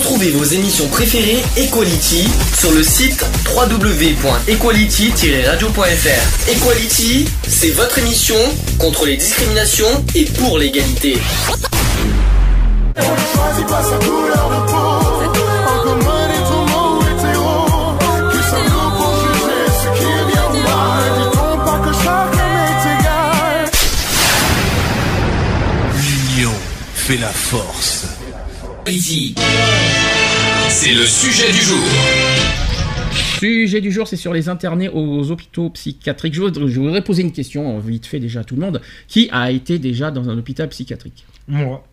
Retrouvez vos émissions préférées Equality sur le site www.equality-radio.fr. Equality, c'est votre émission contre les discriminations et pour l'égalité. L'union fait la force. Ici, c'est le sujet du jour. Sujet du jour, c'est sur les internés aux hôpitaux psychiatriques. Je voudrais, je voudrais poser une question, vite fait déjà à tout le monde. Qui a été déjà dans un hôpital psychiatrique? Moi.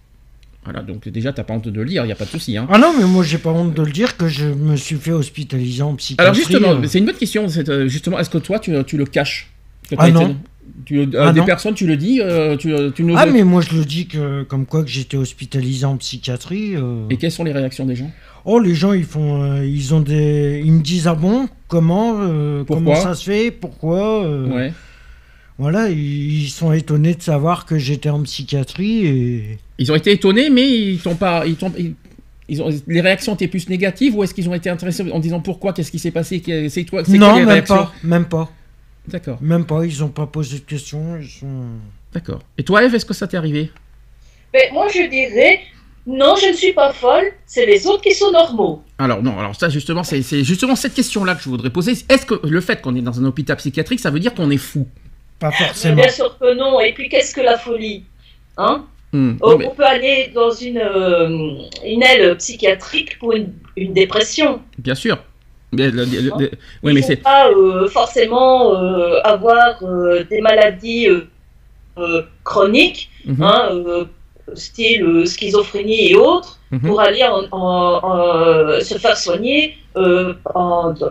Voilà, donc déjà, t'as pas honte de le lire, il n'y a pas de souci. Hein. Ah non, mais moi j'ai pas honte de le dire que je me suis fait hospitaliser en psychiatrie. Alors justement, euh. c'est une bonne question. c'est, euh, Justement, est-ce que toi, tu, tu le caches? Que Ah été- non. tu, euh, Ah Des non. personnes, tu le dis euh, tu, tu nous Ah mais moi je le dis que comme quoi que j'étais hospitalisé en psychiatrie. euh. Et quelles sont les réactions des gens? Oh les gens ils font euh, ils ont des ils me disent ah bon comment euh, Pourquoi comment ça se fait pourquoi euh, Ouais. voilà ils, ils sont étonnés de savoir que j'étais en psychiatrie et Ils ont été étonnés, mais ils t'ont pas. Ils t'ont- ils- ils ont, les réactions étaient plus négatives ou est-ce qu'ils ont été intéressés en disant pourquoi, qu'est-ce qui s'est passé, c'est toi, c'est quoi non les même réactions pas même pas D'accord, même pas ils ont pas posé de questions ils sont d'accord. Et toi, Eve, est-ce que ça t'est arrivé? Mais moi, je dirais, non, je ne suis pas folle, c'est les autres qui sont normaux. Alors non, alors ça justement, c'est justement cette question-là que je voudrais poser. Est-ce que le fait qu'on est dans un hôpital psychiatrique, ça veut dire qu'on est fou? Pas Mais forcément Bien sûr que non. Et puis, qu'est-ce que la folie hein? Hmm, Oh, non, mais- On peut aller dans une, euh, une aile psychiatrique pour une, une dépression. Bien sûr. Mais, le- le- le- oui, Il mais c'est. pas euh, forcément euh, avoir euh, des maladies euh, euh, chroniques, Mhm, hein, euh, style euh, schizophrénie et autres, mhm. pour aller en, en- en- se faire soigner euh,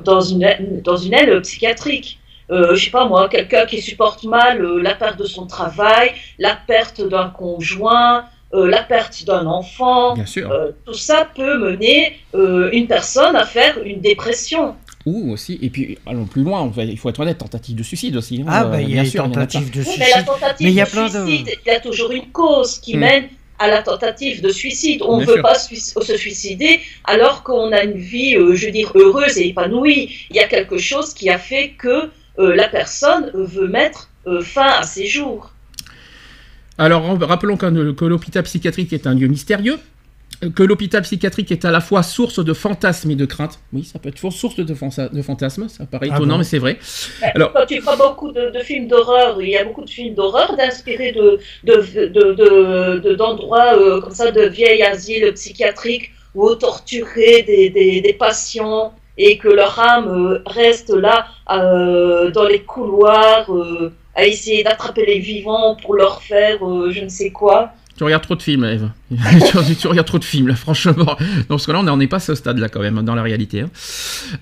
dans, une, dans une aile psychiatrique. Euh, je sais pas moi, quelqu'un qui supporte mal euh, la perte de son travail, la perte d'un conjoint, euh, la perte d'un enfant. Bien sûr. Tout ça peut mener une personne à faire une dépression. Ou aussi, et puis allons plus loin, on va- il faut être honnête, tentative de suicide aussi. hein, ah euh, bah il y bien a les sûr, il y a tentatives de Oui, mais la suicide tentative Mais il y a de plein de- suicide, il y a toujours une cause qui Hmm. mène à la tentative de suicide. On ne veut sûr. pas se suicider alors qu'on a une vie, euh, je veux dire, heureuse et épanouie. Il y a quelque chose qui a fait que euh, la personne veut mettre euh, fin à ses jours. Alors, rappelons que, que l'hôpital psychiatrique est un lieu mystérieux, euh, que l'hôpital psychiatrique est à la fois source de fantasmes et de craintes. Oui, ça peut être source de, fantasmes, ça paraît Ah étonnant, bon mais c'est vrai. Alors- Quand tu vois beaucoup de, de films d'horreur, il y a beaucoup de films d'horreur d'inspirés de, de, de, de- de- d'endroits euh, comme ça, de vieilles asiles psychiatriques où on torturait des, des, des patients et que leur âme euh, reste là euh, dans les couloirs euh, à essayer d'attraper les vivants pour leur faire euh, je ne sais quoi. Tu regardes trop de films, Eve. tu, tu regardes trop de films, là, franchement. Non, parce que là, on n'en est pas à ce stade-là, quand même, dans la réalité. hein.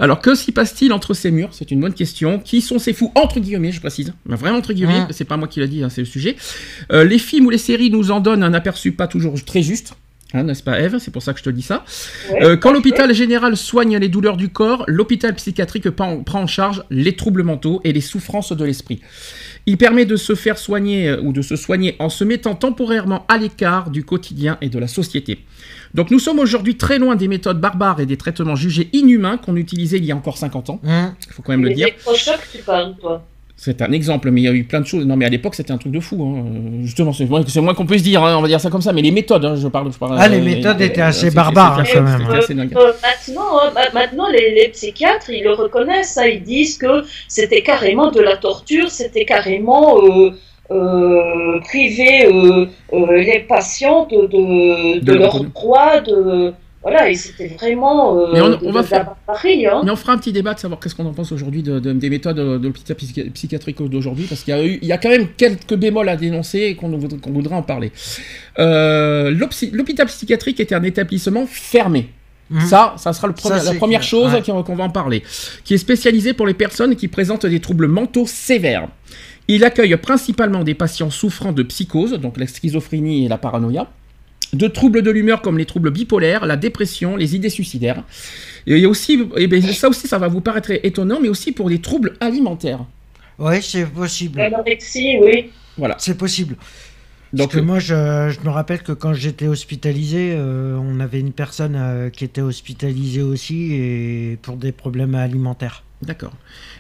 Alors, que s'y passe-t-il entre ces murs? C'est une bonne question. Qui sont ces fous? Entre guillemets, je précise. Vraiment entre guillemets, c'est pas moi qui l'a dit, hein, c'est le sujet. Euh, les films ou les séries nous en donnent un aperçu pas toujours très juste. Hein, n'est-ce pas, Eve? C'est pour ça que je te dis ça. Ouais, Euh, quand l'hôpital général soigne les douleurs du corps, l'hôpital psychiatrique prend, en charge les troubles mentaux et les souffrances de l'esprit. Il permet de se faire soigner euh, ou de se soigner en se mettant temporairement à l'écart du quotidien et de la société. Donc nous sommes aujourd'hui très loin des méthodes barbares et des traitements jugés inhumains qu'on utilisait il y a encore 50 ans. Hum. Il faut quand même le dire. électrochocs, tu parles, toi. C'est un exemple, mais il y a eu plein de choses. Non, mais à l'époque, c'était un truc de fou. hein. Euh, Justement, c'est moins, c'est moins qu'on puisse dire, hein, on va dire ça comme ça. Mais les méthodes, hein, je parle. Je parle Ah, les méthodes étaient assez c'est- barbares, quand même, Euh, assez dingue. euh, maintenant, ma- maintenant les, les psychiatres, ils le reconnaissent. hein, ils disent que c'était carrément de la torture, c'était carrément euh, euh, priver euh, euh, les patients de, de, De de leur droits. De, voilà, et c'était vraiment euh, Mais on- va faire-. Hein. Mais on fera un petit débat de savoir qu'est-ce qu'on en pense aujourd'hui de, de- des méthodes de, de l'hôpital psychi- psychiatrique d'aujourd'hui, parce qu'il y, a eu- il y a quand même quelques bémols à dénoncer et qu'on voudrait, qu'on voudrait en parler. Euh, L'hôpital psychiatrique était un établissement fermé. Hum. Ça, ça sera le premier- Ça, la première chose ouais. qu'on qu'on va en parler, qui est spécialisé pour les personnes qui présentent des troubles mentaux sévères. Il accueille principalement des patients souffrant de psychose, donc la schizophrénie et la paranoïa, de troubles de l'humeur comme les troubles bipolaires, la dépression, les idées suicidaires. Et il y a aussi, et ben, ça aussi, ça va vous paraître étonnant, mais aussi pour des troubles alimentaires. Ouais, c'est possible. L'anorexie, oui. Voilà. C'est possible. Parce Donc, que moi, je, je me rappelle que quand j'étais hospitalisé, euh, on avait une personne euh, qui était hospitalisée aussi et pour des problèmes alimentaires. D'accord.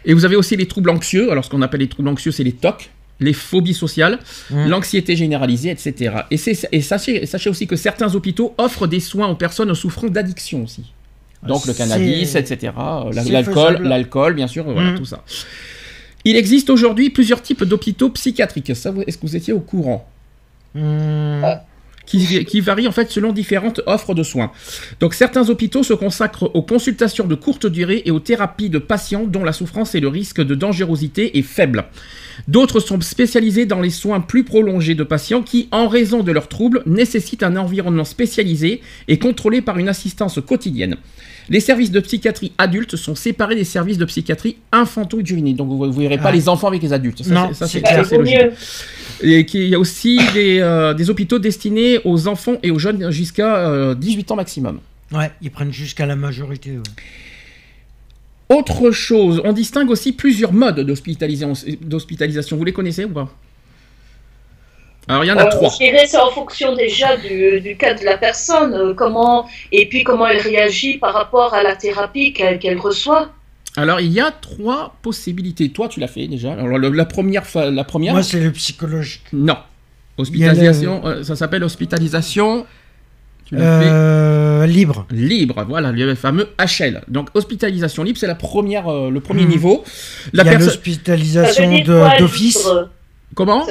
Et vous avez aussi les troubles anxieux. Alors, ce qu'on appelle les troubles anxieux, c'est les TOC, les phobies sociales, Mm. l'anxiété généralisée, etc. Et, sachez, sachez aussi que certains hôpitaux offrent des soins aux personnes souffrant d'addiction aussi. Donc, le cannabis, etc. euh, L'alcool, bien sûr, voilà, Mm. tout ça. Il existe aujourd'hui plusieurs types d'hôpitaux psychiatriques. Est-ce que vous étiez au courant? Hum, qui, qui varient en fait selon différentes offres de soins. Donc certains hôpitaux se consacrent aux consultations de courte durée et aux thérapies de patients dont la souffrance et le risque de dangerosité est faible. D'autres sont spécialisés dans les soins plus prolongés de patients qui, en raison de leurs troubles, nécessitent un environnement spécialisé et contrôlé par une assistance quotidienne. Les services de psychiatrie adultes sont séparés des services de psychiatrie infanto-juvénile. Donc vous ne verrez pas Ah. les enfants avec les adultes. Ça, Non, c'est- ça, logique. Et qu'il y a aussi des, euh, des hôpitaux destinés aux enfants et aux jeunes jusqu'à euh, 18 ans maximum. ouais, ils prennent jusqu'à la majorité. ouais. Autre chose, on distingue aussi plusieurs modes d'hospitalisation. Vous les connaissez ou pas? Alors il y en a Euh, trois. Je dirais c'est en fonction déjà du, du cas de la personne, euh, comment et puis comment elle réagit par rapport à la thérapie qu'elle qu'elle reçoit. Alors il y a trois possibilités. Toi tu l'as fait déjà. Alors le- la première, la première, Moi, c'est le psychologue. non. Hospitalisation, euh, ça s'appelle hospitalisation. Tu l'as fait Euh, libre. libre, voilà, le fameux HL. Donc hospitalisation libre, c'est la première, euh, le premier Mhm. niveau. Il La y a l'hospitalisation d'office. comment?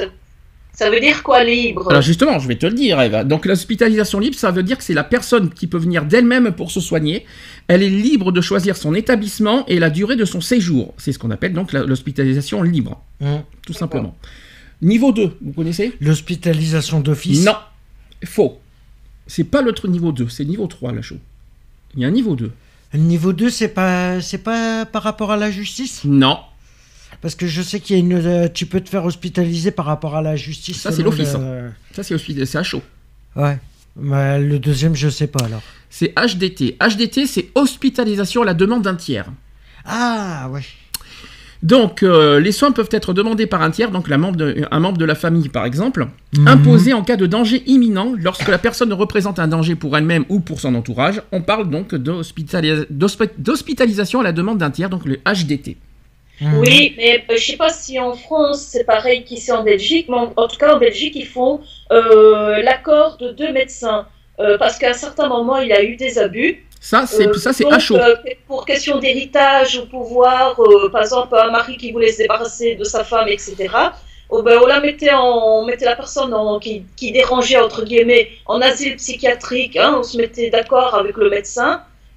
Ça veut dire quoi libre Alors justement, je vais te le dire, Eva. Donc l'hospitalisation libre, ça veut dire que c'est la personne qui peut venir d'elle-même pour se soigner. Elle est libre de choisir son établissement et la durée de son séjour. C'est ce qu'on appelle donc l'hospitalisation libre, Hum. tout simplement. Niveau 2, vous connaissez? L'hospitalisation d'office? Non, faux. C'est pas l'autre niveau 2, c'est niveau 3 la chose. Il y a un niveau 2. Le niveau 2, c'est pas, c'est pas par rapport à la justice? Non, Parce que je sais qu'il y a une. euh, tu peux te faire hospitaliser par rapport à la justice. Ça, c'est l'office, le- ça c'est hospi- c'est à chaud. Ouais. Mais le deuxième, je sais pas alors. C'est HDT. HDT, c'est hospitalisation à la demande d'un tiers. Ah, ouais. Donc, euh, les soins peuvent être demandés par un tiers, donc la membre de- un membre de la famille par exemple, Mhm. imposés en cas de danger imminent lorsque la personne représente un danger pour elle-même ou pour son entourage. On parle donc d'hospitalis- d'hospi- d'hospitalisation à la demande d'un tiers, donc le HDT. Mhm. Oui, mais euh, je sais pas si en France c'est pareil qu'ici en Belgique, mais en, en tout cas en Belgique ils font euh, l'accord de deux médecins Euh, parce qu'à un certain moment il y a eu des abus. Ça, c'est Euh, ça, c'est à chaud. pour question d'héritage ou pouvoir, par exemple un mari qui voulait se débarrasser de sa femme, etc. oh ben, on la mettait en, on mettait la personne en- qui, qui dérangeait entre guillemets en asile psychiatrique. hein, on se mettait d'accord avec le médecin.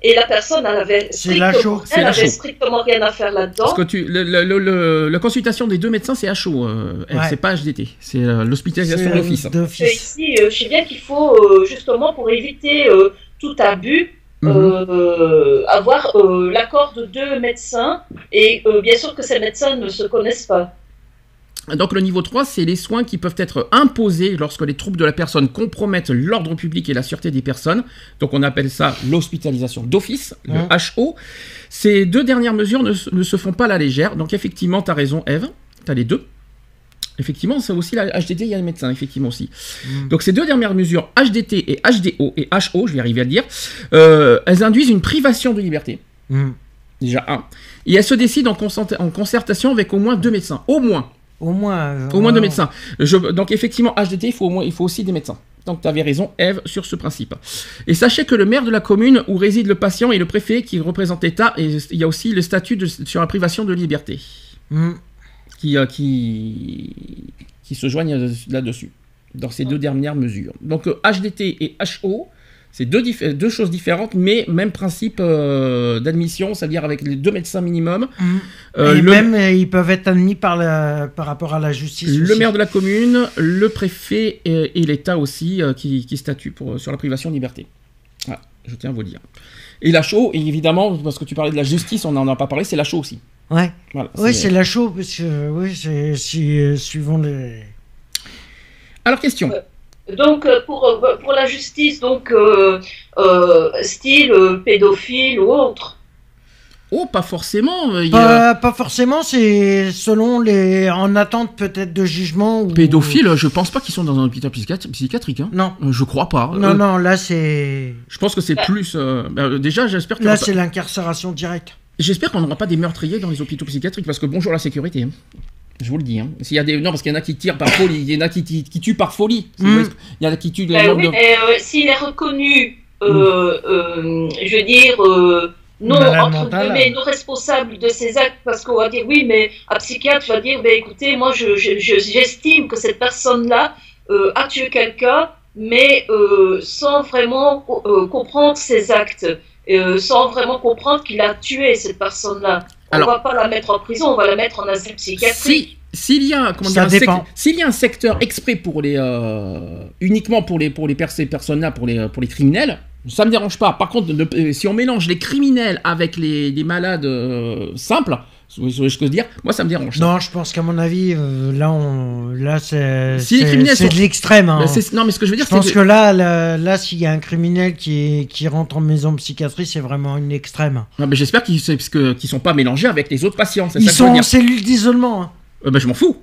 Et la personne, elle avait strictement, elle avait strictement rien à faire là-dedans. Parce que tu, le- le- le- le- la consultation des deux médecins, c'est à chaud. euh, Ouais. c'est pas HDT. C'est euh, l'hospitalisation d'office. ici, euh, je sais bien qu'il faut euh, justement pour éviter euh, tout abus. Mhm. euh, avoir euh, l'accord de deux médecins et euh, bien sûr que ces médecins ne se connaissent pas. Donc le niveau 3, c'est les soins qui peuvent être imposés lorsque les troubles de la personne compromettent l'ordre public et la sûreté des personnes. Donc on appelle ça l'hospitalisation d'office, le. HO. Ces deux dernières mesures ne, se- ne se font pas à la légère. Donc effectivement, tu as raison, Eve. Tu as les deux. Effectivement, c'est aussi la HDT, il y a le médecin, effectivement aussi. Mhm. Donc ces deux dernières mesures, HDT et HDO et HO, je vais arriver à le dire, euh, elles induisent une privation de liberté. Mhm. Déjà un. Et elles se décident en concertation avec au moins deux médecins. Au moins. Au moins. euh, Au moins deux médecins. Je- donc effectivement, HDT, il faut, au moins, il faut aussi des médecins. Donc tu avais raison, Eve, sur ce principe. Et sachez que le maire de la commune où réside le patient et le préfet qui représente l'État, et il y a aussi le statut de- sur la privation de liberté Mhm. qui, euh, qui, qui se joignent euh, là-dessus, dans ces deux dernières mesures. Donc euh, HDT et HO, c'est deux, dif- deux choses différentes, mais même principe euh, d'admission, c'est-à-dire avec les deux médecins minimum. Mhm. Euh, et le- même, euh, ils peuvent être admis par, la, par rapport à la justice. Le aussi. maire de la commune, le préfet et, et l'État aussi euh, qui, qui statuent pour, sur la privation de liberté. Voilà, je tiens à vous le dire. Et la chaux, évidemment, parce que tu parlais de la justice, on n'en a pas parlé, c'est la chaux aussi. Ouais, Voilà, ouais c'est la chaux, parce que oui, c'est euh, suivant les. Alors, question. Donc euh, pour, euh, pour la justice, donc euh, euh, style euh, pédophile ou autre. Oh, pas forcément. il y a- Pas, pas forcément, c'est selon les. En attente peut-être de jugement. Ou... Pédophiles, je pense pas qu'ils sont dans un hôpital psychiatri- psychiatrique. Hein. Non. Je crois pas. Non, Euh, non, là c'est. Je pense que c'est plus. euh, bah, déjà, j'espère y Là pas- c'est l'incarcération directe. J'espère qu'on n'aura pas des meurtriers dans les hôpitaux psychiatriques parce que bonjour la sécurité. hein. Je vous le dis. Hein. S'il y a des non parce qu'il y en a qui tirent par folie, il y en a qui, qui, qui tuent par folie. Mm. que- Il y en a qui tuent les Ben membres oui, de- mais euh, s'il est reconnu, euh, euh, je veux dire, euh, non, Malade entre mental. guillemets, non responsable de ses actes, parce qu'on va dire, oui, mais un psychiatre va dire, ben écoutez, moi, je- je- je- j'estime que cette personne-là euh, a tué quelqu'un, mais euh, sans vraiment euh, comprendre ses actes, euh, sans vraiment comprendre qu'il a tué cette personne-là. On Alors- va pas la mettre en prison, on va la mettre en asile psychiatrique. Si s'il y a comment dire, s'il y a un secteur exprès pour les euh, uniquement pour les pour les ces personnes-là pour les pour les criminels, ça me dérange pas. Par contre, de- si on mélange les criminels avec les, les malades euh, simples, vous voyez ce que je veux dire? Moi, ça me dérange. ça. Non, je pense qu'à mon avis, euh, là, on... là c'est Si c'est- c'est sont- de l'extrême. hein. C'est- non, mais ce que je veux dire, Je pense c'est que là, là, là, s'il y a un criminel qui, est- qui rentre en maison psychiatrique, c'est vraiment une extrême. Non, mais j'espère qu'ils qu'ils sont pas mélangés avec les autres patients. c'est Ils ça que je veux sont dire. en cellule d'isolement. hein. Euh, ben, je m'en fous.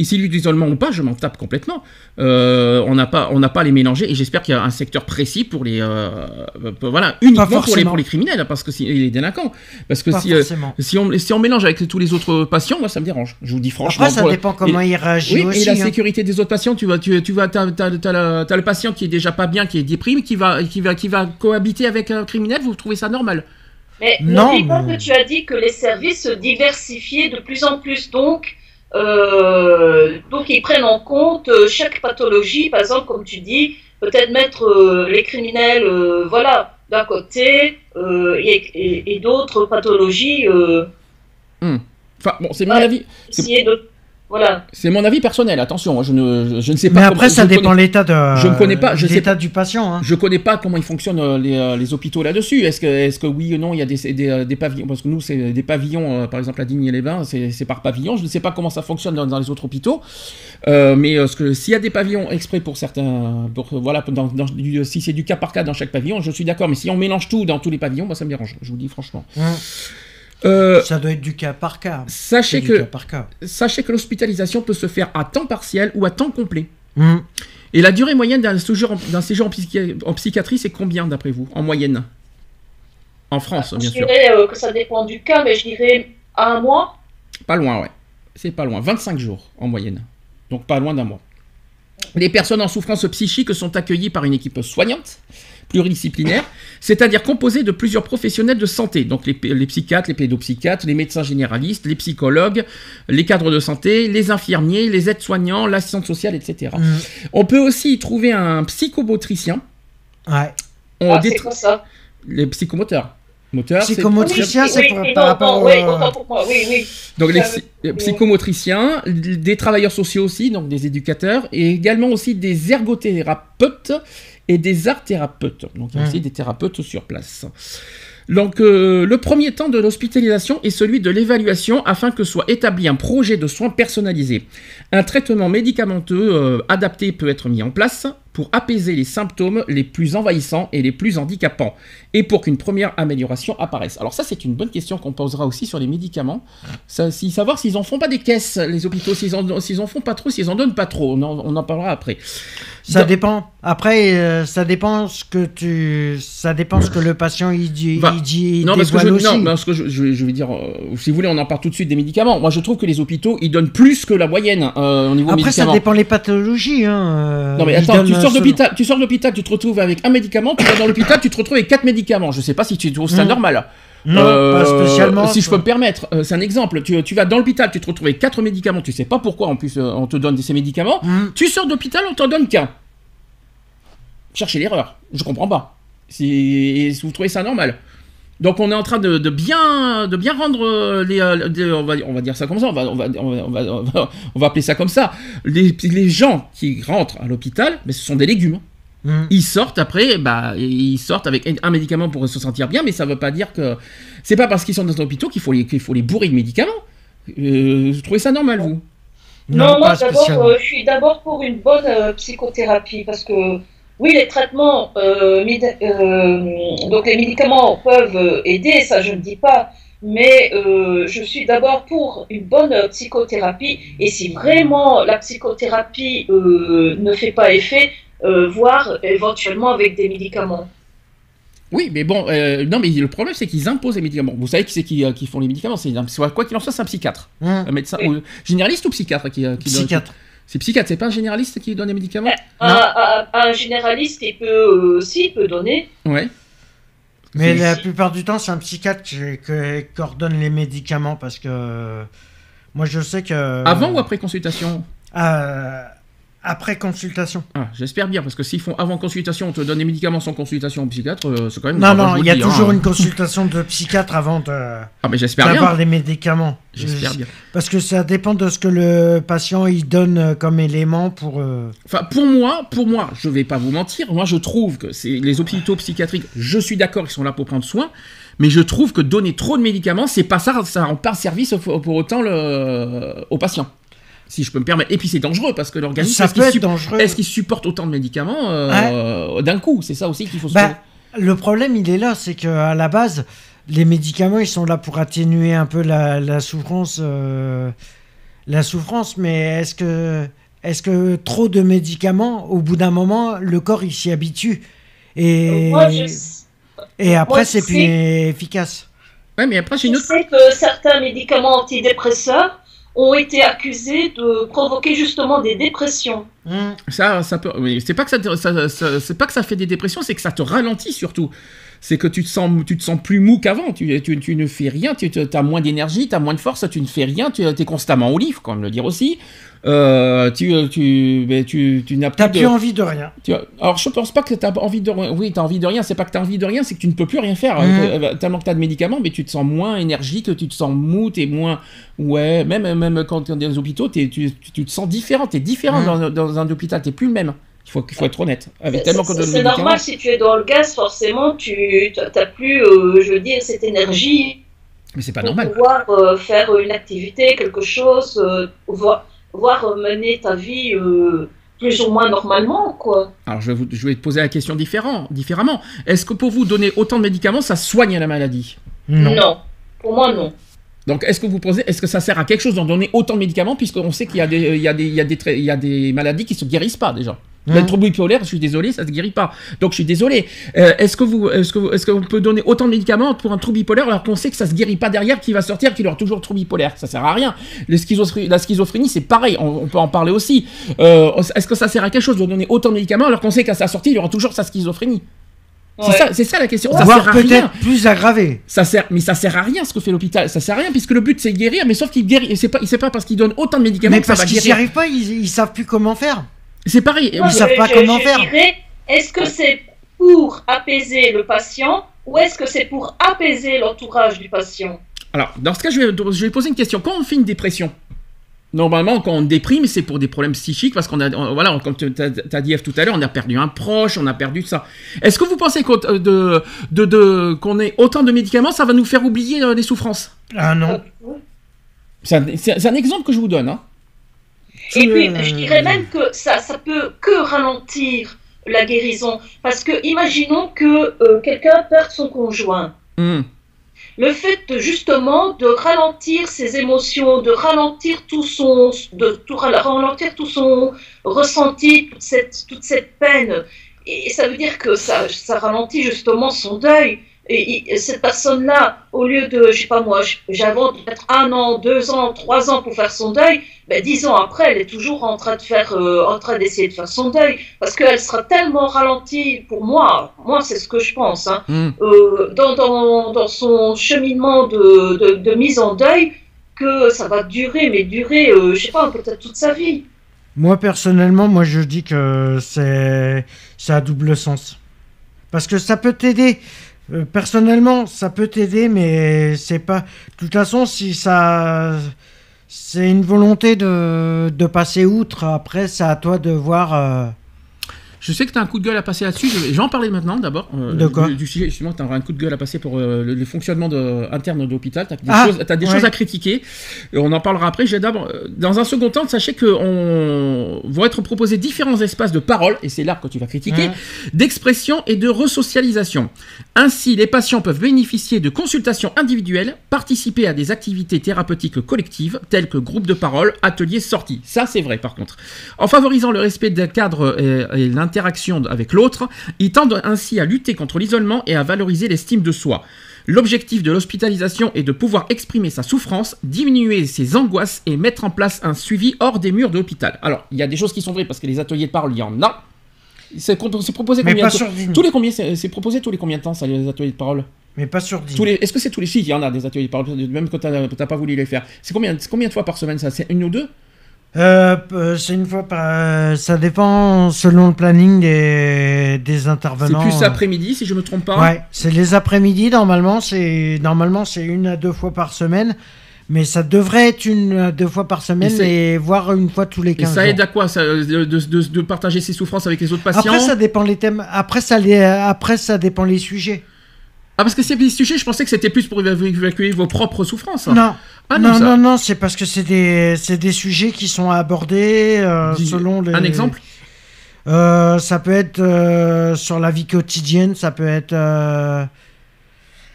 Ici, lui d'isolement ou pas, je m'en tape complètement. Euh, on n'a pas, on n'a pas à les mélanger et j'espère qu'il y a un secteur précis pour les, euh, euh, voilà, uniquement pour les, pour les criminels, parce que si, et les délinquants, parce que Pas si, euh, si on, si on mélange avec tous les autres patients, moi ça me dérange. Je vous dis franchement. Après, ça pour- dépend comment et- il réagit Oui, aussi. et la hein. sécurité des autres patients, tu vas, tu, tu vas, t'as, le, patient qui est déjà pas bien, qui est déprimé, qui va, qui va, qui va cohabiter avec un criminel. Vous trouvez ça normal? Mais Non, n'oublie pas mais- que tu as dit que les services se diversifiaient de plus en plus. Donc, euh, donc ils prennent en compte euh, chaque pathologie. Par exemple, comme tu dis, peut-être mettre euh, les criminels euh, voilà, d'un côté et, et- et d'autres pathologies. Euh, Enfin, bon, c'est mon Ouais. avis. C'est- essayer de. Voilà. C'est mon avis personnel. Attention, moi, je ne, je ne sais pas. Mais après, ça dépend connais- l'état de. je ne connais pas, je sais l'état du patient. hein. Je connais pas comment ils fonctionnent euh, les, euh, les hôpitaux là-dessus. Est-ce que, est-ce que oui ou non il y a des, des, euh, des pavillons Parce que nous, c'est des pavillons, par exemple à Digne-les-Bains, c'est c'est par pavillon. Je ne sais pas comment ça fonctionne dans, dans les autres hôpitaux. Euh, mais ce que- s'il y a des pavillons exprès pour certains, pour, voilà, dans, dans- du- si c'est du cas par cas dans chaque pavillon, je suis d'accord. Mais si on mélange tout dans tous les pavillons, moi ça me dérange. Je vous le dis franchement. Hein. Euh, Ça doit être du cas par cas. sachez cas que, par cas. sachez que l'hospitalisation peut se faire à temps partiel ou à temps complet. Hum. Et la durée moyenne d'un séjour, en- d'un séjour en, psychi- en psychiatrie, c'est combien d'après vous, en moyenne? En France, bien je sûr. dirais euh, que ça dépend du cas, mais je dirais un mois. Pas loin, ouais. C'est pas loin. 25 jours en moyenne. Donc pas loin d'un mois. Les personnes en souffrance psychique sont accueillies par une équipe soignante, pluridisciplinaire, c'est-à-dire composée de plusieurs professionnels de santé, donc les, psychiatres, les pédopsychiatres, les médecins généralistes, les psychologues, les cadres de santé, les infirmiers, les aides-soignants, l'assistante sociale, etc. Hum. On peut aussi y trouver un psychomotricien. Ouais. On Ah, dé- c'est quoi ça? Les psychomoteurs. Psychomotricien, c'est oui, pour- oui, par non, rapport au- oui, oui, oui. Donc les psy- psychomotriciens, des travailleurs sociaux aussi, donc des éducateurs, et également aussi des ergothérapeutes et des art thérapeutes. Donc il y a Mhm. aussi des thérapeutes sur place. Donc euh, le premier temps de l'hospitalisation est celui de l'évaluation afin que soit établi un projet de soins personnalisé. Un traitement médicamenteux euh, adapté peut être mis en place pour apaiser les symptômes les plus envahissants et les plus handicapants, et pour qu'une première amélioration apparaisse. Alors ça c'est une bonne question qu'on posera aussi sur les médicaments. Ça, si, savoir s'ils en font pas des caisses, les hôpitaux, s'ils en, font pas trop, s'ils en donnent pas trop. On en, on en parlera après. Ça dépend. Après, euh, ça dépend ce que tu, ça dépend ce que le patient il dit, Bah, il dit, non, parce que, je, aussi. non, parce que je, je- je vais dire, euh, si vous voulez, on en parle tout de suite des médicaments. Moi, je trouve que les hôpitaux, ils donnent plus que la moyenne euh, au niveau Après, ça dépend les pathologies. Hein. euh, Non mais attends, tu sors d'hôpital, tu sors de l'hôpital, tu te retrouves avec un médicament, tu vas dans l'hôpital, tu te retrouves avec quatre médicaments. Je sais pas si tu trouves ça Mm. normal. Non, Euh, pas spécialement. Si je peux me permettre, euh, c'est un exemple. Tu, tu vas dans l'hôpital, tu te retrouves avec quatre médicaments, tu sais pas pourquoi en plus euh, on te donne ces médicaments. Hum. Tu sors d'hôpital, on t'en donne qu'un. Cherchez l'erreur. Je comprends pas. Si, vous trouvez ça normal. Donc on est en train de, de bien, de bien rendre euh, les, euh, on, va, on va dire ça comme ça, on va, on va, on va, on va, on va- on va appeler ça comme ça. Les, les gens qui rentrent à l'hôpital, mais ce sont des légumes. Hum. Ils sortent après, bah, ils sortent avec un médicament pour se sentir bien, mais ça veut pas dire que c'est pas parce qu'ils sont dans un hôpital qu'il faut les, qu'il faut les bourrer de médicaments. Euh, vous trouvez ça normal vous? Non, moi euh, je suis d'abord pour une bonne euh, psychothérapie parce que oui, les traitements, euh, euh, donc les médicaments peuvent aider, ça je ne dis pas, mais euh, je suis d'abord pour une bonne psychothérapie. Et si vraiment la psychothérapie euh, ne fait pas effet, euh, voir éventuellement avec des médicaments. Oui, mais bon, euh, non, mais le problème c'est qu'ils imposent les médicaments. Vous savez qui c'est qui, euh, qui font les médicaments? C'est quoi qu'il en soit, c'est un psychiatre, Hum, un médecin, Oui. ou- généraliste ou psychiatre qui, euh, qui donne- Psychiatre. C'est psychiatre, c'est pas un généraliste qui donne les médicaments? Un, un- un généraliste, il peut euh, aussi il peut donner. Ouais. Mais la plupart du temps, c'est un psychiatre qui, qui ordonne les médicaments parce que moi, je sais que. Avant ou après consultation? Euh, Après consultation. Ah, j'espère bien, parce que s'ils font avant consultation, on te donne des médicaments sans consultation au psychiatre, euh, c'est quand même. Non, non, il y a dis, toujours hein. une consultation de psychiatre avant de- Ah, mais j'espère d'avoir les médicaments. J'espère bien. Parce que ça dépend de ce que le patient il donne euh, comme élément pour. euh, Enfin, pour moi, pour moi, je vais pas vous mentir, moi je trouve que c'est les hôpitaux psychiatriques, je suis d'accord qu'ils sont là pour prendre soin, mais je trouve que donner trop de médicaments, c'est pas ça, ça rend pas service au- pour autant le, aux patients. Si je peux me permettre. Et puis c'est dangereux parce que l'organisme, Ça est-ce peut qu'il être sup- dangereux. est-ce qu'il supporte autant de médicaments euh, d'un coup? C'est ça aussi qu'il faut se Bah, le problème, il est là, c'est que à la base, les médicaments, ils sont là pour atténuer un peu la, la souffrance, euh, la souffrance. Mais est-ce que, est-ce que trop de médicaments, au bout d'un moment, le corps il s'y habitue et Moi, je, et après je c'est plus efficace. Ouais, mais après j'ai une je autre. sais que certains médicaments antidépresseurs ont été accusés de provoquer justement des dépressions. Hmm. Ça, ça peut. C'est pas que ça- c'est pas que ça fait des dépressions, c'est que ça te ralentit surtout. C'est que tu te sens, tu te sens plus mou qu'avant. Tu, tu, tu ne fais rien. Tu as moins d'énergie, tu as moins de force. Tu ne fais rien. Tu es constamment au quand même le dire aussi. Euh, tu, tu, mais tu, tu n'as plus de. envie de rien. alors je pense pas que tu as envie de rien. Oui, tu as envie de rien. C'est pas que tu as envie de rien, c'est que tu ne peux plus rien faire. Mhm. Euh, tellement que tu as de médicaments, mais tu te sens moins énergique, tu te sens mou, tu es moins. Ouais, même, même quand tu es dans les hôpitaux, t'es- tu, te sens différent. Tu es différent Mhm. dans, dans un hôpital. Tu plus le même. Il faut, il faut être honnête. Avec C'est- tellement C'est normal si tu es dans le gaz, forcément, tu n'as plus, euh, je veux dire, cette énergie Mais c'est pas pour normal. pouvoir euh, faire une activité, quelque chose, euh, voir, voir mener ta vie euh, plus ou moins normalement, quoi. Alors je vais, vous, je vais te poser la question différent, différemment. Est-ce que pour vous, donner autant de médicaments, ça soigne la maladie? Non. Pour moi, non. Donc, est-ce que vous posez, est-ce que ça sert à quelque chose d'en donner autant de médicaments, puisqu'on sait qu'il y a des, il y a des, il y a des, tra- il y a des maladies qui se guérissent pas déjà? Mhm. Le trouble bipolaire, je suis désolé, ça se guérit pas. Donc, je suis désolé. Euh, est-ce que vous, est-ce que, est-ce qu'on peut donner autant de médicaments pour un trouble bipolaire alors qu'on sait que ça se guérit pas derrière, qu'il va sortir, qu'il aura toujours le trouble bipolaire? Ça sert à rien. Schizophrénie- la schizophrénie, c'est pareil. On, on peut en parler aussi. Euh, est-ce que ça sert à quelque chose de donner autant de médicaments alors qu'on sait qu'à sa sortie, il aura toujours sa schizophrénie? C'est Ouais. ça, c'est ça la question. Ça Voire sert à rien. peut-être plus aggravé. Ça sert, mais ça sert à rien ce que fait l'hôpital. Ça sert à rien puisque le but c'est guérir, mais sauf qu'il guérit. C'est pas, c'est pas parce qu'il donne autant de médicaments Mais que ça parce qu'ils n'y arrivent pas, ils, ils savent plus comment faire. C'est pareil. Ils savent je- pas je- comment je faire. Est-ce que c'est pour apaiser le patient ou est-ce que c'est pour apaiser l'entourage du patient? Alors, dans ce cas, je vais, je vais poser une question. Quand on fait une dépression, normalement, quand on déprime, c'est pour des problèmes psychiques parce qu'on a, on- voilà, comme tu as dit Eve tout à l'heure, on a perdu un proche, on a perdu ça. Est-ce que vous pensez qu'on euh, de, de, de- qu'on ait autant de médicaments, ça va nous faire oublier euh, les souffrances? Ah non. C'est un, c'est- c'est un exemple que je vous donne. Hein. Et Je- puis, je dirais même que ça, ça peut que ralentir la guérison. Parce que, imaginons que euh, quelqu'un perde son conjoint. Hmm. Le fait de, justement de ralentir ses émotions, de ralentir tout son, de tout ralentir tout son ressenti, toute cette, toute cette peine, et ça veut dire que ça, ça ralentit justement son deuil. Et, et cette personne-là, au lieu de, je sais pas moi, j'invente peut-être un an, deux ans, trois ans pour faire son deuil, ben dix ans après, elle est toujours en train de faire, euh, en train d'essayer de faire son deuil, parce qu'elle sera tellement ralentie pour moi. Moi, c'est ce que je pense. Hein, Hmm. euh, dans, dans, dans son cheminement de, de, de mise en deuil que ça va durer, mais durer, euh, je sais pas, peut-être toute sa vie. Moi personnellement, moi je dis que c'est c'est à double sens. Parce que ça peut t'aider. Euh, personnellement, ça peut t'aider, mais c'est pas. De toute façon, si ça. C'est une volonté de, de passer outre. Après, c'est à toi de voir. Euh, Je sais que tu as un coup de gueule à passer là-dessus. Je vais- J'en parler maintenant d'abord. euh, du, du sujet, justement, tu as un coup de gueule à passer pour euh, le, le fonctionnement de- interne de l'hôpital. Tu as des, Ah, choses, t'as des ouais. choses à critiquer. Et on en parlera après. D'abord, euh, dans un second temps, sachez que on vont être proposés différents espaces de parole, et c'est là que tu vas critiquer, Ouais. d'expression et de resocialisation. Ainsi, les patients peuvent bénéficier de consultations individuelles, participer à des activités thérapeutiques collectives, telles que groupes de parole, ateliers, sorties. Ça, c'est vrai, par contre. En favorisant le respect des cadres et, et l'interaction avec l'autre, ils tendent ainsi à lutter contre l'isolement et à valoriser l'estime de soi. L'objectif de l'hospitalisation est de pouvoir exprimer sa souffrance, diminuer ses angoisses et mettre en place un suivi hors des murs de l'hôpital. Alors, il y a des choses qui sont vraies parce que les ateliers de parole, il y en a. C'est proposé Mais combien pas de temps sur Digne. Tous les combien C'est proposé tous les combien de temps ça les ateliers de parole? Mais pas sur 10. tous les, Est-ce que c'est tous les Si, il y en a des ateliers de parole, même quand t'as pas voulu les faire. C'est combien, c'est combien de fois par semaine ça? C'est une ou deux? Euh, euh, c'est une fois par. euh, ça dépend selon le planning des, des C'est intervenants. plus euh. après-midi si je me trompe pas. Ouais, c'est les après-midi normalement. C'est normalement c'est une à deux fois par semaine, mais ça devrait être une à deux fois par semaine c'est- et, voire une fois tous les Et 15 ça jours. aide à quoi ça, de, de- de- de partager ses souffrances avec les autres patients? Après ça dépend les thèmes. Après ça les après ça dépend les sujets. Ah parce que c'est des sujets, je pensais que c'était plus pour éva- évacuer vos propres souffrances. Non. Ah non, non, ça- non, non, c'est parce que c'est des, des sujets qui sont abordés euh, Dis- selon les. Un exemple? Euh, Ça peut être euh, sur la vie quotidienne, ça peut être.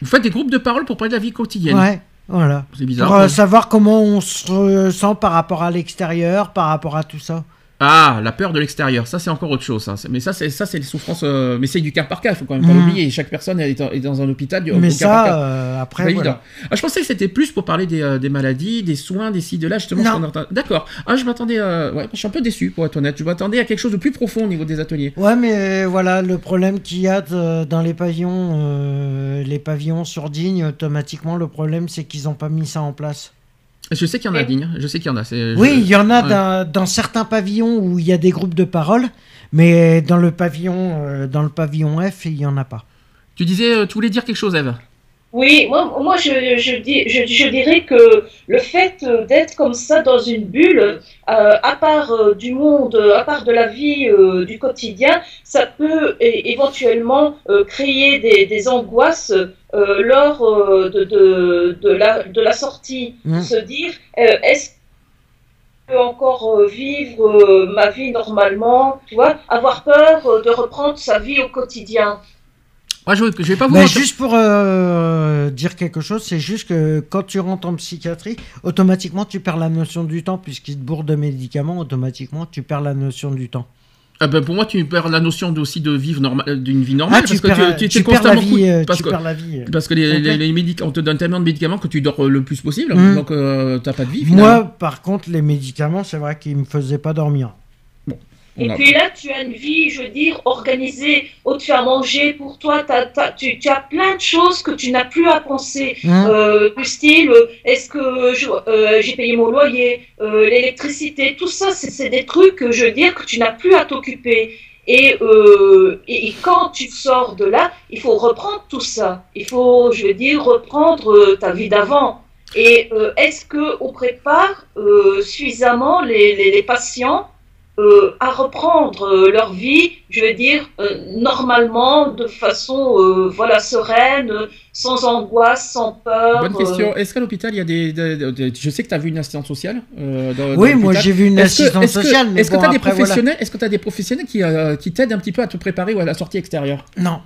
Vous faites des groupes de parole pour parler de la vie quotidienne. Ouais, voilà. C'est bizarre. Pour savoir comment on se sent par rapport à l'extérieur, par rapport à tout ça. Ah, la peur de l'extérieur, ça c'est encore autre chose. ça. Mais ça, c'est ça, c'est les souffrances. euh, Mais c'est du cas par cas. Il faut quand même pas Mhm. l'oublier. Chaque personne est, dans un hôpital. du- Mais cas par ça, cas. euh, C'est après, voilà. évident. Ah, je pensais que c'était plus pour parler des, euh, des maladies, des soins, des ci, de là, justement. D'accord. Ah, je m'attendais. euh, Ouais, je suis un peu déçu, pour être honnête. Je m'attendais à quelque chose de plus profond au niveau des ateliers. Ouais, mais voilà, le problème qu'il y a de- dans les pavillons, euh, les pavillons sur Digne, automatiquement, le problème, c'est qu'ils n'ont pas mis ça en place. Je sais qu'il y en a, Digne. Je sais qu'il y en a. Oui, il y en a ouais. dans, dans certains pavillons où il y a des groupes de parole, mais dans le pavillon, euh, dans le pavillon F, il y en a pas. Tu disais, euh, tu voulais dire quelque chose, Eve Oui, moi, moi je, je, dis, je, je dirais que le fait d'être comme ça dans une bulle, euh, à part euh, du monde, à part de la vie euh, du quotidien, ça peut éventuellement créer des, des angoisses lors de, de, de, la, de la sortie. Mm. Se dire, est-ce que je peux encore vivre ma vie normalement, tu vois, avoir peur de reprendre sa vie au quotidien? Moi, je, je vais pas vous mentir. juste pour euh, dire quelque chose, c'est juste que quand tu rentres en psychiatrie, automatiquement tu perds la notion du temps, puisqu'ils te bourrent de médicaments, automatiquement tu perds la notion du temps. Ah ben, pour moi, tu perds la notion aussi de vivre euh, d'une vie normale. Ah, tu parce que perds, tu, tu, tu es perds la constamment vie. euh, parce tu que, perds la vie. parce que les, Ok. les, les médic- on te donne tellement de médicaments que tu dors le plus possible. Mm. Donc, euh, t'as pas de vie. finalement. Moi, par contre, les médicaments, c'est vrai qu'ils me faisaient pas dormir. On Et puis là, tu as une vie, je veux dire, organisée, où tu as mangé pour toi, t'as- tu, tu as plein de choses que tu n'as plus à penser. Hein Euh, du style, euh, est-ce que euh, j'ai payé mon loyer, euh, l'électricité, tout ça, c'est des trucs, je veux dire, que tu n'as plus à t'occuper. Et, et, et quand tu sors de là, il faut reprendre tout ça. Il faut, je veux dire, reprendre ta vie d'avant. Et est-ce que on prépare suffisamment les, les, les patients euh, à reprendre euh, leur vie, je veux dire, euh, normalement, de façon euh, voilà, sereine, sans angoisse, sans peur. Bonne euh, question. Est-ce qu'à l'hôpital, il y a des, des- des- des- Je sais que tu as vu une assistante sociale. euh, dans- dans Oui, moi j'ai vu une assistante est-ce que- sociale, Est-ce que bon, tu as des après, voilà. professionnels Est-ce que tu as des professionnels qui, euh, qui t'aident un petit peu à te préparer à la sortie extérieure? Non.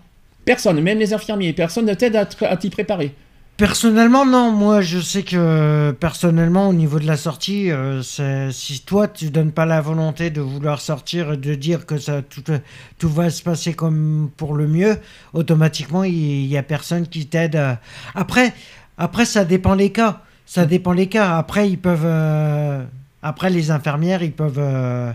Personne, même les infirmiers, personne ne t'aide à t'y préparer. Personnellement, non. Moi, je sais que personnellement, au niveau de la sortie, euh, si toi, tu donnes pas la volonté de vouloir sortir et de dire que ça, tout, va se passer comme pour le mieux, automatiquement, il y, a personne qui t'aide. à- Après, après, ça dépend les cas. Ça dépend les cas. Après, ils peuvent. euh, Après, les infirmières, ils peuvent. euh,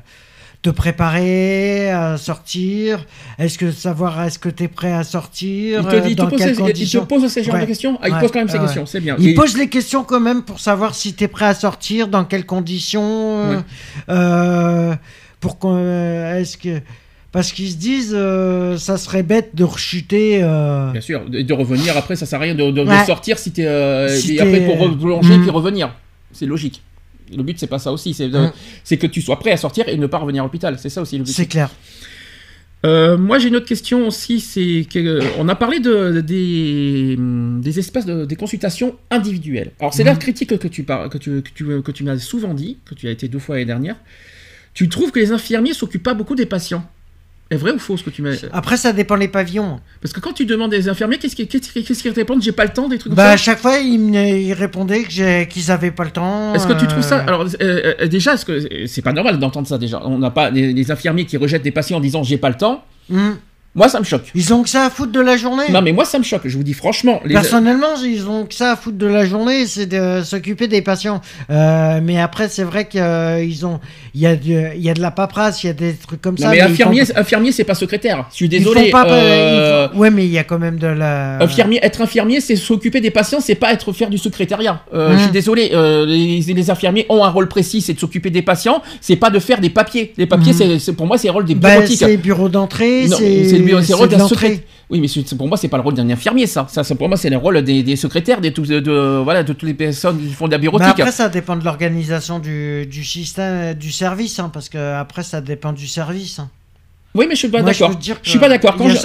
te préparer à sortir? Est-ce que savoir est-ce que tu es prêt à sortir Il te, dit, il te dans pose ces, il te conditions? pose ces genres Ouais. de questions? Ah, il Ouais. pose quand même ces ouais. questions, c'est bien. il Et- pose les questions quand même pour savoir si tu es prêt à sortir, dans quelles conditions, euh, euh, pour qu'on, euh, est-ce que parce qu'ils se disent euh, ça serait bête de rechuter. euh, Bien sûr, de, de revenir après, ça sert à rien de, de- de Ouais. sortir si t'es. euh, Si et après pour replonger Mm. puis revenir. C'est logique. Le but, c'est pas ça aussi. C'est Mm. c'est que tu sois prêt à sortir et ne pas revenir à l'hôpital. C'est ça aussi le but. c'est clair. Euh, moi, j'ai une autre question aussi. C'est que euh, on a parlé de, des, des espaces de, des consultations individuelles. Alors, c'est Mhm. la critique que tu, par- que tu, que tu, que tu m'as souvent dit, que tu as été deux fois l'année dernière. Tu trouves que les infirmiers s'occupent pas beaucoup des patients? Est vrai ou faux ce que tu m'as Après, ça dépend les pavillons. Parce que quand tu demandes des infirmiers, qu'est-ce qu'ils qu'ils- qu'est-ce qu'ils répondent? J'ai pas le temps, des trucs comme Bah, à chaque fois, ils, me- ils répondaient qu'ils avaient pas le temps. Est-ce que tu trouves ça euh, Alors euh, euh, déjà, est-ce que c'est pas normal d'entendre ça déjà? On n'a pas les infirmiers qui rejettent des patients en disant j'ai pas le temps. hmm. Moi, ça me choque. Ils ont que ça à foutre de la journée. Non, mais moi, ça me choque. Je vous dis franchement. Les... Personnellement, ils ont que ça à foutre de la journée, c'est de s'occuper des patients. Euh, mais après, c'est vrai qu'ils ont, il y a de, il y a de la paperasse, il y a des trucs comme Non, ça. mais infirmier, font- infirmier, c'est pas secrétaire. Je suis ils désolé. font pas- euh, ils font- Ouais, mais il y a quand même de la. Infirmier, être infirmier, c'est s'occuper des patients, c'est pas être faire du secrétariat. Euh. Je suis désolé, euh, les, les infirmiers ont un rôle précis, c'est de s'occuper des patients, c'est pas de faire des papiers. Les papiers, Mm. c'est- pour moi, c'est le rôle des Bah, bureautiques. c'est bureau d'entrée, c'est c'est rôle d'un secrétaire. Oui, mais pour moi, c'est pas le rôle d'un infirmier, ça. Ça, pour moi, c'est le rôle des, des secrétaires, des, de, de- voilà, de toutes les personnes qui font de la Mais bureautique. après, ça dépend de l'organisation du, du système, du service, hein, parce que après, ça dépend du service. hein. oui, mais je suis pas je d'accord. dire Je suis pas d'accord. Quand je-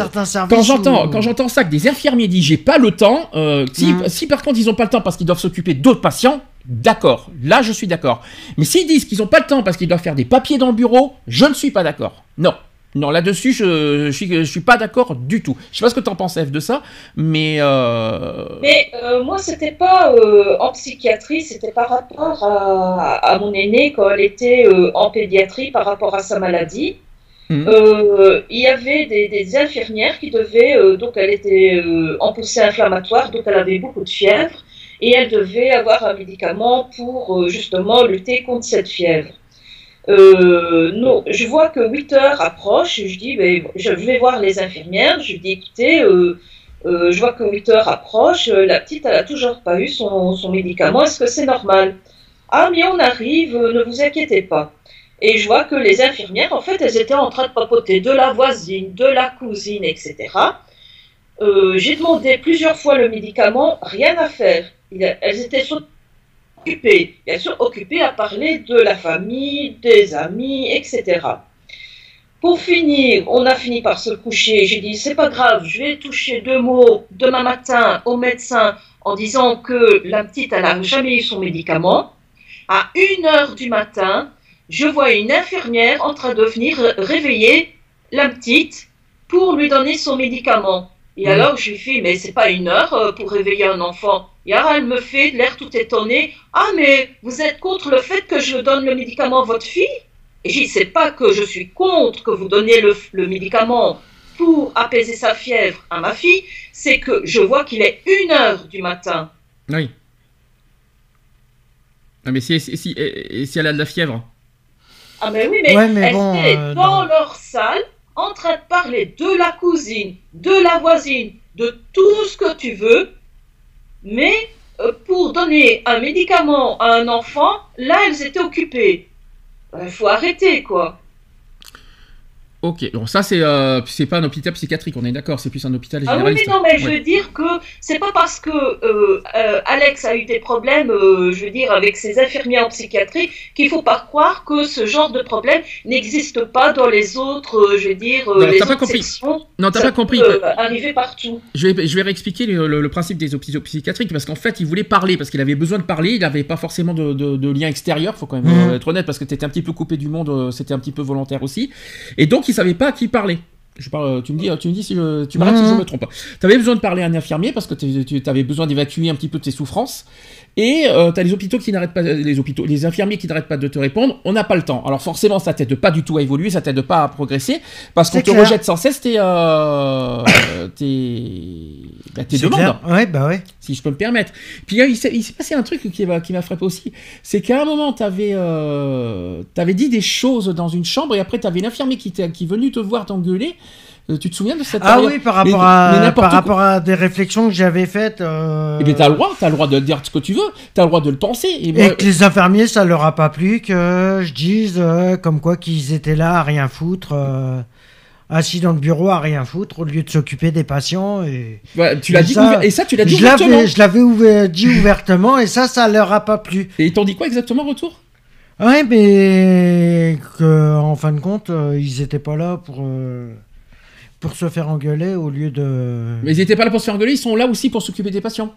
j'entends, où- quand j'entends ça que des infirmiers disent j'ai pas le temps, euh, si, si par contre ils ont pas le temps parce qu'ils doivent s'occuper d'autres patients, d'accord, là je suis d'accord. Mais s'ils disent qu'ils ont pas le temps parce qu'ils doivent faire des papiers dans le bureau, je ne suis pas d'accord. Non. Non, là-dessus, je, je suis, je suis pas d'accord du tout. Je sais pas ce que t'en penses, Eve, de ça, mais... Euh... Mais euh, moi, c'était pas euh, en psychiatrie, c'était par rapport à, à mon aînée quand elle était euh, en pédiatrie par rapport à sa maladie. Euh, il y avait des, des infirmières qui devaient, donc elle était en poussée inflammatoire, donc elle avait beaucoup de fièvre, et elle devait avoir un médicament pour justement lutter contre cette fièvre. Euh, non, je vois que 8 heures approchent, je dis, ben, je vais voir les infirmières, je dis, écoutez, euh, euh, je vois que 8 heures approchent, euh, la petite, elle a toujours pas eu son, médicament, est-ce que c'est normal? Ah, mais on arrive, ne vous inquiétez pas. Et je vois que les infirmières, en fait, elles étaient en train de papoter de la voisine, de la cousine, etc. J'ai demandé plusieurs fois le médicament, rien à faire. Elles étaient so- occupées, bien sûr, occupées à parler de la famille, des amis, etc. Pour finir, on a fini par se coucher. J'ai dit, c'est pas grave, je vais toucher deux mots demain matin au médecin en disant que la petite, elle n'a jamais eu son médicament. À une heure du matin, je vois une infirmière en train de venir réveiller la petite pour lui donner son médicament. Et Mhm. alors, je lui fais, mais c'est pas une heure euh, pour réveiller un enfant. Et alors, elle me fait de l'air tout étonné. Ah, mais vous êtes contre le fait que je donne le médicament à votre fille? Et j'ai dit, c'est pas que je suis contre que vous donniez le, le médicament pour apaiser sa fièvre à ma fille, c'est que je vois qu'il est une heure du matin. Oui. Ah, mais si, si, si, et- et si elle a de la fièvre Ah mais oui, mais, Ouais, mais elle bon, était euh, dans non. leur salle en train de parler de la cousine, de la voisine, de tout ce que tu veux, mais euh, pour donner un médicament à un enfant, là, elles étaient occupées. Il faut arrêter, quoi. Ok, bon ça c'est euh, c'est pas un hôpital psychiatrique, on est d'accord, c'est plus un hôpital Ah oui, généraliste. mais non, mais je veux dire que c'est pas parce que euh, euh, Alex a eu des problèmes, euh, je veux dire, avec ses infirmiers en psychiatrie, qu'il faut pas croire que ce genre de problème n'existe pas dans les autres, euh, je veux dire, euh, Non, les t'as pas autres compris. sections. Non, t'as pas compris. peut euh, arriver partout. Je vais, je vais réexpliquer le, le- le principe des hôpitaux psychiatriques parce qu'en fait, il voulait parler parce qu'il avait besoin de parler. Il n'avait pas forcément de, de- de lien extérieur. Faut quand même euh, être honnête parce que t'étais un petit peu coupé du monde. C'était un petit peu volontaire aussi. Et donc, il savait pas à qui parler. Je parle, tu me dis, tu me dis si je- tu m'arrêtes si je Mhm. me trompe. Tu avais besoin de parler à un infirmier parce que tu avais besoin d'évacuer un petit peu tes souffrances. Et euh, tu as les hôpitaux qui n'arrêtent pas, les hôpitaux, les infirmiers qui n'arrêtent pas de te répondre. On n'a pas le temps. Alors forcément, ça t'aide pas du tout à évoluer, ça t'aide pas à progresser parce qu'on te clair. rejette sans cesse tes, euh, tes, bah, tes demandes clair. Ouais, bah ouais. si je peux me permettre. Puis il s'est il s'est passé un truc qui m'a qui m'a frappé aussi, c'est qu'à un moment, tu avais, dit des choses dans une chambre et après, tu avais une infirmière qui, qui est venue te voir t'engueuler. Euh, tu te souviens de cette Ah période oui, par rapport, mais à, par rapport à des réflexions que j'avais faites. euh, Eh bien, t'as le droit, t'as le droit de dire ce que tu veux, t'as le droit de le penser. Et Et que les infirmiers, ça leur a pas plu que je dise euh, comme quoi qu'ils étaient là à rien foutre, euh, assis dans le bureau à rien foutre, au lieu de s'occuper des patients. Et... ouais, tu l'as et dit, ça, et ça, tu l'as dit Je ouvertement. je l'avais ouver- dit ouvertement et ça, ça leur a pas plu. Et ils t'ont dit quoi exactement en retour? Ouais, mais que, en fin de compte, ils étaient pas là pour. euh, pour se faire engueuler au lieu de. Mais ils n'étaient pas là pour se faire engueuler, ils sont là aussi pour s'occuper des patients.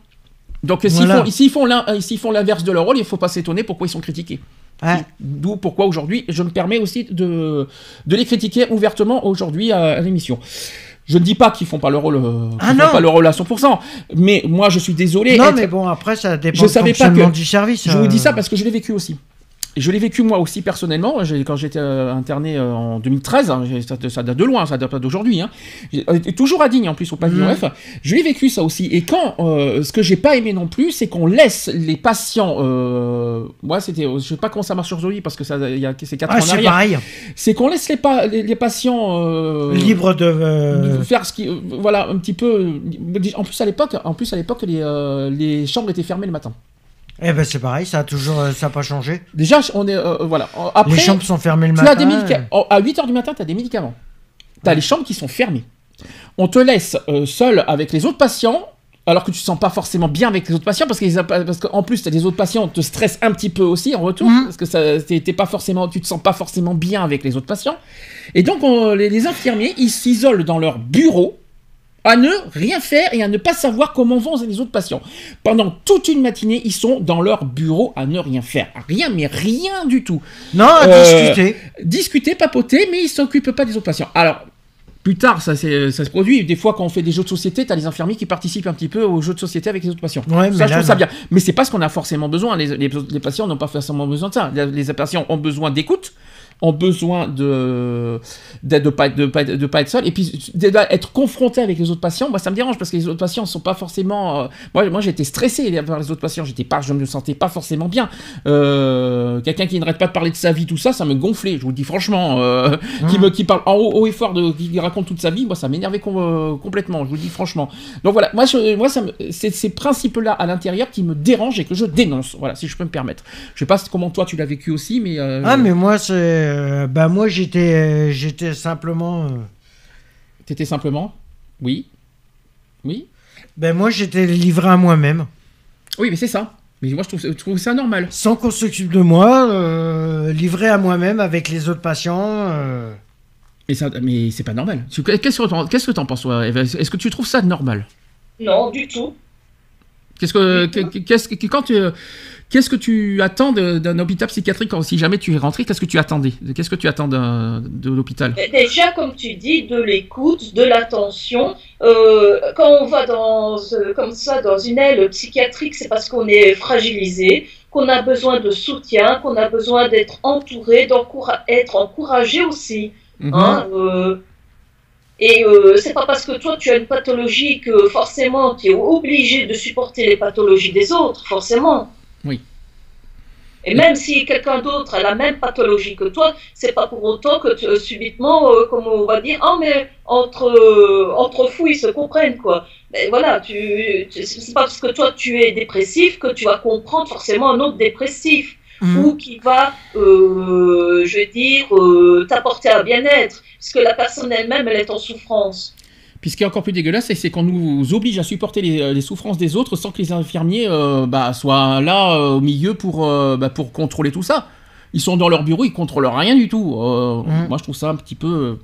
Donc s'ils Voilà. s'ils font euh, s'ils font l'inverse de leur rôle, il ne faut pas s'étonner pourquoi ils sont critiqués. Ouais. D'où pourquoi aujourd'hui, je me permets aussi de, de les critiquer ouvertement aujourd'hui à, à l'émission. Je ne dis pas qu'ils font pas leur rôle, euh, Ah font pas leur rôle à 100%, mais moi je suis désolé. non, être- mais bon, après, ça dépend Je du savais pas que- du service. Je vous dis euh. ça parce que je l'ai vécu aussi. Je l'ai vécu moi aussi personnellement, quand j'étais euh, interné euh, en 2013, hein, ça, ça date de loin, ça date pas d'aujourd'hui, hein. Euh, toujours à Digne en plus au pavillon Mhm. F, je l'ai vécu ça aussi. Et quand, euh, ce que j'ai pas aimé non plus, c'est qu'on laisse les patients, euh, moi c'était, je sais pas comment ça marche sur Zoe parce que ça, il y a c'est 4 Ah, ans en c'est arrière, pareil. c'est qu'on laisse les, pa- les, les patients euh, Libre de. de faire ce qui, voilà, un petit peu. En plus à l'époque, en plus à l'époque, les, les chambres étaient fermées le matin. Eh ben, c'est pareil, ça a toujours. euh, Ça a pas changé. Déjà, on est, euh, voilà. Après, les chambres sont fermées le Tu matin. as des. Oh, À 8h du matin, tu as des médicaments. Tu as les chambres qui sont fermées. On te laisse euh, seul avec les autres patients, alors que tu te sens pas forcément bien avec les autres patients, parce qu'en parce plus, t'as des autres patients te stressent un petit peu aussi en retour, Mhm. parce que ça, t'es pas forcément, tu te sens pas forcément bien avec les autres patients. Et donc, on- les, les infirmiers, ils s'isolent dans leur bureau à ne rien faire et à ne pas savoir comment vont les autres patients. Pendant toute une matinée, ils sont dans leur bureau à ne rien faire. Rien, mais rien du tout Non, à Euh, discuter. discuter, papoter, mais ils s'occupent pas des autres patients. Alors, plus tard, ça, se produit. Des fois, quand on fait des jeux de société, tu as les infirmiers qui participent un petit peu aux jeux de société avec les autres patients. Ouais, mais ça, je trouve ça bien. Mais c'est pas ce qu'on a forcément besoin. Les, les- les patients n'ont pas forcément besoin de ça. Les, les patients ont besoin d'écoute, ont besoin de d'être- de pas être- de pas de pas être seuls et puis d'être confronté avec les autres patients. Moi, ça me dérange parce que les autres patients sont pas forcément. euh, Moi, moi, j'étais stressé par les autres patients. J'étais pas, je me sentais pas forcément bien. Euh, Quelqu'un qui n'arrête pas de parler de sa vie, tout ça, ça me gonflait. Je vous le dis franchement. euh, qui Mmh. me qui parle en haut, haut et fort de qui raconte toute sa vie, moi, ça m'énervait com- euh, complètement. Je vous le dis franchement. Donc voilà, moi, je- moi, ça c'est ces principes-là à l'intérieur qui me dérangent et que je dénonce. Voilà, si je peux me permettre. Je sais pas comment toi tu l'as vécu aussi, mais. euh, Ah, mais moi, c'est. Euh, bah, moi, j'étais euh, j'étais simplement. euh, T'étais simplement. Oui. Oui. Ben, moi, j'étais livré à moi-même. Oui, mais c'est ça. Mais moi, je trouve, je trouve ça normal. Sans qu'on s'occupe de moi, euh, livré à moi-même avec les autres patients. euh, Mais, ça, mais c'est pas normal. Tu- Qu'est-ce que t'en qu'est-ce que t'en penses, toi, Eva? Est-ce que tu trouves ça normal? Non, du tout. Qu'est-ce que, que- qu'est-ce que, quand tu, qu'est-ce que tu attends d'un hôpital psychiatrique quand, si jamais tu es rentré Qu'est-ce que tu attendais? Qu'est-ce que tu attends d'un- de l'hôpital? Déjà, comme tu dis, de l'écoute, de l'attention. Euh, quand on va dans, euh, comme ça dans une aile psychiatrique, c'est parce qu'on est fragilisé, qu'on a besoin de soutien, qu'on a besoin d'être entouré, d'être encouragé aussi. Mhm. Hein, euh, et euh, c'est pas parce que toi tu as une pathologie que forcément tu es obligé de supporter les pathologies des autres, forcément. Et même si quelqu'un d'autre a la même pathologie que toi, c'est pas pour autant que tu- euh, subitement, euh, comme on va dire, oh mais entre euh, entre fous ils se comprennent quoi. Mais voilà, tu, tu- c'est pas parce que toi tu es dépressif que tu vas comprendre forcément un autre dépressif Mhm. ou qui va, euh, je veux dire, euh, t'apporter un bien-être, puisque la personne elle-même, elle est en souffrance. Puis ce qui est encore plus dégueulasse, c'est- qu'on nous oblige à supporter les, les souffrances des autres sans que les infirmiers euh, bah, soient là euh, au milieu pour, euh, bah, pour contrôler tout ça. Ils sont dans leur bureau, ils contrôlent rien du tout. Euh, Mhm. Moi, je trouve ça un petit peu euh,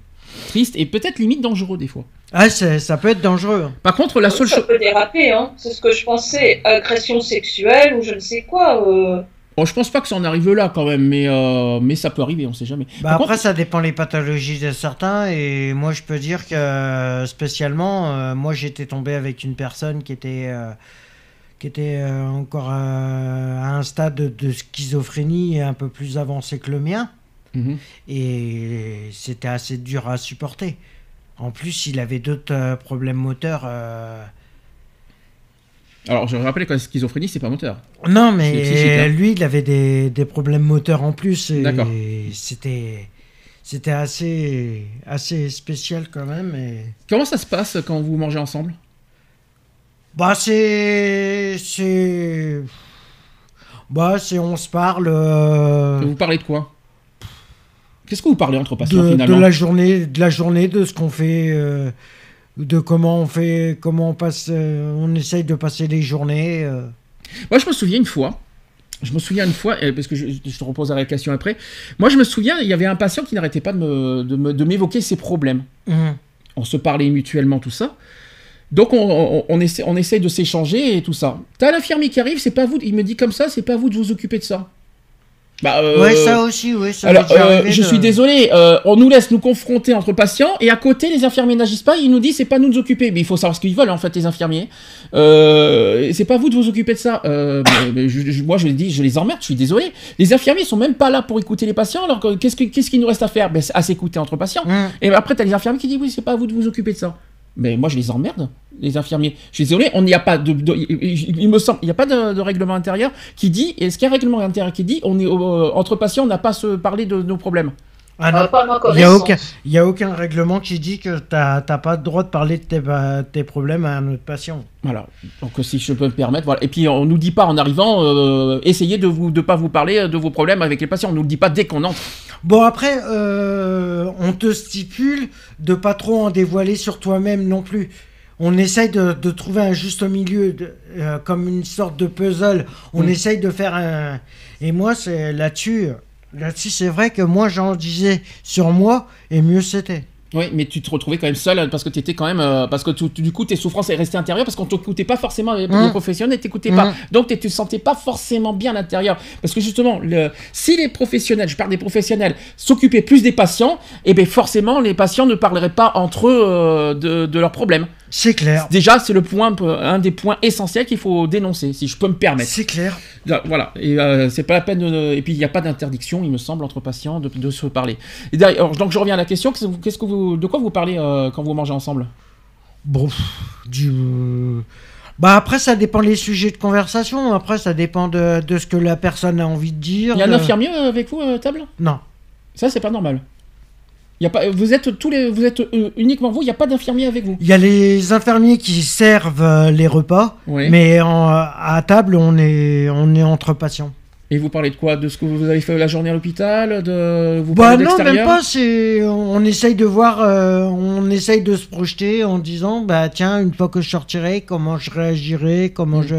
triste et peut-être limite dangereux des fois. Ah, ça peut être dangereux. Par contre, la seule Ça chose. peut déraper, hein. c'est ce que je pensais, agression sexuelle ou je ne sais quoi. Bon, je pense pas que ça en arrive là quand même, mais, euh, mais ça peut arriver, on sait jamais. Bah après, contre- ça dépend les pathologies de certains. Et moi, je peux dire que euh, spécialement, euh, moi, j'étais tombé avec une personne qui était, euh, qui était encore à un stade de, de schizophrénie un peu plus avancé que le mien. Mhm. Et c'était assez dur à supporter. En plus, il avait d'autres problèmes moteurs. Alors, je rappelle que la schizophrénie, c'est pas moteur. Non, mais hein. lui, il avait des, des problèmes moteurs en plus. D'accord. C'était, c'était assez, assez spécial quand même. Et... Comment ça se passe quand vous mangez ensemble? Bah, c'est. C'est. Bah, c'est. On se parle. euh, Vous parlez de quoi? Qu'est-ce que vous parlez entre patients de, de finalement? la journée, de la journée, de ce qu'on fait, euh, de comment on fait, comment on passe, euh, on essaye de passer les journées. euh. Moi, je me souviens une fois. Je me souviens une fois, parce que je, je te reposerai la question après. Moi, je me souviens, il y avait un patient qui n'arrêtait pas de me- de me- de m'évoquer ses problèmes. Mhm. on se parlait mutuellement, tout ça. Donc on, on, on essaie, on essaie de s'échanger et tout ça. T'as l'infirmier qui arrive, c'est pas vous, il me dit comme ça, c'est pas vous de vous occuper de ça. Bah, euh, Ouais, ça aussi, oui. Ça alors, déjà euh, je de- suis désolé, euh, on nous laisse nous confronter entre patients et à côté les infirmiers n'agissent pas, ils nous disent c'est pas nous de nous occuper, mais il faut savoir ce qu'ils veulent en fait les infirmiers. C'est pas vous de vous occuper de ça. Mais- mais je- je- moi je les dis, je les emmerde, je suis désolé. Les infirmiers sont même pas là pour écouter les patients, alors que- qu'est-ce que- qu'est-ce qu'il nous reste à faire? Ben, c'est À s'écouter entre patients. Et après t'as les infirmiers qui disent oui c'est pas à vous de vous occuper de ça. Mais moi je les emmerde, les infirmiers. Je suis désolé, on n'y a pas de, de- il, me semble, il n'y a pas de, de règlement intérieur qui dit, est-ce qu'il y a un règlement intérieur qui dit, on est euh, entre patients, on n'a pas à se parler de nos problèmes. Ah non. Ma Il n'y a, aucun- il y a aucun règlement qui dit que tu n'as pas le droit de parler de tes, bah, tes problèmes à un autre patient. Voilà. Donc euh, si je peux me permettre, voilà. Et puis on nous dit pas en arrivant, euh, essayez de vous de pas vous parler de vos problèmes avec les patients. On nous le dit pas dès qu'on entre. Bon, après, euh, on te stipule de pas trop en dévoiler sur toi-même non plus. On essaye de, de trouver un juste milieu, de- euh, comme une sorte de puzzle. On Mm. essaye de faire un. Et moi, c'est là-dessus. Là-dessus, c'est vrai que moi, j'en disais sur moi, et mieux c'était. Oui, mais tu te retrouvais quand même seul euh, parce que tu étais quand même euh, parce que tu- tu- du coup tes souffrances est restées intérieures parce qu'on t'écoutait pas forcément les, Mm. les professionnels, t'écoutais Mm. pas. Donc tu te sentais pas forcément bien à l'intérieur parce que justement le, si les professionnels, je parle des professionnels, s'occupaient plus des patients, et ben forcément les patients ne parleraient pas entre eux euh, de, de leurs problèmes. C'est clair. Déjà, c'est le point un des points essentiels qu'il faut dénoncer, si je peux me permettre. C'est clair. Voilà, et euh, c'est pas la peine de... Et puis il n'y a pas d'interdiction, il me semble, entre patients de, de se parler. Et d'ailleurs, donc je reviens à la question, qu'est-ce que vous- vous, de quoi vous parlez euh, quand vous mangez ensemble Bon, du. Bah après, ça dépend les sujets de conversation. Après, ça dépend de, de ce que la personne a envie de dire. Il y a un de- infirmier euh, avec vous à table Non. Ça, c'est pas normal. Il y a pas, vous êtes tous les, vous êtes euh, uniquement vous, il n'y a pas d'infirmier avec vous. Il y a les infirmiers qui servent euh, les repas, Oui. mais en- à table, on est, on est entre patients. Et vous parlez de quoi? De ce que vous avez fait la journée à l'hôpital? De vous Bah non, même pas. C'est, on essaye de voir, euh, on essaye de se projeter en disant, bah tiens, une fois que je sortirai, comment je réagirai, comment Mm. je,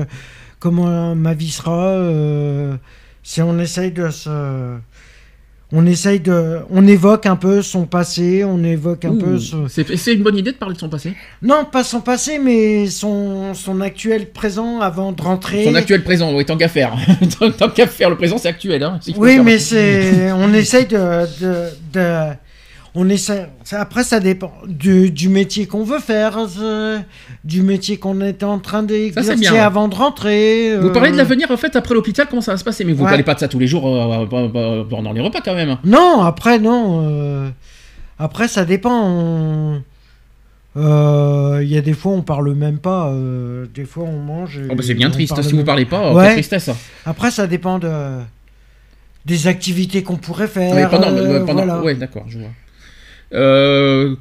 comment ma vie sera. euh, on essaye de se, on essaye de, on évoque un peu son passé, on évoque un Ouh, peu ce, C'est une bonne idée de parler de son passé? non, pas son passé, mais son, son actuel présent avant de rentrer. Son actuel présent, oui, tant qu'à faire. tant qu'à faire, le présent c'est actuel. Hein, si Oui, mais c'est, on essaye de, de, de- on essaie. Après, ça dépend du, du métier qu'on veut faire, euh, du métier qu'on était en train d'exercer avant de rentrer. Vous euh, parlez de l'avenir en fait après l'hôpital, comment ça va se passer? Mais vous Ouais. parlez pas de ça tous les jours euh, pendant les repas quand même. Non, après non. euh, Après, ça dépend. Il y a des fois, on parle même pas. Des fois, on mange. Oh, bah, c'est bien triste si vous même- parlez pas, euh, Ouais. tristesse. Après, ça dépend de des activités qu'on pourrait faire. Oui, pendant, euh, euh, pendant- voilà. ouais, d'accord, je vois. Euh,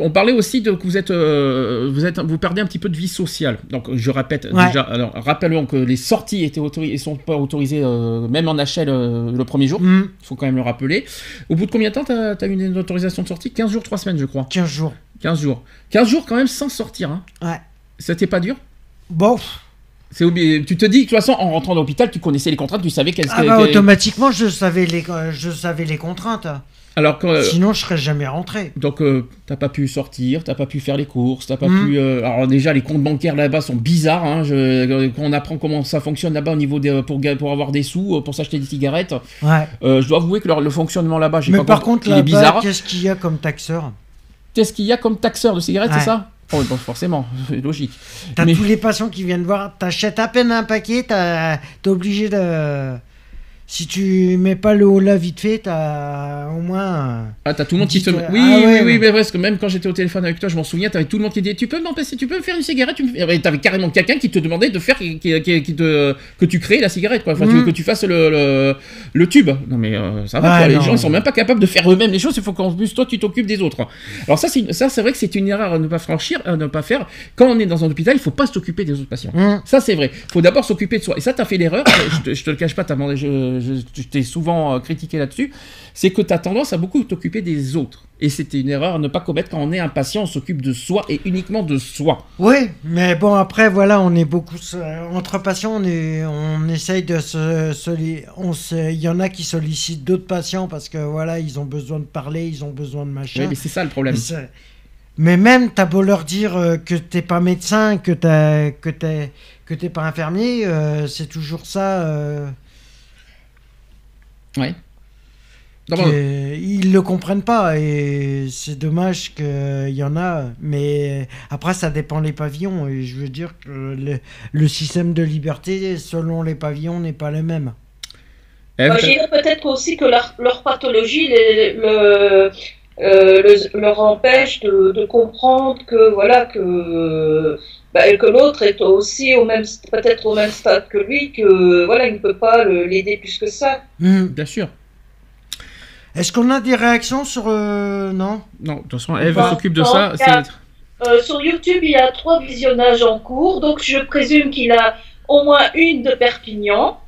on parlait aussi de que vous êtes, euh, vous êtes, vous perdez un petit peu de vie sociale. Donc, je répète Ouais. déjà. Alors, rappelons que les sorties étaient autorisées, sont pas autorisées, euh, même en HL euh, le premier jour. Il faut quand même le rappeler. Au bout de combien de temps t'as as eu une autorisation de sortie? 15 jours, 3 semaines, je crois. 15 jours. 15 jours. 15 jours quand même sans sortir. Hein. Ouais. C'était pas dur? Bon. C'est. Tu te dis, de toute façon, en rentrant à l'hôpital, tu connaissais les contraintes, tu savais qu'elles Ah bah, automatiquement, je savais les, je savais les contraintes. Alors, euh, Sinon, je serais jamais rentré. donc, euh, t'as pas pu sortir, t'as pas pu faire les courses, t'as pas Mm. pu. euh, alors, déjà, les comptes bancaires là-bas sont bizarres. Hein, je- euh, quand on apprend comment ça fonctionne là-bas au niveau des, pour, pour avoir des sous, pour s'acheter des cigarettes, Ouais. euh, je dois avouer que leur- le fonctionnement là-bas, j'ai Mais pas par contre, là-bas, bizarre. qu'est-ce qu'il y a comme taxeur? Qu'est-ce qu'il y a comme taxeur de cigarettes, Ouais. c'est ça? Oh, bon, Forcément, c'est logique. T'as Mais- tous les patients qui viennent voir, t'achètes à peine un paquet, t'es obligé de... Si tu mets pas le haut là vite fait, t'as au moins... Ah, t'as tout le monde qui euh, Oui, ah oui, ouais, oui, ouais. mais parce que même quand j'étais au téléphone avec toi, je m'en souviens, t'avais tout le monde qui disait Tu peux m'empêcher, tu peux me faire une cigarette tu me... fais- Et T'avais carrément quelqu'un qui te demandait de faire. Qui, qui- qui- qui te... que tu crées la cigarette, quoi. Enfin, tu- Mhm. que tu fasses le, le, le tube. Non, mais euh, ça va, quoi. Les non. gens, ils sont même pas capables de faire eux-mêmes les choses, il faut qu'en plus, toi, tu t'occupes des autres. Alors, ça, c'est une- ça, c'est vrai que c'est une erreur à ne pas franchir, à ne pas faire. Quand on est dans un hôpital, il faut pas s'occuper des autres patients. Hum. Ça, c'est vrai. faut d'abord s'occuper de soi. Et ça, t'as fait l'erreur. je, te, je te le cache pas, t'as demandé- je, je- je t'ai souvent euh, critiqué là-dessus. C'est que t'as tendance à beaucoup t'occuper des autres. Et c'était une erreur à ne pas commettre quand on est un patient, on s'occupe de soi et uniquement de soi. Oui, mais bon, après, voilà, on est beaucoup... Entre patients, on, est, on essaye de se... on Il y en a qui sollicitent d'autres patients parce que, voilà, ils ont besoin de parler, ils ont besoin de machin. Ouais, mais c'est ça le problème. Mais même, t'as beau leur dire euh, que t'es pas médecin, que t'es, que t'es pas infirmier, euh, c'est toujours ça. euh, Que- bon, ils le comprennent pas et c'est dommage qu'il y en a. Mais après, ça dépend les pavillons et je veux dire que le, le système de liberté selon les pavillons n'est pas le même. Bah, je dirais peut-être aussi que leur, leur pathologie les- le, euh, le- leur empêche de, de comprendre que voilà que bah, que l'autre est aussi au même peut-être au même stade que lui que voilà il ne peut pas l'aider plus que ça. Hmm. bien sûr. Est-ce qu'on a des réactions sur euh, non? Non, de toute façon, Eve Bah, s'occupe de non, ça. Euh, sur YouTube, il y a trois visionnages en cours, donc je présume qu'il a au moins une de Perpignan.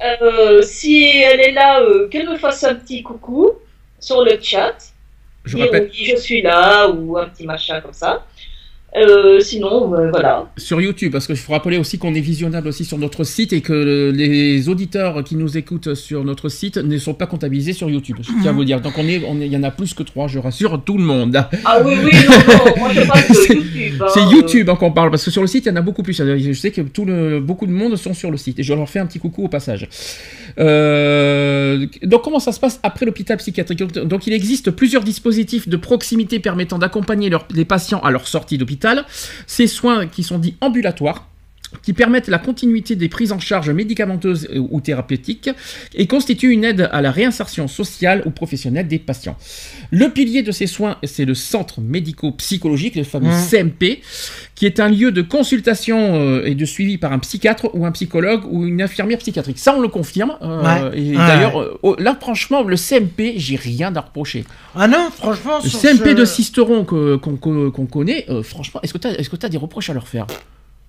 Euh, si elle est là, euh, qu'elle me fasse un petit coucou sur le chat. Je dire rappelle, oui, je suis là ou un petit machin comme ça. Euh, sinon, euh, voilà. sur YouTube, parce qu'il faut rappeler aussi qu'on est visionnable aussi sur notre site et que les auditeurs qui nous écoutent sur notre site ne sont pas comptabilisés sur YouTube. Je tiens à vous dire. Donc on est, on est, il y en a plus que trois, je rassure tout le monde. Ah oui, oui, non, non, moi je parle C'est- de YouTube. hein, C'est euh, YouTube hein, qu'on parle, parce que sur le site, il y en a beaucoup plus. Je sais que tout le, beaucoup de monde sont sur le site, et je leur fais un petit coucou au passage. Euh, donc comment ça se passe après l'hôpital psychiatrique? Donc, il existe plusieurs dispositifs de proximité permettant d'accompagner les patients à leur sortie d'hôpital. Ces soins qui sont dits ambulatoires qui permettent la continuité des prises en charge médicamenteuses ou thérapeutiques et constituent une aide à la réinsertion sociale ou professionnelle des patients. Le pilier de ces soins, c'est le centre médico-psychologique, le fameux Mmh. CMP, qui est un lieu de consultation euh, et de suivi par un psychiatre ou un psychologue ou une infirmière psychiatrique. Ça, on le confirme. euh, Ouais. Et Ouais. d'ailleurs, euh, oh, là, franchement, le CMP, j'ai rien à reprocher. Ah non, franchement. Le CMP ce- de Sisteron qu'on connaît, euh, franchement, est-ce que tu as, des reproches à leur faire?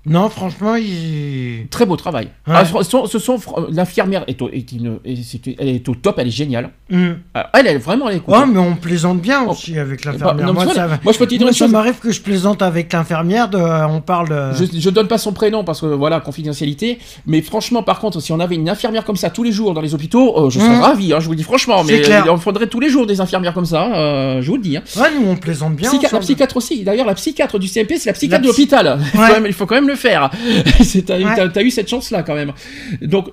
Non, franchement, il. Très beau travail. Ouais. Ah, ce sont, ce sont- l'infirmière est, au- est une- est- c'est- elle est au top, elle est géniale. Hmm. Alors, elle, elle est vraiment, elle est Ouais, mais on plaisante bien aussi avec Bah, l'infirmière. non, moi, ça, moi, je peux te dire moi, une ça m'arrive que je plaisante avec l'infirmière. De... On parle de. Je, je donne pas son prénom parce que voilà, confidentialité. Mais franchement, par contre, si on avait une infirmière comme ça tous les jours dans les hôpitaux, euh, je serais Mmh. ravi, hein, je vous dis franchement. Mais clair. il en faudrait tous les jours des infirmières comme ça, euh, je vous le dis. hein. Ouais, nous, on plaisante bien. La psychiatre aussi. D'ailleurs, la psychiatre du CMP, c'est la psychiatre La de l'hôpital. Ouais. il faut quand même le faire. T'as Ouais. eu cette chance-là quand même. Donc,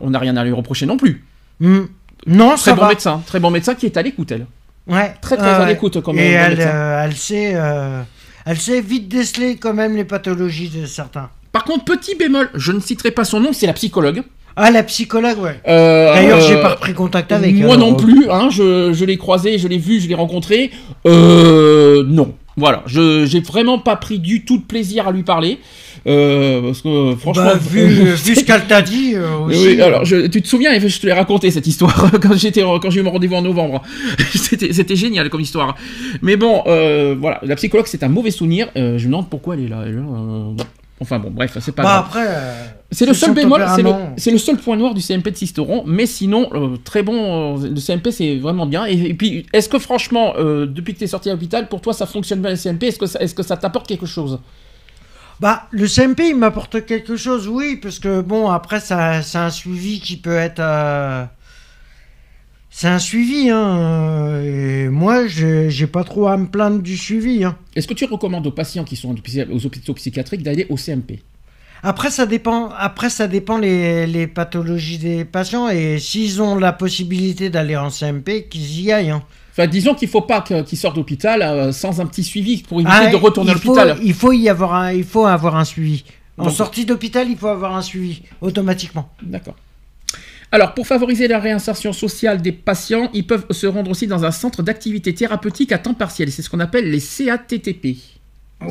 on n'a rien à lui reprocher non plus. Hmm. Non, Très ça bon va. médecin, très bon médecin qui est à l'écoute, elle. Ouais. Très, très à l'écoute Et elle, médecin. euh, elle sait. euh, Elle sait vite déceler quand même les pathologies de certains. Par contre, petit bémol, je ne citerai pas son nom, c'est la psychologue. Ah, la psychologue, ouais. Euh, D'ailleurs, j'ai euh, pas repris contact avec. Moi alors, non euh, plus, hein, je, je l'ai croisé, je l'ai vu, je l'ai rencontré. Euh, non. Voilà, je j'ai vraiment pas pris du tout de plaisir à lui parler. Euh, parce que franchement. Bah, vu, vu ce qu'elle t'a dit euh, Oui, aussi. oui, alors je- tu te souviens, je te l'ai raconté cette histoire quand j'étais quand j'ai eu mon rendez-vous en novembre. C'était c'était génial comme histoire. Mais bon, euh, voilà, la psychologue c'est un mauvais souvenir. Euh, je me demande pourquoi elle est là. elle euh, Enfin bon, bref, c'est pas Bah, grave. après. C'est le seul son bémol, c'est le, tempérament. c'est le seul point noir du CMP de Sisteron, mais sinon, euh, très bon, euh, le CMP c'est vraiment bien. Et, et puis, est-ce que franchement, euh, depuis que tu es sorti à l'hôpital, pour toi ça fonctionne bien le CMP Est-ce que ça, t'apporte quelque chose? Bah, le CMP, il m'apporte quelque chose, oui, parce que bon, après, ça, c'est un suivi qui peut être. C'est un suivi, hein. Et moi, j'ai j'ai pas trop à me plaindre du suivi, hein. Est-ce que tu recommandes aux patients qui sont aux hôpitaux psychiatriques d'aller au CMP Après, ça dépend. Après, ça dépend les, les pathologies des patients et s'ils ont la possibilité d'aller en CMP, qu'ils y aillent. hein. Enfin, disons qu'il faut pas qu'ils sortent d'hôpital euh, sans un petit suivi pour éviter Ah, de retourner à l'hôpital. Il faut y avoir un, il faut avoir un suivi. En Donc- sortie d'hôpital, il faut avoir un suivi automatiquement. D'accord. Alors, pour favoriser la réinsertion sociale des patients, ils peuvent se rendre aussi dans un centre d'activité thérapeutique à temps partiel. C'est ce qu'on appelle les CATTP.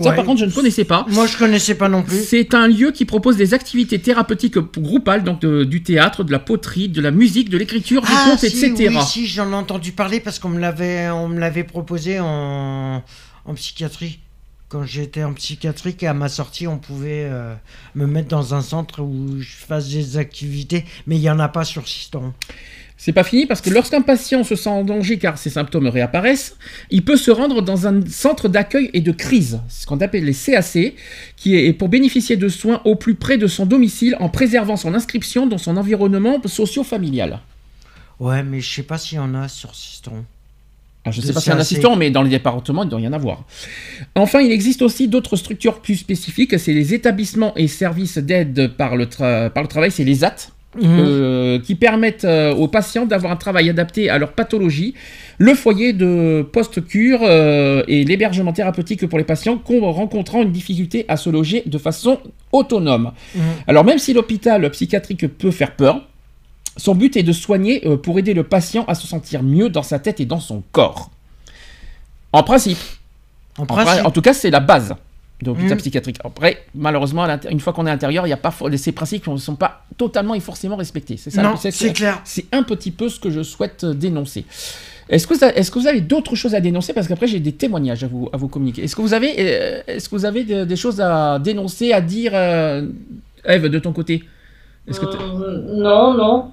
Ça, Ouais. par contre, je ne connaissais pas. Moi, je connaissais pas non plus. C'est un lieu qui propose des activités thérapeutiques groupales, donc de- du théâtre, de la poterie, de la musique, de l'écriture, du Ah, conte, si, etc. Oui, si, j'en ai entendu parler parce qu'on me l'avait, on me l'avait proposé en, en psychiatrie. Quand j'étais en psychiatrie, à ma sortie, on pouvait euh, me mettre dans un centre où je fasse des activités, mais il y en a pas sur Sisteron. C'est pas fini parce que lorsqu'un patient se sent en danger car ses symptômes réapparaissent, il peut se rendre dans un centre d'accueil et de crise, ce qu'on appelle les CAC, qui est pour bénéficier de soins au plus près de son domicile en préservant son inscription dans son environnement socio-familial. Ouais, mais je sais pas s'il y en a sur Sisteron. Alors, je ne sais pas s'il y a un assistant, mais dans les départements, il doit y en avoir. Enfin, il existe aussi d'autres structures plus spécifiques. C'est les établissements et services d'aide par, le tra- par le travail, c'est les AT, Mhm. euh, qui permettent euh, aux patients d'avoir un travail adapté à leur pathologie, le foyer de post-cure euh, et l'hébergement thérapeutique pour les patients con- rencontrant une difficulté à se loger de façon autonome. Mhm. Alors même si l'hôpital psychiatrique peut faire peur, son but est de soigner pour aider le patient à se sentir mieux dans sa tête et dans son corps. En principe. En En, pra- principe. en tout cas, c'est la base de l'hôpital Mhm. psychiatrique. Après, malheureusement, une fois qu'on est à l'intérieur, il y a pas for- ces principes ne sont pas totalement et forcément respectés. C'est ça. non, c'est- c'est clair. c'est un petit peu ce que je souhaite euh, dénoncer. Est-ce que, est-ce que vous avez d'autres choses à dénoncer? Parce qu'après, j'ai des témoignages à vous, à vous communiquer. Est-ce que vous avez, euh, est-ce que vous avez de- des choses à dénoncer, à dire euh, Eve, de ton côté? Que Euh, non, non.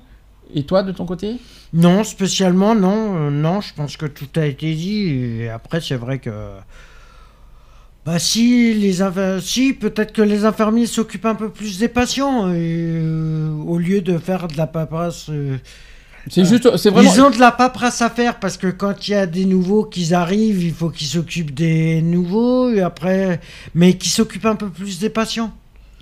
Et toi, de ton côté? Non, spécialement, non. euh, non, je pense que tout a été dit. Et après, c'est vrai que. Bah, si, les inf- si peut-être que les infirmiers s'occupent un peu plus des patients. et, euh, au lieu de faire de la paperasse. euh, C'est juste, c'est vraiment. Ils ont de la paperasse à faire parce que quand il y a des nouveaux qui arrivent, il faut qu'ils s'occupent des nouveaux. Et après. Mais qui s'occupent un peu plus des patients.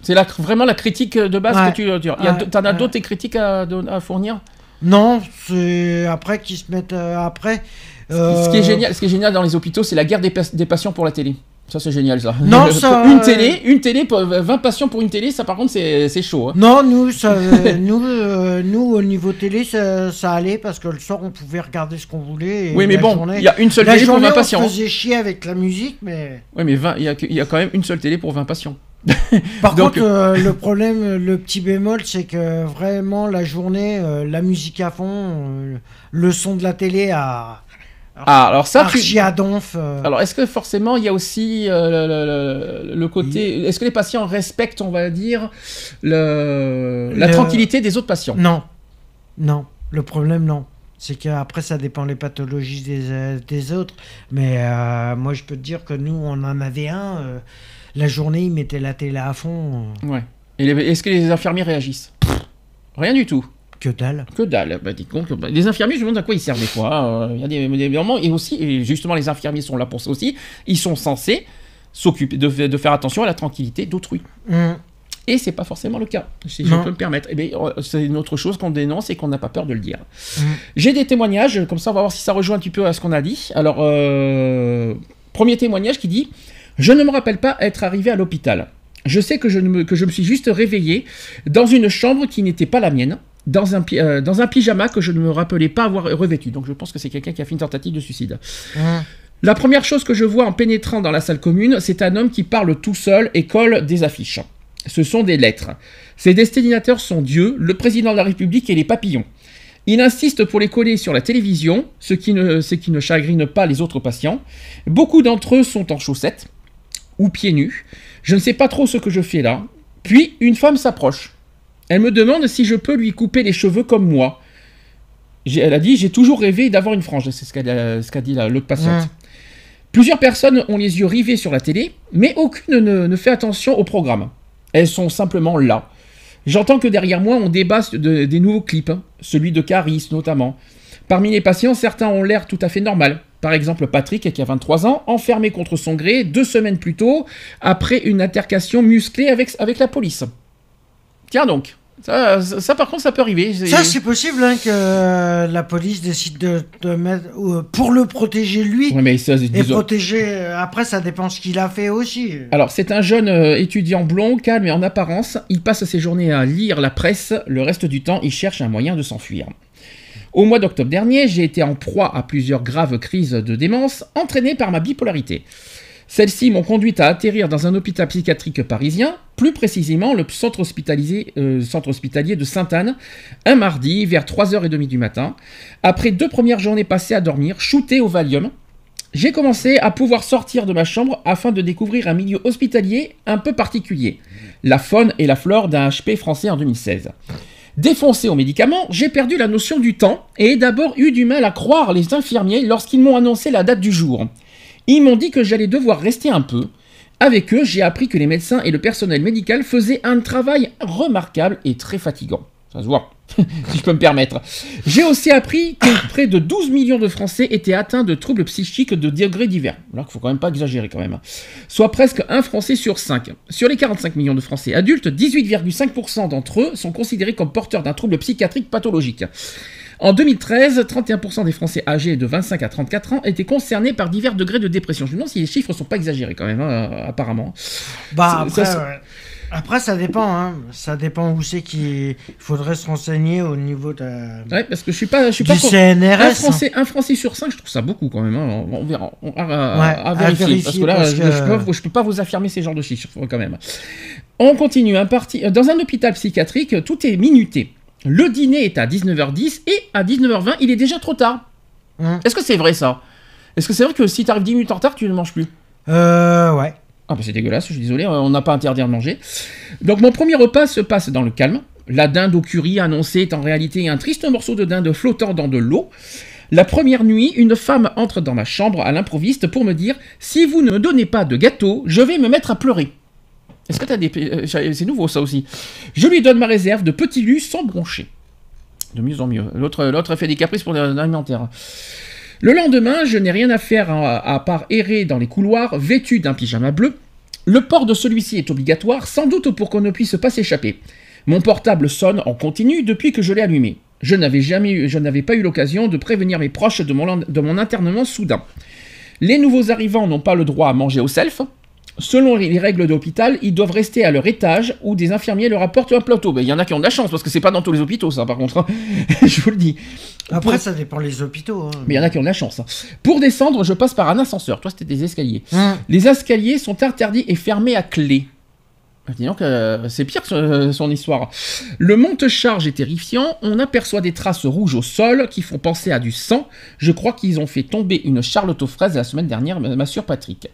C'est la, vraiment la critique de base Ouais. que tu veux dire. Il y a Ouais. d- T'en as Ouais. d'autres critiques à, fournir? Non, c'est après qu'ils se mettent. euh, après. Ce qui est euh, génial, ce qui est génial dans les hôpitaux, c'est la guerre des patients pour la télé. Ça, c'est génial, ça. Non, ça, une euh, télé, une télé, pour- 20 patients pour une télé, ça, par contre, c'est c'est chaud. hein. Non, nous, ça, euh, nous, euh, nous, au niveau télé, ça, ça allait parce que le soir, on pouvait regarder ce qu'on voulait. et Oui, mais bon, il y a une seule la télé pour journée, 20 on patients. se faisait chier avec la musique, mais. Oui, mais 20, il y, a y a quand même une seule télé pour 20 patients. Par Donc- contre, euh, le problème, le petit bémol, c'est que vraiment, la journée, euh, la musique à fond, euh, le son de la télé à. Ah, alors ça, tu... euh, Alors, est-ce que forcément, il y a aussi euh, le, le- le côté... Est-ce que les patients respectent, on va dire, le... la tranquillité des autres patients? Non, non. Le problème, non. C'est qu'après, ça dépend les pathologies des, euh, des autres. Mais euh, moi, je peux te dire que nous, on en avait un. euh, la journée, il mettait la télé à fond. Ouais. Et est-ce que les infirmiers réagissent? Rien du tout. Que dalle. Que dalle. Bah, dis donc, bah, les infirmiers, je me demande à quoi ils servent des fois. Euh, Il y a des, des moments, et aussi, et justement, les infirmiers sont là pour ça aussi. Ils sont censés s'occuper de, de faire attention à la tranquillité d'autrui. Hum, Et c'est pas forcément le cas, si je peux me permettre. Eh euh, c'est une autre chose qu'on dénonce et qu'on n'a pas peur de le dire. Mhm. J'ai des témoignages, comme ça on va voir si ça rejoint un petit peu à ce qu'on a dit. Alors, euh, premier témoignage qui dit Je ne me rappelle pas être arrivé à l'hôpital. Je sais que je, ne me, que je me suis juste réveillé dans une chambre qui n'était pas la mienne, dans un, pi- euh, dans un pyjama que je ne me rappelais pas avoir revêtu. Donc je pense que c'est quelqu'un qui a fait une tentative de suicide. hum. La première chose que je vois en pénétrant dans la salle commune, c'est un homme qui parle tout seul et colle des affiches. Ce sont des lettres. Ses destinataires sont Dieu, le président de la République et les papillons. Il insiste pour les coller sur la télévision, ce qui ne, ce qui ne chagrine pas les autres patients. Beaucoup d'entre eux sont en chaussettes ou pieds nus. Je ne sais pas trop ce que je fais là. Puis une femme s'approche. Elle me demande si je peux lui couper les cheveux comme moi. Elle a dit J'ai toujours rêvé d'avoir une frange. C'est ce qu'a ce qu'a dit la- l'autre patiente. Ouais. Plusieurs personnes ont les yeux rivés sur la télé, mais aucune ne, ne fait attention au programme. Elles sont simplement là. J'entends que derrière moi, on débat de- des nouveaux clips, celui de Caris notamment. Parmi les patients, certains ont l'air tout à fait normal. Par exemple, Patrick, qui a 23 ans, enfermé contre son gré deux semaines plus tôt, après une altercation musclée avec, avec la police. Tiens donc, ça, ça, ça, par contre, ça peut arriver. Ça, c'est possible hein, que euh, la police décide de, de mettre. euh, pour le protéger lui. Ouais, mais ça, Et disons- protéger. euh, Après, ça dépend ce qu'il a fait aussi. Alors, c'est un jeune euh, étudiant blond, calme et en apparence. Il passe ses journées à lire la presse. Le reste du temps, il cherche un moyen de s'enfuir. Au mois d'octobre dernier, j'ai été en proie à plusieurs graves crises de démence entraînées par ma bipolarité. Celles-ci m'ont conduite à atterrir dans un hôpital psychiatrique parisien, plus précisément le centre, hospitalisé- euh, hospitalier de Sainte-Anne, un mardi vers 3h30 du matin. Après deux premières journées passées à dormir, shooté au Valium, j'ai commencé à pouvoir sortir de ma chambre afin de découvrir un milieu hospitalier un peu particulier, la faune et la flore d'un HP français en 2016. Défoncé aux médicaments, j'ai perdu la notion du temps et d'abord eu du mal à croire les infirmiers lorsqu'ils m'ont annoncé la date du jour. Ils m'ont dit que j'allais devoir rester un peu. Avec eux, j'ai appris que les médecins et le personnel médical faisaient un travail remarquable et très fatigant. Ça se voit, si je peux me permettre. J'ai aussi appris que près de 12 millions de Français étaient atteints de troubles psychiques de degrés divers. Alors qu'il faut quand même pas exagérer quand même. hein. Soit presque un Français sur 5. Sur les 45 millions de Français adultes, 18,5% d'entre eux sont considérés comme porteurs d'un trouble psychiatrique pathologique. En 2013, 31% des Français âgés de 25 à 34 ans étaient concernés par divers degrés de dépression. Je me demande si les chiffres sont pas exagérés quand même, hein, apparemment. Bah après, ça- ouais. après ça dépend, hein. ça dépend où c'est qu'il faudrait se renseigner au niveau de, Ouais, parce que je suis pas, je suis du pas CNRS. Un hein. Français, un Français sur 5, je trouve ça beaucoup quand même. hein. On verra. On- à, à- Ouais, à à vérifier, Parce que là, parce je, que- je peux, pas- je peux pas vous affirmer ces genres de chiffres quand même. On continue. Un parti, dans un hôpital psychiatrique, tout est minuté. Le dîner est à 19h10 et à 19h20, il est déjà trop tard. Hum. Est-ce que c'est vrai ça? Est-ce que c'est vrai que si tu arrives 10 minutes en retard, tu ne manges plus? Euh, ouais. ah bah c'est dégueulasse, je suis désolé, on n'a pas interdit de manger. Donc mon premier repas se passe dans le calme. La dinde au curry annoncée est en réalité un triste morceau de dinde flottant dans de l'eau. La première nuit, une femme entre dans ma chambre à l'improviste pour me dire Si vous ne me donnez pas de gâteau, je vais me mettre à pleurer. Est-ce que t'as des. euh, C'est nouveau ça aussi. Je lui donne ma réserve de petits lus sans broncher. De mieux en mieux. L'autre fait des caprices pour l'alimentaire. Le lendemain, je n'ai rien à faire à, à part errer dans les couloirs, vêtu d'un pyjama bleu. Le port de celui-ci est obligatoire, sans doute pour qu'on ne puisse pas s'échapper. Mon portable sonne en continu depuis que je l'ai allumé. Je n'avais jamais eu, je n'avais pas eu l'occasion de prévenir mes proches de mon internement soudain. Les nouveaux arrivants n'ont pas le droit à manger au self. Selon les règles d'hôpital, ils doivent rester à leur étage où des infirmiers leur apportent un plateau. Ben, Il y en a qui ont de la chance parce que c'est pas dans tous les hôpitaux, ça, par contre. hein. je vous le dis. Après, Pour- ça dépend les hôpitaux. hein. Mais il y en a qui ont de la chance. hein. Pour descendre, je passe par un ascenseur. Toi, c'était des escaliers. Hum. Les escaliers sont interdits et fermés à clé. Ah, Dis donc, euh, c'est pire que son, son histoire. Le monte-charge est terrifiant. On aperçoit des traces rouges au sol qui font penser à du sang. Je crois qu'ils ont fait tomber une charlotte aux fraises la semaine dernière, m'assure Patrick.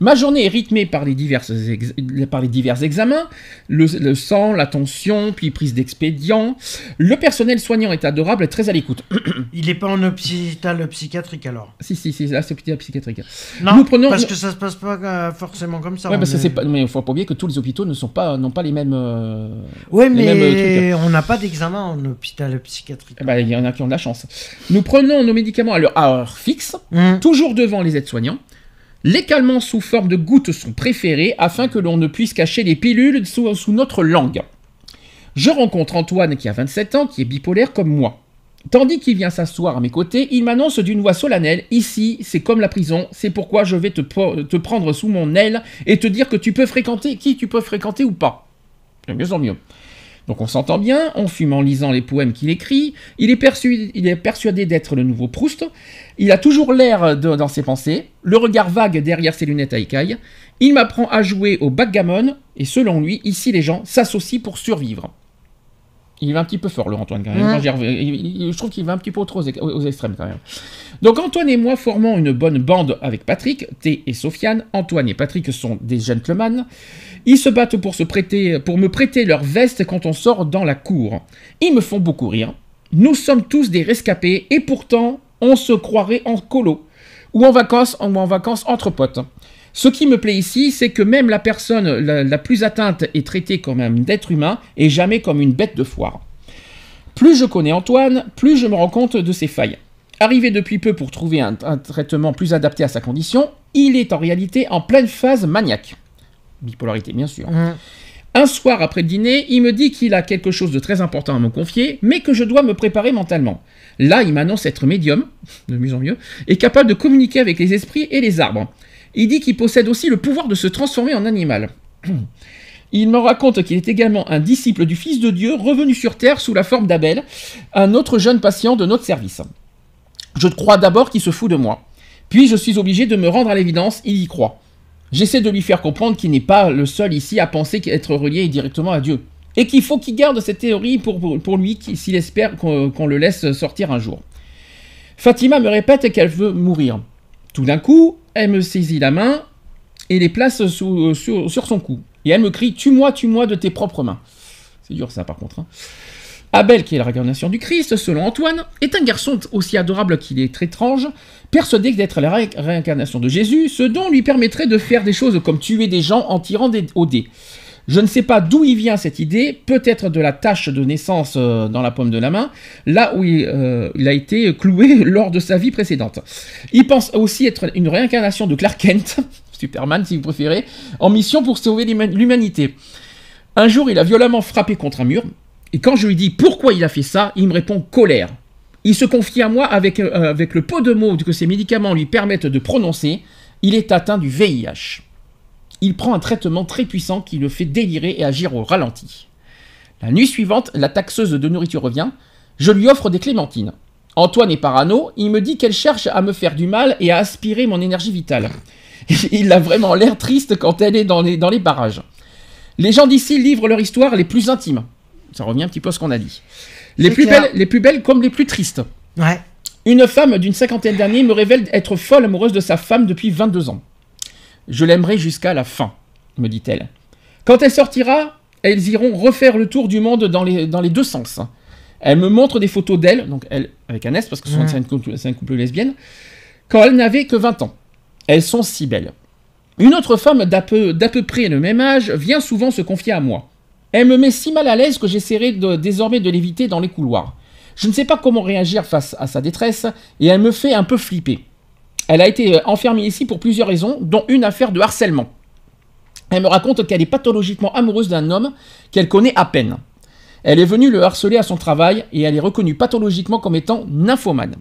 Ma journée est rythmée par les, diverses ex- par les divers examens, le, le sang, la tension, puis prise d'expédient. Le personnel soignant est adorable et très à l'écoute. Il n'est pas en hôpital psychiatrique alors? si, si, si, là c'est hôpital psychiatrique. Non, Nous prenons- parce que ça se passe pas euh, forcément comme ça. Ouais, on parce est- pas, mais il faut pas oublier que tous les hôpitaux ne sont pas, n'ont pas les mêmes. euh, Ouais, les mais mêmes trucs. on n'a pas d'examen en hôpital psychiatrique. eh ben, il y en a qui ont de la chance. Nous prenons nos médicaments à leur heure fixe, Hum. toujours devant les aides-soignants. Les calmants sous forme de gouttes sont préférés afin que l'on ne puisse cacher les pilules sous, notre langue. Je rencontre Antoine qui a 27 ans, qui est bipolaire comme moi. Tandis qu'il vient s'asseoir à mes côtés, il m'annonce d'une voix solennelle Ici, c'est comme la prison, c'est pourquoi je vais te, prendre sous mon aile et te dire que tu peux fréquenter qui tu peux fréquenter ou pas. De mieux en mieux. Donc on s'entend bien, on fume en lisant les poèmes qu'il écrit, il est, persu- il est persuadé d'être le nouveau Proust, il a toujours l'air dans ses pensées, le regard vague derrière ses lunettes à écailles, il m'apprend à jouer au backgammon, et selon lui, ici les gens s'associent pour survivre. Il va un petit peu fort, le Antoine, quand même. Il- je trouve qu'il va un petit peu trop aux, ex- aux extrêmes, quand même. Donc, Antoine et moi formons une bonne bande avec Patrick, T et Sofiane. Antoine et Patrick sont des gentlemen. Ils se battent pour, me prêter leur veste quand on sort dans la cour. Ils me font beaucoup rire. Nous sommes tous des rescapés et pourtant, on se croirait en colo ou en vacances, ou en vacances entre potes. Ce qui me plaît ici, c'est que même la personne la, plus atteinte est traitée comme un être humain et jamais comme une bête de foire. Plus je connais Antoine, plus je me rends compte de ses failles. Arrivé depuis peu pour trouver un traitement plus adapté à sa condition, il est en réalité en pleine phase maniaque. Bipolarité, bien sûr. Hum. Un soir après le dîner, il me dit qu'il a quelque chose de très important à me confier, mais que je dois me préparer mentalement. Là, il m'annonce être médium, de mieux en mieux, et capable de communiquer avec les esprits et les arbres. Il dit qu'il possède aussi le pouvoir de se transformer en animal. Il me raconte qu'il est également un disciple du Fils de Dieu revenu sur Terre sous la forme d'Abel, un autre jeune patient de notre service. Je crois d'abord qu'il se fout de moi. Puis je suis obligé de me rendre à l'évidence, il y croit. J'essaie de lui faire comprendre qu'il n'est pas le seul ici à penser qu'être relié directement à Dieu. Et qu'il faut qu'il garde cette théorie pour, pour, lui s'il espère qu'on le laisse sortir un jour. Fatima me répète qu'elle veut mourir. Tout d'un coup, elle me saisit la main et les place sur, sur son cou. Et elle me crie Tue-moi, tue-moi de tes propres mains. C'est dur ça par contre. hein. Abel, qui est la réincarnation du Christ, selon Antoine, est un garçon aussi adorable qu'il est très étrange, persuadé d'être la ré- réincarnation de Jésus, ce dont lui permettrait de faire des choses comme tuer des gens en tirant des, au dé. Je ne sais pas d'où il vient cette idée, peut-être de la tache de naissance euh, dans la paume de la main, là où il, euh, il a été cloué lors de sa vie précédente. Il pense aussi être une réincarnation de Clark Kent, Superman si vous préférez, en mission pour sauver l'huma- l'humanité. Un jour, il a violemment frappé contre un mur, et quand je lui dis pourquoi il a fait ça, il me répond colère. Il se confie à moi avec, euh, le peu de mots que ces médicaments lui permettent de prononcer. Il est atteint du VIH. Il prend un traitement très puissant qui le fait délirer et agir au ralenti. La nuit suivante, la taxeuse de nourriture revient. Je lui offre des clémentines. Antoine est parano, il me dit qu'elle cherche à me faire du mal et à aspirer mon énergie vitale. Il a vraiment l'air triste quand elle est dans les, dans les barrages. Les gens d'ici livrent leur histoire les plus intimes. Ça revient un petit peu à ce qu'on a dit. Les plus, clair. belles, les plus belles comme les plus tristes. Ouais. Une femme d'une cinquantaine d'années me révèle être folle amoureuse de sa femme depuis 22 ans. Je l'aimerai jusqu'à la fin, me dit-elle. Quand elle sortira, elles iront refaire le tour du monde dans les, dans les deux sens. Elle me montre des photos d'elle, donc elle avec un S parce que c'est un couple, lesbienne, quand elle n'avait que 20 ans. Elles sont si belles. Une autre femme d'à peu, d'à peu près le même âge vient souvent se confier à moi. Elle me met si mal à l'aise que j'essaierai désormais de l'éviter dans les couloirs. Je ne sais pas comment réagir face à sa détresse et elle me fait un peu flipper. Elle a été euh, enfermée ici pour plusieurs raisons, dont une affaire de harcèlement. Elle me raconte qu'elle est pathologiquement amoureuse d'un homme qu'elle connaît à peine. Elle est venue le harceler à son travail et elle est reconnue pathologiquement comme étant nymphomane.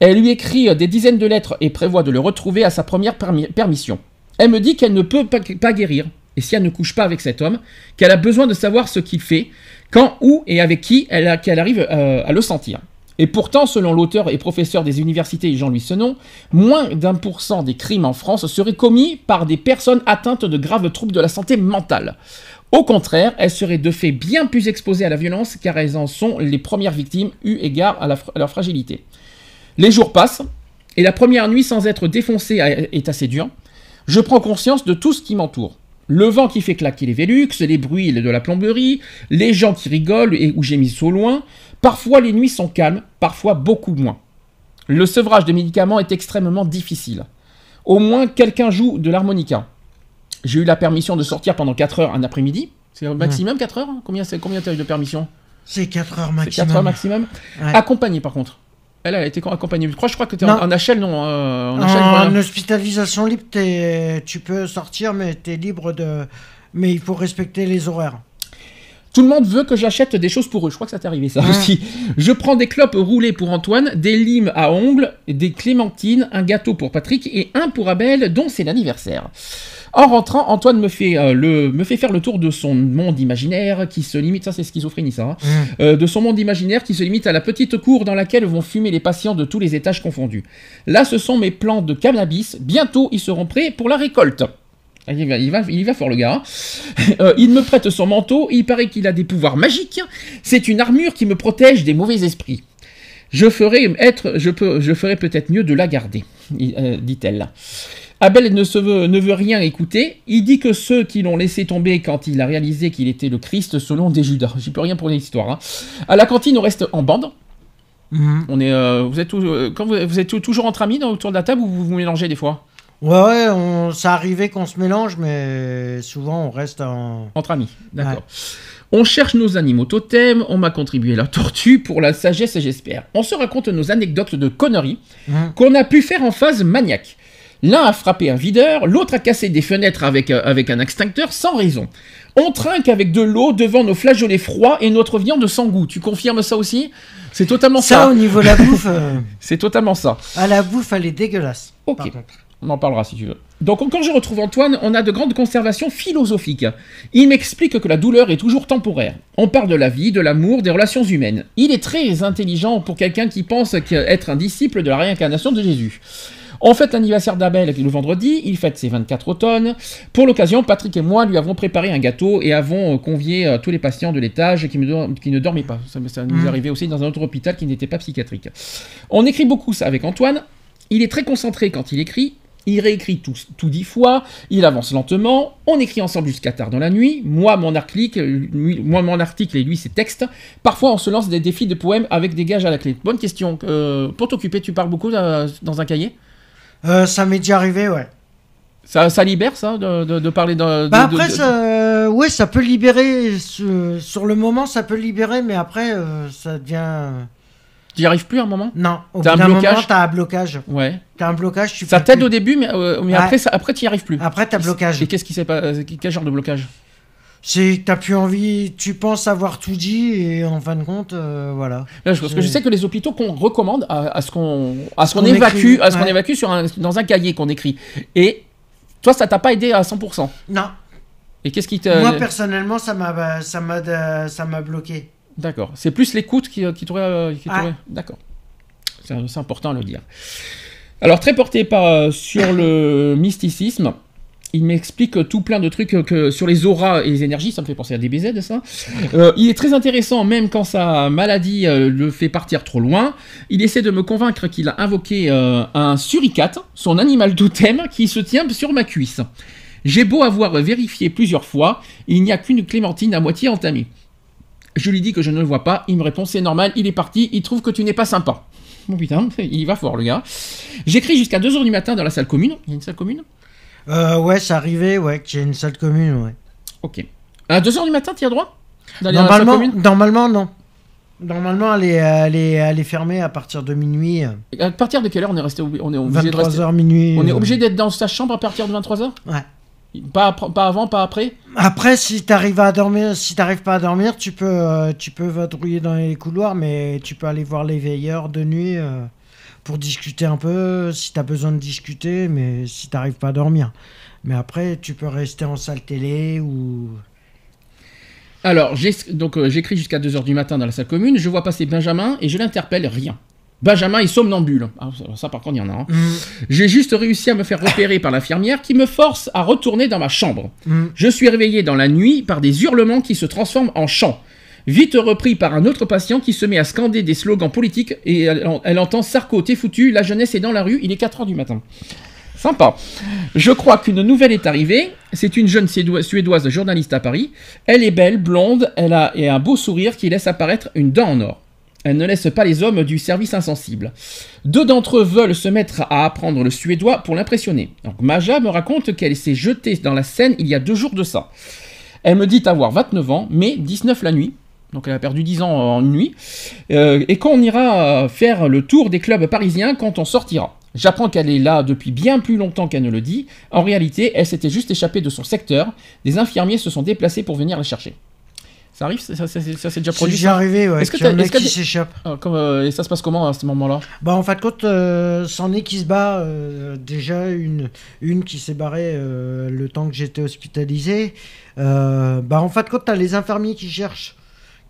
Elle lui écrit euh, des dizaines de lettres et prévoit de le retrouver à sa première permi- permission. Elle me dit qu'elle ne peut pas guérir, et si elle ne couche pas avec cet homme, qu'elle a besoin de savoir ce qu'il fait, quand, où et avec qui qu'elle arrive euh, à le sentir. Et pourtant, selon l'auteur et professeur des universités Jean-Louis Senon, moins d'un pour cent des crimes en France seraient commis par des personnes atteintes de graves troubles de la santé mentale. Au contraire, elles seraient de fait bien plus exposées à la violence car elles en sont les premières victimes eu égard à, leur fragilité. Les jours passent, et la première nuit sans être défoncé a- est assez dure. Je prends conscience de tout ce qui m'entoure. Le vent qui fait claquer les Vélux, les bruits de la plomberie, les gens qui rigolent et où j'ai mis au loin. Parfois les nuits sont calmes, parfois beaucoup moins. Le sevrage des médicaments est extrêmement difficile. Au moins quelqu'un joue de l'harmonica. J'ai eu la permission de sortir pendant 4 heures un après-midi. C'est au maximum 4 heures hein? Combien, c'est- combien t'as eu de permission? C'est 4 heures maximum. 4 heures maximum. Ouais. Accompagné par contre. Elle, elle a été accompagnée. Je crois, je crois que tu es en, en HL, non euh, En HL, En voilà. hospitalisation libre, tu peux sortir, mais tu es libre de. Mais il faut respecter les horaires. Tout le monde veut que j'achète des choses pour eux. Je crois que ça t'est arrivé, ça Ouais. aussi. Je prends des clopes roulées pour Antoine, des limes à ongles, des clémentines, un gâteau pour Patrick et un pour Abel, dont c'est l'anniversaire. En rentrant, Antoine me fait, euh, le, me fait faire le tour de son monde imaginaire qui se limite, ça c'est schizophrénie ça, hein, euh, de son monde imaginaire qui se limite à la petite cour dans laquelle vont fumer les patients de tous les étages confondus. Là, ce sont mes plants de cannabis. Bientôt, ils seront prêts pour la récolte. Il va, il va, il va fort le gars. hein. Euh, il me prête son manteau. Il paraît qu'il a des pouvoirs magiques. C'est une armure qui me protège des mauvais esprits. Je ferai être, je peux, je ferai peut-être mieux de la garder, dit-elle. Abel ne, se veut, ne veut rien écouter. Il dit que ceux qui l'ont laissé tomber quand il a réalisé qu'il était le Christ selon des Judas. J'y peux rien pour l'histoire. Hein. À la cantine, on reste en bande. Mhm. On est, euh, vous êtes, euh, quand vous, vous êtes toujours entre amis dans, autour de la table ou vous vous mélangez des fois? Ouais, ouais, on... ça arrivait qu'on se mélange, mais souvent on reste en. Entre amis, d'accord. On cherche nos animaux totems, on m'a contribué la tortue pour la sagesse, j'espère. On se raconte nos anecdotes de conneries Mhm. qu'on a pu faire en phase maniaque. L'un a frappé un videur, l'autre a cassé des fenêtres avec, euh, avec un extincteur sans raison. On trinque avec de l'eau devant nos flageolets froids et notre viande sans goût. Tu confirmes ça aussi? C'est totalement Ça, ça. au niveau de la bouffe, euh, C'est totalement ça. à la bouffe, elle est dégueulasse. Ok. par contre. On en parlera si tu veux. Donc quand je retrouve Antoine, on a de grandes conservations philosophiques. Il m'explique que la douleur est toujours temporaire. On parle de la vie, de l'amour, des relations humaines. Il est très intelligent pour quelqu'un qui pense être un disciple de la réincarnation de Jésus. On fête l'anniversaire d'Abel le vendredi, il fête ses 24 automnes. Pour l'occasion, Patrick et moi lui avons préparé un gâteau et avons euh, convié euh, tous les patients de l'étage qui, ne dormaient pas. Ça, ça nous est arrivé aussi dans un autre hôpital qui n'était pas psychiatrique. On écrit beaucoup ça avec Antoine. Il est très concentré quand il écrit. Il réécrit tout, tout dix fois, il avance lentement, on écrit ensemble jusqu'à tard dans la nuit, moi mon, article, lui- moi mon article et lui ses textes. Parfois on se lance des défis de poèmes avec des gages à la clé. Bonne question. Euh, pour t'occuper, tu parles beaucoup euh, dans un cahier? Euh, ça m'est déjà arrivé, ouais. Ça, ça libère ça de, de- de parler de. Bah après, de- ça, euh, ouais, ça peut libérer. Sur, le moment, ça peut libérer, mais après, euh, ça devient. T'y arrives plus à un moment? Non, au bout un d'un moment, t'as un blocage. Ouais. T'as un blocage, tu Ça t'aide au début, mais, euh, mais Ouais. après, ça, après t'y arrives plus. Après, t'as blocage. Et qu'est-ce qui s'est pas Quel genre de blocage? C'est que t'as plus envie, tu penses avoir tout dit, et en fin de compte, euh, voilà. Là, Parce que je sais que les hôpitaux qu'on recommande à, à ce qu'on à ce qu'on qu'on évacue, écrit, à ce qu'on évacue sur un, dans un cahier qu'on écrit. Et toi, ça t'a pas aidé à 100%. Non, Et qu'est-ce qui te moi personnellement, ça m'a, ça m'a, ça m'a bloqué. D'accord. C'est plus l'écoute qui, qui t'aurait. euh, Ah. D'accord. C'est c'est important à le dire. Alors, très porté par, euh, sur le mysticisme, il m'explique tout plein de trucs sur les auras et les énergies. Ça me fait penser à DBZ, ça. Euh, il est très intéressant, même quand sa maladie euh, le fait partir trop loin. Il essaie de me convaincre qu'il a invoqué euh, un suricate, son animal totem, qui se tient sur ma cuisse. J'ai beau avoir vérifié plusieurs fois, il n'y a qu'une clémentine à moitié entamée. Je lui dis que je ne le vois pas, il me répond c'est normal, il est parti, il trouve que tu n'es pas sympa. Bon putain, il va fort le gars. J'écris jusqu'à 2h du matin dans la salle commune. Il y a une salle commune? Euh, ouais, c'est arrivé, ouais, qu'il y a une salle commune, ouais. Ok. À 2h du matin, tu as droit Normalement, normalement, non. Normalement, elle est, elle, est, elle est fermée à partir de minuit. À partir de quelle heure on est resté on est obligé de rester 23h minuit. On est euh. obligé d'être dans sa chambre à partir de 23h Ouais. pas avant, pas après Après, si t'arrives à dormir, si t'arrives pas à dormir, tu peux, euh, tu peux vadrouiller dans les couloirs, mais tu peux aller voir les veilleurs de nuit euh, pour discuter un peu, si t'as besoin de discuter, mais si t'arrives pas à dormir. Mais après, tu peux rester en salle télé ou. Alors, donc euh, j'écris jusqu'à 2h du matin dans la salle commune, je vois passer Benjamin et je l'interpelle, rien. Benjamin est somnambule. Ah, ça, ça, par contre, il y en a un. Mm, J'ai juste réussi à me faire repérer par l'infirmière qui me force à retourner dans ma chambre. mm. Je suis réveillé dans la nuit par des hurlements qui se transforment en chants. Vite repris par un autre patient qui se met à scander des slogans politiques et elle, entend Sarko, t'es foutu, la jeunesse est dans la rue, il est 4h du matin. Sympa. Je crois qu'une nouvelle est arrivée. C'est une jeune Suédo- suédoise journaliste à Paris. Elle est belle, blonde, elle a et un beau sourire qui laisse apparaître une dent en or. Elle ne laisse pas les hommes du service insensible. Deux d'entre eux veulent se mettre à apprendre le suédois pour l'impressionner. Donc Maja me raconte qu'elle s'est jetée dans la Seine il y a deux jours de ça. Elle me dit avoir 29 ans, mais 19 la nuit. Donc elle a perdu 10 ans en une nuit. Euh, et quand on ira faire le tour des clubs parisiens quand on sortira. J'apprends qu'elle est là depuis bien plus longtemps qu'elle ne le dit. En réalité, elle s'était juste échappée de son secteur. Des infirmiers se sont déplacés pour venir la chercher. Ça arrive Ça, ça- ça- ça s'est déjà C'est produit déjà ça arrivé, ouais. Est-ce que est-ce que qui s'échappent. Ah, comme, euh, Et ça se passe comment à ce moment-là? Bah, en fin de compte, euh, c'en est qui se bat. euh, déjà, une, une qui s'est barrée le temps que j'étais hospitalisé. Bah, en fin de compte, t'as les infirmiers qui cherchent.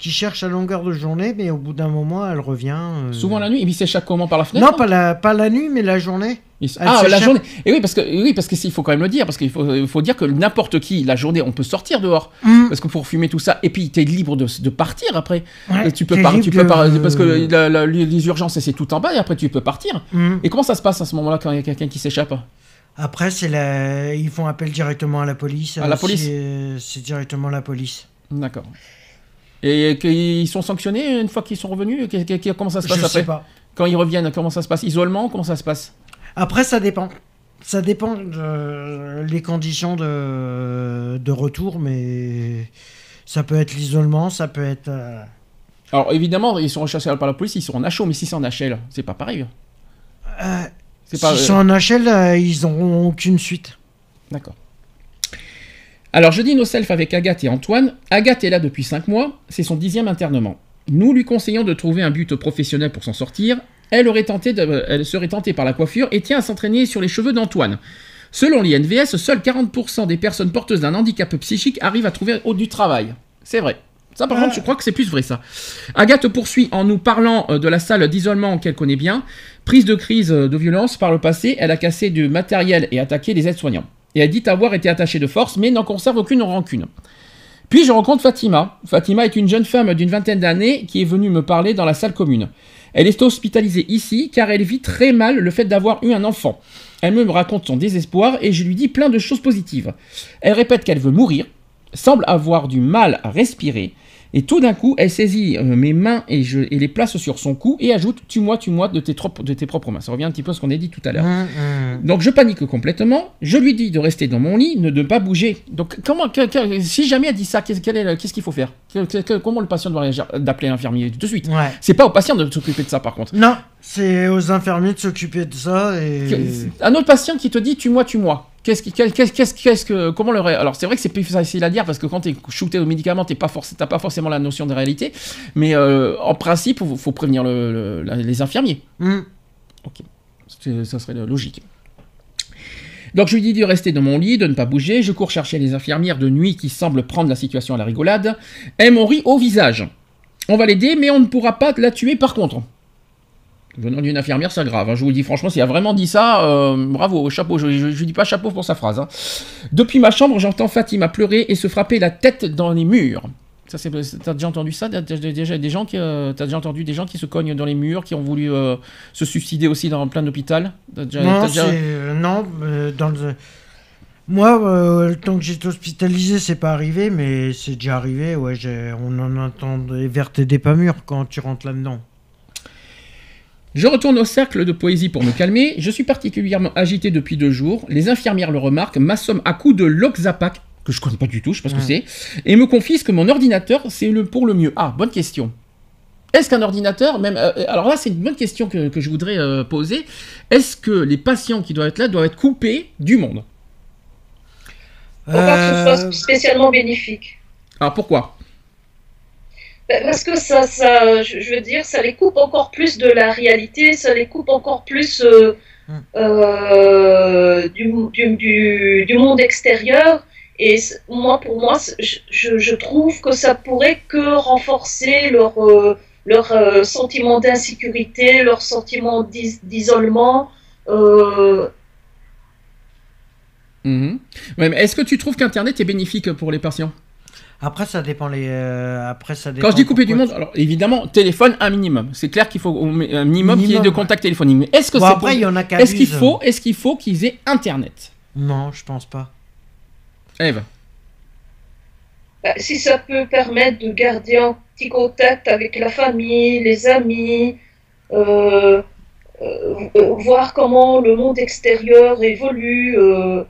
Qui cherchent à longueur de journée, mais au bout d'un moment, elle revient. euh, Souvent la nuit Et puis il s'échappe comment Par la fenêtre Non, pas la, pas la nuit, mais la journée. Il Ah, la journée. Et oui, parce que oui, parce que il faut quand même le dire, parce qu'il faut, il faut dire que n'importe qui, la journée, on peut sortir dehors, Mm. parce que pour fumer tout ça, et puis t'es libre de, de partir après. Ouais, Et tu peux tu de- pas, parce que la- la- les urgences c'est tout en bas, et après tu peux partir. Mm. Et comment ça se passe à ce moment-là quand il y a quelqu'un qui s'échappe? Après, c'est la... ils font appel directement à la police. À la euh, police c'est directement la police. D'accord. Et qu'ils sont sanctionnés une fois qu'ils sont revenus? Que- que- que- Comment ça se passe Je après? sais pas. Quand ils reviennent, comment ça se passe? Isolement Comment ça se passe? Après, ça dépend. Ça dépend de les conditions de, de retour, mais ça peut être l'isolement, ça peut être. euh, Alors évidemment, ils sont recherchés par la police, ils sont en HO, mais si c'est en HL, c'est pas pareil. euh, C'est pas. S'ils sont en HL, euh, ils n'auront aucune suite. D'accord. Alors, je dis nos self avec Agathe et Antoine. Agathe est là depuis 5 mois, c'est son dixième internement. Nous lui conseillons de trouver un but professionnel pour s'en sortir. Elle, aurait tenté de- elle serait tentée par la coiffure et tient à s'entraîner sur les cheveux d'Antoine. Selon l'INVS, seuls 40% des personnes porteuses d'un handicap psychique arrivent à trouver du travail. C'est vrai. Ça, par Ah. contre, je crois que c'est plus vrai, ça. Agathe poursuit en nous parlant euh, de la salle d'isolement qu'elle connaît bien. Prise de crise euh, de violence par le passé, elle a cassé du matériel et attaqué les aides-soignants. Et dit avoir été attachée de force, mais n'en conserve aucune rancune. Puis je rencontre Fatima. Fatima est une jeune femme d'une vingtaine d'années qui est venue me parler dans la salle commune. Elle est hospitalisée ici car elle vit très mal le fait d'avoir eu un enfant. Elle me raconte son désespoir et je lui dis plein de choses positives. Elle répète qu'elle veut mourir, semble avoir du mal à respirer, Et tout d'un coup, elle saisit euh, mes mains et, je, et les place sur son cou et ajoute Tue-moi, tue-moi de, tes trop- de tes propres mains. Ça revient un petit peu à ce qu'on a dit tout à l'heure. Hum, hum. Donc je panique complètement. Je lui dis de rester dans mon lit, ne de pas bouger. Donc comment, que- que- si jamais elle dit ça, qu'est-ce qu'il faut faire? Que- Comment le patient doit réagir? D'appeler l'infirmier tout de suite. Ouais. C'est pas au patient de s'occuper de ça par contre. Non, c'est aux infirmiers de s'occuper de ça et. Un autre patient qui te dit tue-moi, tue-moi. Qu'est-ce qui- qu'est-ce qu'est-ce qu'est-ce que comment le ré- alors c'est vrai que c'est plus facile à dire parce que quand t'es shooté au médicament t'es pas forc- t'as pas forcément la notion de réalité mais euh, en principe faut, faut prévenir le- le- la- les infirmiers Hum. C'est- ça serait logique donc je lui dis de rester dans mon lit, de ne pas bouger. Je cours chercher les infirmières de nuit qui semblent prendre la situation à la rigolade. Elles m'ont ri au visage. On va l'aider, mais on ne pourra pas la tuer par contre. Venant d'une infirmière, c'est grave. hein. Je vous le dis franchement, s'il a vraiment dit ça, euh, bravo, chapeau. Je ne dis pas chapeau pour sa phrase. hein. Depuis ma chambre, j'entends Fatima pleurer et se frapper la tête dans les murs. Ça, c'est, t'as déjà entendu ça? T'as déjà des gens qui, euh, t'as déjà entendu des gens qui se cognent dans les murs, qui ont voulu euh, se suicider aussi dans plein d'hôpital déjà- Non, déjà- non dans le... Moi, euh, le temps que j'étais hospitalisé, c'est pas arrivé, mais c'est déjà arrivé. Ouais, on en entend des vertes et des pas mûres quand tu rentres là-dedans. Je retourne au cercle de poésie pour me calmer. Je suis particulièrement agité depuis deux jours. Les infirmières le remarquent, m'assomment à coups de Loxapac, que je connais pas du tout, je sais pas ce que c'est, et me confisquent mon ordinateur, c'est le pour le mieux. Ah, bonne question. Est-ce qu'un ordinateur, même. euh, alors là, c'est une bonne question que, que je voudrais euh, poser. Est-ce que les patients qui doivent être là doivent être coupés du monde? Pour pas que ce Euh, soit spécialement bénéfique. Alors pourquoi? Ben, Parce que ça, ça, je veux dire, ça les coupe encore plus de la réalité, ça les coupe encore plus euh, Hmm. euh, du, du, du, du monde extérieur. Et moi, pour moi, je, trouve que ça pourrait que renforcer leur, euh, leur sentiment d'insécurité, leur sentiment d'is- d'isolement. Mhm. Est-ce que tu trouves qu'Internet est bénéfique pour les patients? Après, ça dépend les. euh, Après, ça dépend. Quand je dis couper du monde, alors évidemment, téléphone un minimum. C'est clair qu'il faut au- un minimum, qu'il y ait Minimum, de ouais. contact téléphonique. Mais est-ce que Bon, c'est après, il y en a qui Est-ce qu'il faut, est-ce qu'il faut qu'ils aient Internet? Non, je pense pas. Eve. Bah, si ça peut permettre de garder un petit contact avec la famille, les amis, euh, euh, euh, voir comment le monde extérieur évolue. euh,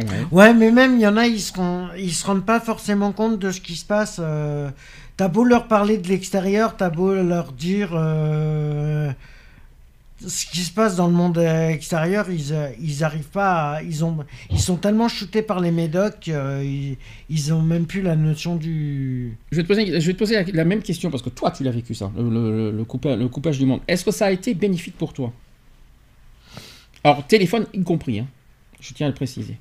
Ouais. Ouais, mais même, il y en a, ils se, rend- ils se rendent pas forcément compte de ce qui se passe. euh, T'as beau leur parler de l'extérieur, t'as beau leur dire euh, ce qui se passe dans le monde euh, extérieur, ils, euh, ils arrivent pas à- ils, ont, ils sont tellement shootés par les médocs qu'ils ils ont même plus la notion du... Je vais te poser, je vais te poser la, la même question parce que toi, tu l'as vécu ça, le, le- le coupa- le coupage du monde. Est-ce que ça a été bénéfique pour toi? Alors, téléphone y compris, hein. je tiens à le préciser.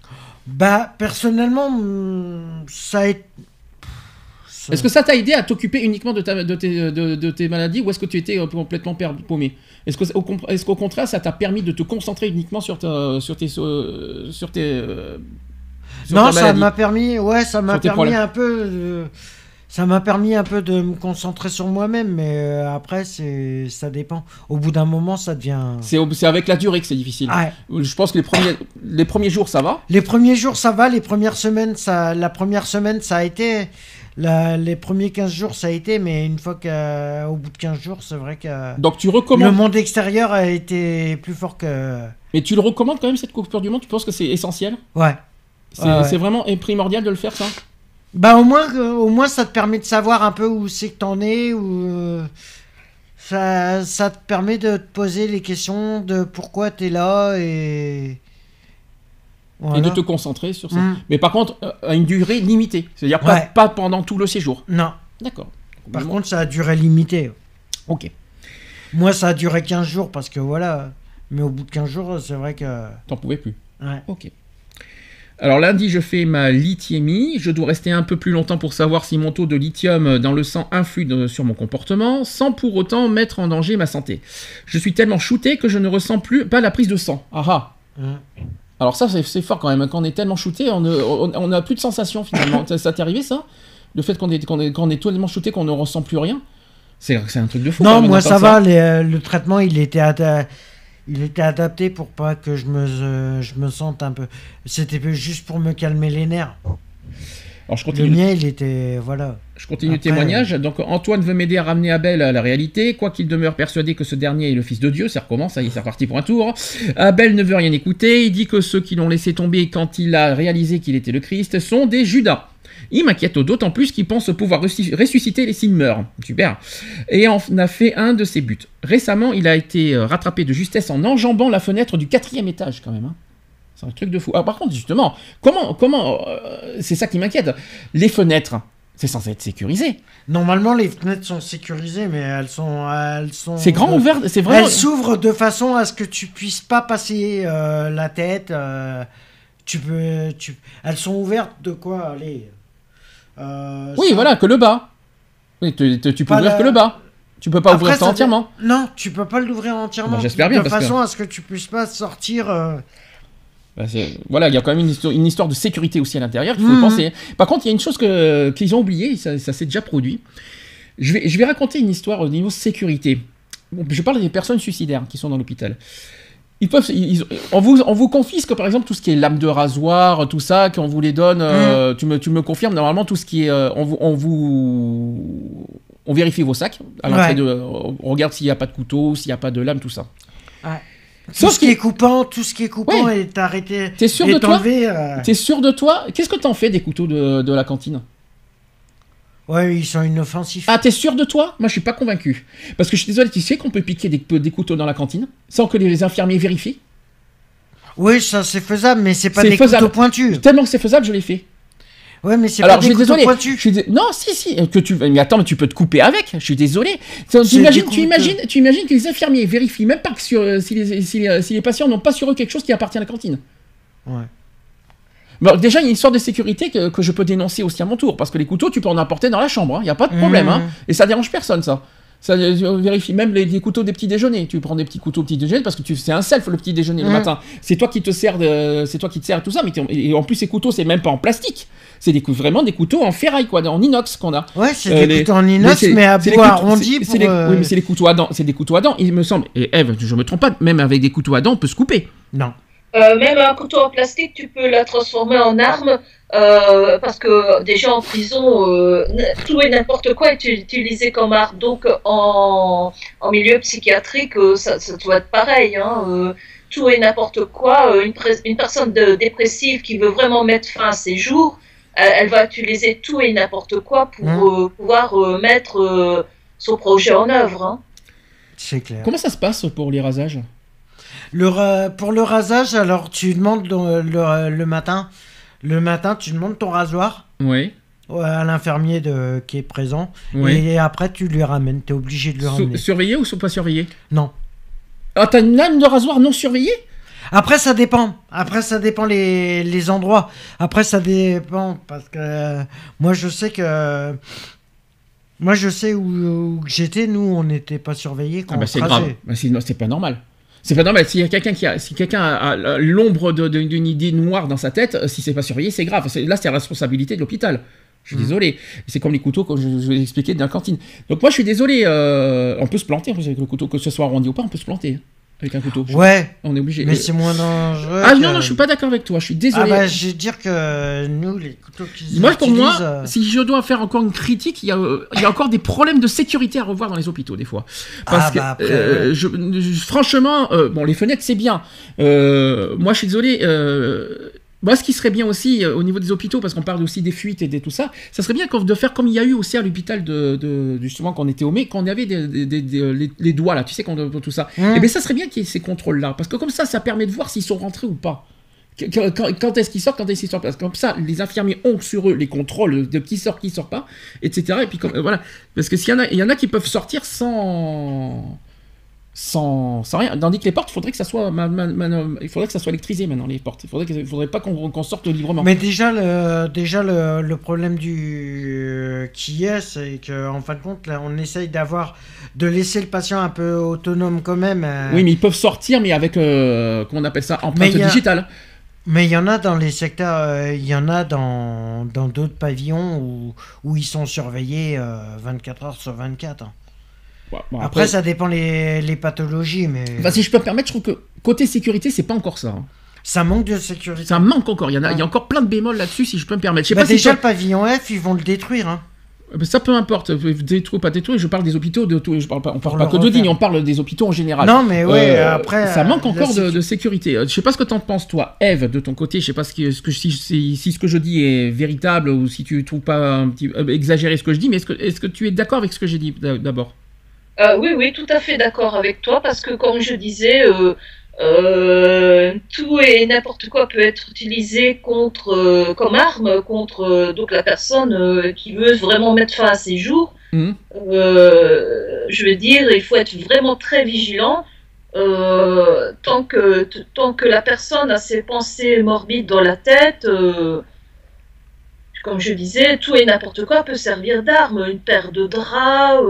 Bah, personnellement, hum, ça a été... ça- Est-ce que ça t'a aidé à t'occuper uniquement de, ta- de tes, de- de tes maladies ou est-ce que tu étais euh, complètement paumé? Est-ce qu'au contraire, ça t'a permis de te concentrer uniquement sur, ta- sur tes. euh, sur tes euh, sur non, ta ça m'a permis, ouais, ça m'a permis un peu, ça m'a permis un peu de me concentrer sur moi-même, mais euh, après c'est, ça dépend. Au bout d'un moment, ça devient. C'est avec la durée que c'est difficile. Ouais. Je pense que les premiers, les premiers jours, ça va. Les premiers jours, ça va. Les premières semaines, ça, la première semaine, ça a été. La- les premiers 15 jours, ça a été, mais une fois qu'au bout de 15 jours, c'est vrai que Donc tu le recommandes. monde extérieur a été plus fort que. Mais tu le recommandes quand même cette coupure du monde? Tu penses que c'est essentiel? Ouais. C'est Ouais, ouais. c'est vraiment primordial de le faire ça? Bah au moins, euh, au moins ça te permet de savoir un peu où c'est que t'en es, ou euh, ça, ça te permet de te poser les questions de pourquoi t'es là et de te concentrer sur ça. Mm. Mais par contre, euh, à une durée limitée. C'est-à-dire pas, Ouais. pas pendant tout le séjour. Non. D'accord. Par contre, ça a duré limité. Ok. Moi, ça a duré 15 jours parce que voilà. Mais au bout de 15 jours, c'est vrai que. T'en pouvais plus. Ouais. Ok. Alors lundi, je fais ma lithiémie. Je dois rester un peu plus longtemps pour savoir si mon taux de lithium dans le sang influe de- sur mon comportement, sans pour autant mettre en danger ma santé. Je suis tellement shooté que je ne ressens plus pas la prise de sang. Ah ah. Hein. Alors ça, c'est fort quand même. Quand on est tellement shooté, on ne- on on n'a plus de sensation finalement. ça ça t'est arrivé ça? Le fait qu'on est, est, tellement shooté qu'on ne ressent plus rien? C'est un truc de fou. quand Non, même moi ça va. les, euh, le traitement, il était, il était adapté pour pas que je me, euh, je me sente un peu. C'était juste pour me calmer les nerfs. Alors je Le continue. mien, il était. Voilà. Je continue le témoignage. Donc Antoine veut m'aider à ramener Abel à la réalité, quoiqu'il demeure persuadé que ce dernier est le fils de Dieu. Ça recommence, ça y est, c'est reparti pour un tour. Abel ne veut rien écouter. Il dit que ceux qui l'ont laissé tomber quand il a réalisé qu'il était le Christ sont des Judas. Il m'inquiète d'autant plus qu'il pense pouvoir ressu- ressusciter les Silmers. Super. Et en a fait un de ses buts. Récemment, il a été euh, rattrapé de justesse en enjambant la fenêtre du quatrième étage, quand même. hein. C'est un truc de fou. Ah, par contre, justement, comment, comment, euh, c'est ça qui m'inquiète. Les fenêtres, c'est censé être sécurisé. Normalement, les fenêtres sont sécurisées, mais elles sont. Elles sont C'est grand ouvert, c'est vraiment. Elles s'ouvrent de façon à ce que tu puisses pas passer euh, la tête. euh, tu peux. Tu... Elles sont ouvertes de quoi Allez. Euh, Oui, ça- voilà, que le bas. Oui, tu, peux Pas ouvrir la- que le bas. Tu peux pas Après, ouvrir ça entièrement. Non, tu peux pas l'ouvrir entièrement. Bah, j'espère bien, De parce que- façon à ce que tu puisses pas sortir. euh, Bah, voilà, il y a quand même une histoire, une histoire de sécurité aussi à l'intérieur qu'il faut Mhm. penser. Par contre, il y a une chose que- qu'ils ont oublié, ça, ça s'est déjà produit. Je vais, je vais raconter une histoire au niveau sécurité. Bon, Je parle des personnes suicidaires qui sont dans l'hôpital. Ils peuvent, ils- ils- on, vous, on vous confisque par exemple tout ce qui est lame de rasoir, tout ça, qu'on vous les donne. euh, tu, me, tu me confirmes normalement tout ce qui est. euh, on, vous, on vous- on vérifie vos sacs. À l'entrée Ouais. de, on regarde s'il n'y a pas de couteau, s'il n'y a pas de lame, tout ça. Ouais. Tout Sauf ce qui est coupant, tout ce qui est coupant Ouais. est arrêté. T'es sûr de toi euh, T'es sûr de toi Qu'est-ce que t'en fais des couteaux de, de la cantine? Ouais, ils sont inoffensifs. Ah, t'es sûr de toi? Moi, je suis pas convaincu. Parce que je suis désolé, tu sais qu'on peut piquer des, des couteaux dans la cantine sans que les infirmiers vérifient? Oui, ça c'est faisable, mais c'est pas des faisable. couteaux pointus. Tellement que c'est faisable, je l'ai fait. Ouais, mais c'est pas des couteaux désolé. Je pointus. suis dé- Non, si, si. que tu... Mais attends, mais tu peux te couper avec. Je suis désolé. Tu imagines, tu, imagines, tu imagines que les infirmiers vérifient même pas que sur, euh, si, les, si, les, si les patients n'ont pas sur eux quelque chose qui appartient à la cantine. Ouais. Bon, déjà, il y a une histoire de sécurité que, que je peux dénoncer aussi à mon tour. Parce que les couteaux, tu peux en apporter dans la chambre. Il n'y a pas de problème. Mhm. hein. Et ça dérange personne, ça. Ça euh, vérifie même les, les couteaux des petits déjeuners. Tu prends des petits couteaux au petit déjeuner parce que tu c'est un self le petit déjeuner le Mhm. matin. C'est toi qui te sers c'est toi qui te sers tout ça. Mais et en plus ces couteaux c'est même pas en plastique. C'est des vraiment des couteaux en ferraille quoi, en inox qu'on a. Ouais, c'est Euh, des les- couteaux en inox, mais à couteaux- arrondi pour. euh, Oui, mais c'est les couteaux à dents. C'est des couteaux à dents. Il me semble. Et Eve, je me trompe pas. Même avec des couteaux à dents, on peut se couper. Non. Euh, même un couteau en plastique, tu peux la transformer en arme euh, parce que déjà en prison, euh, tout et n'importe quoi est utilisé comme arme. Donc en, en milieu psychiatrique, euh, ça, ça doit être pareil. Hein, euh, tout et n'importe quoi. euh, une, personne de- dépressive qui veut vraiment mettre fin à ses jours, elle, elle va utiliser tout et n'importe quoi pour euh, pouvoir euh, mettre euh, son projet en œuvre. Hein. C'est clair. Comment ça se passe pour les rasages? Le pour le rasage, alors tu demandes le, le- le matin. Le matin, tu demandes ton rasoir Oui. à l'infirmier de- qui est présent. Oui. Et après, tu lui ramènes. Tu es obligé de lui ramener. surveillés ou pas surveillés Non. Ah, t'as une lame de rasoir non surveillée? Après, ça dépend. Après, ça dépend les, les endroits. Après, ça dépend. Parce que euh, moi, je sais que. Moi, je sais où, où j'étais. Nous, on n'était pas surveillés quand Ah bah c'est grave. Bah, c'est pas normal. C'est pas normal. S'il y a quelqu'un qui a, si quelqu'un a, a l'ombre d'une idée noire dans sa tête, euh, si c'est pas surveillé, c'est grave. Là, c'est la responsabilité de l'hôpital. Je suis Mm. désolé. C'est comme les couteaux que je, vous ai expliqué dans la cantine. Donc moi, je suis désolé. euh, on peut se planter en plus, avec le couteau, que ce soit arrondi ou pas, on peut se planter avec un couteau. Ouais, On est obligé. mais c'est moins dangereux. Ah que- non, non, je suis pas d'accord avec toi. Je suis Ah désolé. bah, je vais dire que nous, les couteaux qu'ils Moi, pour moi, euh, si je dois faire encore une critique, il y, a, euh, il y a encore des problèmes de sécurité à revoir dans les hôpitaux, des fois. Parce Ah, que, bah, après, euh, je- je- franchement, euh, bon, les fenêtres, c'est bien. Euh, moi, je suis désolé. Moi, ce qui serait bien aussi euh, au niveau des hôpitaux, parce qu'on parle aussi des fuites et de tout ça, ça serait bien de faire comme il y a eu aussi à l'hôpital de, de- justement quand on était au mai, quand on avait des, des- des- des- les, les doigts là, tu sais, quand, tout ça. hum, Eh bien, ça serait bien qu'il y ait ces contrôles-là, parce que comme ça, ça permet de voir s'ils sont rentrés ou pas. Quand est-ce qu'ils sortent, quand est-ce qu'ils sortent Parce que comme ça, les infirmiers ont sur eux les contrôles de qui sort, qui sort pas, etc. Et puis comme, euh, voilà, parce que s'il y en a, il y en a qui peuvent sortir sans, sans, sans rien. Tandis que les portes, il faudrait que ça soit, il faudrait que ça soit électrisé maintenant les portes. Il faudrait, que- faudrait pas qu'on qu'on sorte librement. Mais déjà, le, déjà le, le problème du qui est, c'est qu'en fin de compte, là, on essaye d'avoir de laisser le patient un peu autonome quand même. euh, Oui, mais ils peuvent sortir, mais avec, euh, comment on appelle ça, empreinte a- digitale. Mais il y en a dans les secteurs, euh, il y en a dans dans d'autres pavillons où, où ils sont surveillés euh, 24 heures sur 24. hein. Bon, Après, ça dépend les, les pathologies, mais Enfin, si je peux me permettre, je trouve que côté sécurité, c'est pas encore ça. hein. Ça manque de sécurité. Ça manque encore. Il y, en a, Ouais. il y a encore plein de bémols là-dessus, si je peux me permettre. Je sais Bah, pas si déjà, le pavillon F, ils vont le détruire. Hein. Euh, Ça peu importe, détruire ou pas détruire, je parle des hôpitaux, de tout, je parle pas, on Pour parle pas le que de refaire. Digne, on parle des hôpitaux en général. Non, mais ouais, Euh, après. ça manque euh, encore de, sécu- de sécurité. Euh, Je sais pas ce que t'en penses toi, Eve, de ton côté. Je sais pas ce que, ce que si, si, si ce que je dis est véritable ou si tu trouves pas un petit euh, exagéré ce que je dis. Mais est-ce que, est-ce que tu es d'accord avec ce que j'ai dit d'a- d'abord? Euh, oui, oui, tout à fait d'accord avec toi, parce que comme je disais, euh, euh, tout et n'importe quoi peut être utilisé contre, comme arme contre donc la personne qui veut vraiment mettre fin à ses jours. Euh, je veux dire, il faut être vraiment très vigilant. Tant que tant que la personne a ses pensées morbides dans la tête, comme je disais, tout et n'importe quoi peut servir d'arme. Une paire de draps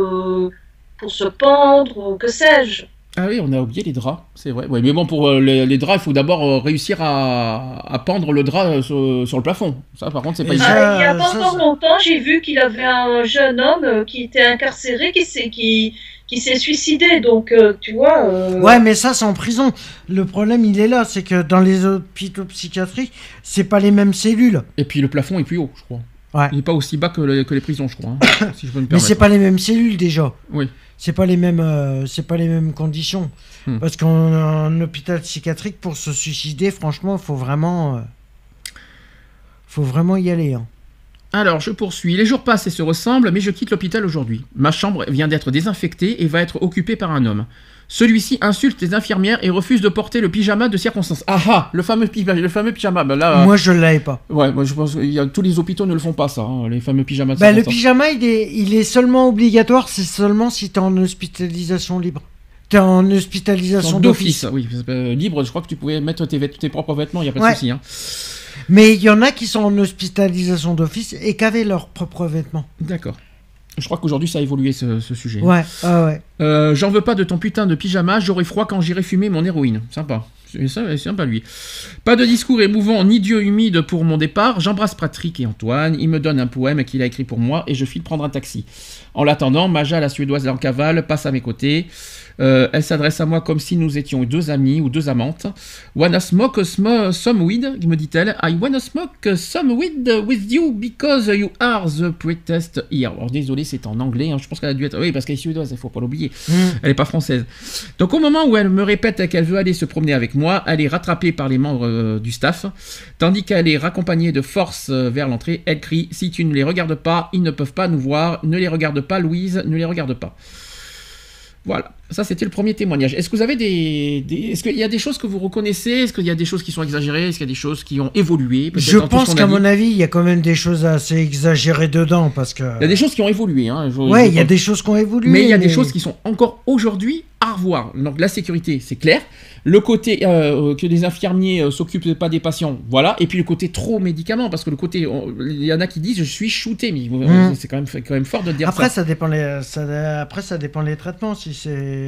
pour se pendre ou que sais-je. Ah oui, on a oublié les draps, c'est vrai. Ouais, mais bon, pour euh, les, les draps, il faut d'abord euh, réussir à, à pendre le drap euh, sur, sur le plafond. Ça, par contre, c'est pas ça- Ah, il n'y a pas ça, encore ça- longtemps, j'ai vu qu'il avait un jeune homme qui était incarcéré, qui s'est qui, qui s'est suicidé. Donc, tu vois. euh, Ouais, mais ça, c'est en prison. Le problème, il est là. C'est que dans les hôpitaux psychiatriques, c'est pas les mêmes cellules. Et puis le plafond est plus haut, je crois. Ouais. Il est pas aussi bas que, le- que les prisons, je crois. hein, si je peux me Mais c'est pas les mêmes cellules déjà. Oui. C'est pas les mêmes, euh, c'est pas les mêmes conditions. Hmm. Parce qu'en en hôpital psychiatrique, pour se suicider, franchement, faut vraiment, euh, faut vraiment y aller. hein. Alors, je poursuis. Les jours passent et se ressemblent, mais je quitte l'hôpital aujourd'hui. Ma chambre vient d'être désinfectée et va être occupée par un homme. Celui-ci insulte les infirmières et refuse de porter le pyjama de circonstance. Ah ah, le fameux, pi- le fameux pyjama. Bah là, Moi, je l'avais pas. ouais, moi je pense que tous les hôpitaux ne le font pas, ça, hein, les fameux pyjamas de Bah, le pyjama, il est, il est seulement obligatoire, c'est seulement si t'es en hospitalisation libre. T'es en hospitalisation d'office. oui. euh, libre, je crois que tu pouvais mettre tes, propres vêtements, il n'y a pas de Ouais. souci. Hein. Mais il y en a qui sont en hospitalisation d'office et qui avaient leurs propres vêtements. D'accord. Je crois qu'aujourd'hui ça a évolué ce, ce sujet. Ouais, ah ouais. Euh, J'en veux pas de ton putain de pyjama, j'aurai froid quand j'irai fumer mon héroïne. Sympa. C'est sympa lui. Pas de discours émouvant ni dieu humide pour mon départ. J'embrasse Patrick et Antoine. Il me donne un poème qu'il a écrit pour moi et je file prendre un taxi. En l'attendant, Maja, la suédoise en cavale, passe à mes côtés. Euh, elle s'adresse à moi comme si nous étions deux amis ou deux amantes. Wanna smoke smo- some weed me dit-elle. I wanna smoke some weed with you because you are the pretest here. Alors désolé, c'est en anglais. hein. Je pense qu'elle a dû être. Oui, parce qu'elle est suédoise, il faut pas l'oublier. Hmm. Elle n'est pas française. Donc au moment où elle me répète qu'elle veut aller se promener avec moi, elle est rattrapée par les membres euh, du staff. Tandis qu'elle est raccompagnée de force euh, vers l'entrée, elle crie Si tu ne les regardes pas, ils ne peuvent pas nous voir. Ne les regarde pas, Louise, ne les regarde pas. Voilà, ça c'était le premier témoignage. Est-ce que vous avez des, des- est-ce qu'il y a des choses que vous reconnaissez? Est-ce qu'il y a des choses qui sont exagérées? Est-ce qu'il y a des choses qui ont évolué Je pense qu'à mon avis, il y a quand même des choses assez exagérées dedans parce que. Il y a des choses qui ont évolué. Hein, je- Ouais, il y a des choses qui ont évolué. Mais il y a des choses qui sont encore aujourd'hui à revoir. Donc la sécurité, c'est clair. Le côté euh, que les infirmiers euh, s'occupent pas des patients, voilà. Et puis le côté trop médicaments, parce que le côté, il y en a qui disent je suis shooté, mais Mm. c'est quand même, quand même fort de dire Après ça. ça. dépend les, ça, après, ça dépend les traitements. Si c'est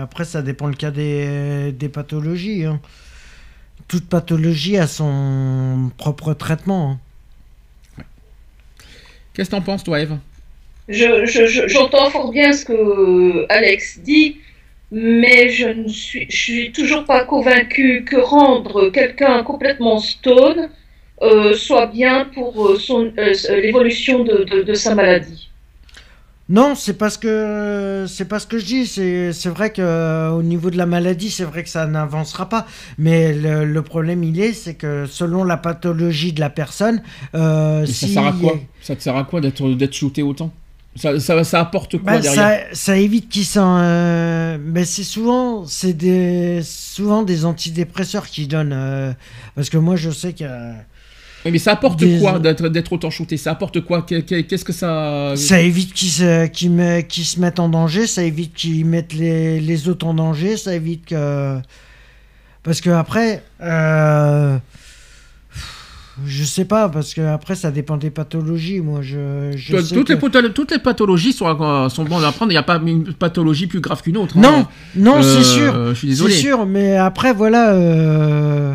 après, ça dépend le cas des, des pathologies. hein. Toute pathologie a son propre traitement. hein. Qu'est-ce que t'en penses, toi, Eve? Je, je- je- j'entends fort bien ce que Alex dit, mais je ne suis, je suis toujours pas convaincu que rendre quelqu'un complètement stone euh, soit bien pour euh, son, euh, l'évolution de, de- de sa maladie. Non, c'est parce que c'est pas ce que je dis. C'est vrai que euh, au niveau de la maladie, c'est vrai que ça n'avancera pas. Mais le, le problème, il est, c'est que selon la pathologie de la personne, euh, Et Ça si- sert à quoi Ça te sert à quoi d'être d'être shooté autant? Ça, ça, ça apporte quoi Bah, derrière? ça, ça évite qu'ils s'en. euh, mais c'est souvent, c'est des, souvent des antidépresseurs qui donnent. euh, parce que moi, je sais que Oui, Mais ça apporte Des- quoi d'être d'être autant shooté? Ça apporte quoi? Qu'est- qu'est- Qu'est-ce que ça ça évite qu'ils se, me- se mettent en danger, ça évite qu'ils mettent les, les autres en danger, ça évite que. Parce que après. euh, Je sais pas, parce que après ça dépend des pathologies. Moi, je. je Toutes, sais toutes que- les, toutes les pathologies sont, euh, sont bonnes à prendre. Il n'y a pas une pathologie plus grave qu'une autre. hein. Non, non, Euh, c'est sûr. Je suis désolé. C'est sûr, mais après, voilà. euh,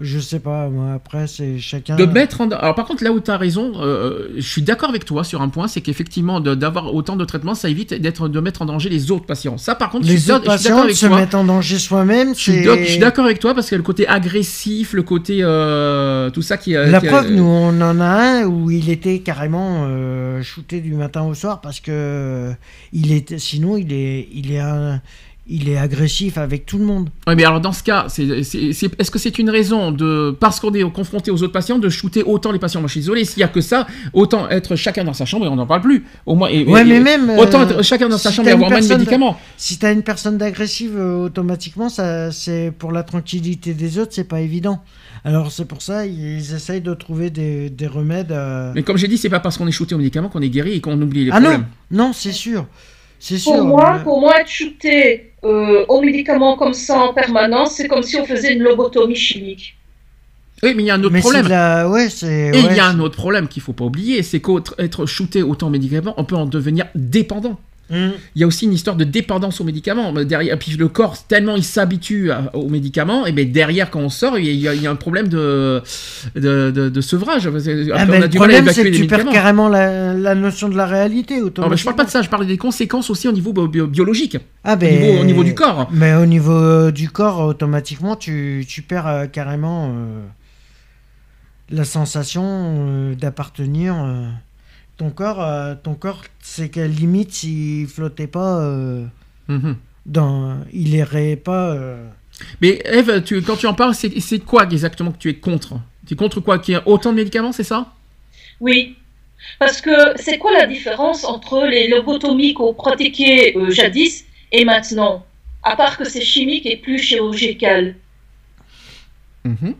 Je sais pas, moi, après, c'est chacun. De mettre en... Alors par contre, là où tu as raison, euh, je suis d'accord avec toi sur un point, c'est qu'effectivement, d'avoir autant de traitements, ça évite d'être, de mettre en danger les autres patients. Ça, par contre, Les autres je suis d'accord patients avec se toi. mettent en danger soi-même. Je suis, d'accord avec toi parce que le côté agressif, le côté euh, tout ça qui. euh, La qui, euh, preuve, nous, on en a un où il était carrément euh, shooté du matin au soir parce que euh, il était, sinon il est, il est, un- il est agressif avec tout le monde. Ouais, mais alors dans ce cas, c'est, est-ce que c'est une raison de parce qu'on est confronté aux autres patients de shooter autant les patients? Moi, je suis désolé. S'il y a que ça, autant être chacun dans sa chambre et on n'en parle plus. Au moins. et- Ouais, et- mais même, autant euh, être chacun dans sa chambre et une avoir moins de personne- médicaments. Si t'as une personne d'agressive, euh, automatiquement, ça, c'est pour la tranquillité des autres, c'est pas évident. Alors c'est pour ça ils essayent de trouver des, des remèdes. euh, Mais comme j'ai dit, c'est pas parce qu'on est shooté aux médicaments qu'on est guéri et qu'on oublie les Ah non, problèmes. non, c'est sûr, c'est sûr. Pour moi, mais- pour moi, être shooté euh, aux médicaments comme ça en permanence, c'est comme si on faisait une lobotomie chimique. Oui, mais il y a un autre mais problème. de la- ouais, c'est. Et ouais, il y a un autre problème qu'il faut pas oublier, c'est qu'être shooté autant aux médicaments, on peut en devenir dépendant. Il y a aussi une histoire de dépendance aux médicaments. Derrière, puis le corps, tellement il s'habitue aux médicaments, et bien derrière, quand on sort, il y a, il y a un problème de, de, de- de sevrage. Ah, après, mais on a le du mal à problème, évacuer c'est que tu perds carrément la, la notion de la réalité. Non, mais je parle pas de ça, je parle des conséquences aussi au niveau bio- bio- biologique, Ah, au, niveau, au niveau du corps. Mais au niveau euh, du corps, automatiquement, tu, tu perds euh, carrément euh, la sensation euh, d'appartenir. Ton corps, euh, ton corps, c'est qu'à la limite, s'il flottait pas, euh, Mhm. dans, il irait pas. euh. Mais Eve, tu- quand tu en parles, c'est c'est quoi exactement que tu es contre? Tu es contre quoi? Qu'il y ait autant de médicaments, c'est ça? Oui. Parce que c'est quoi la différence entre les lobotomies qu'on pratiquait euh, jadis et maintenant? À part que c'est chimique et plus chirurgical. Mhm.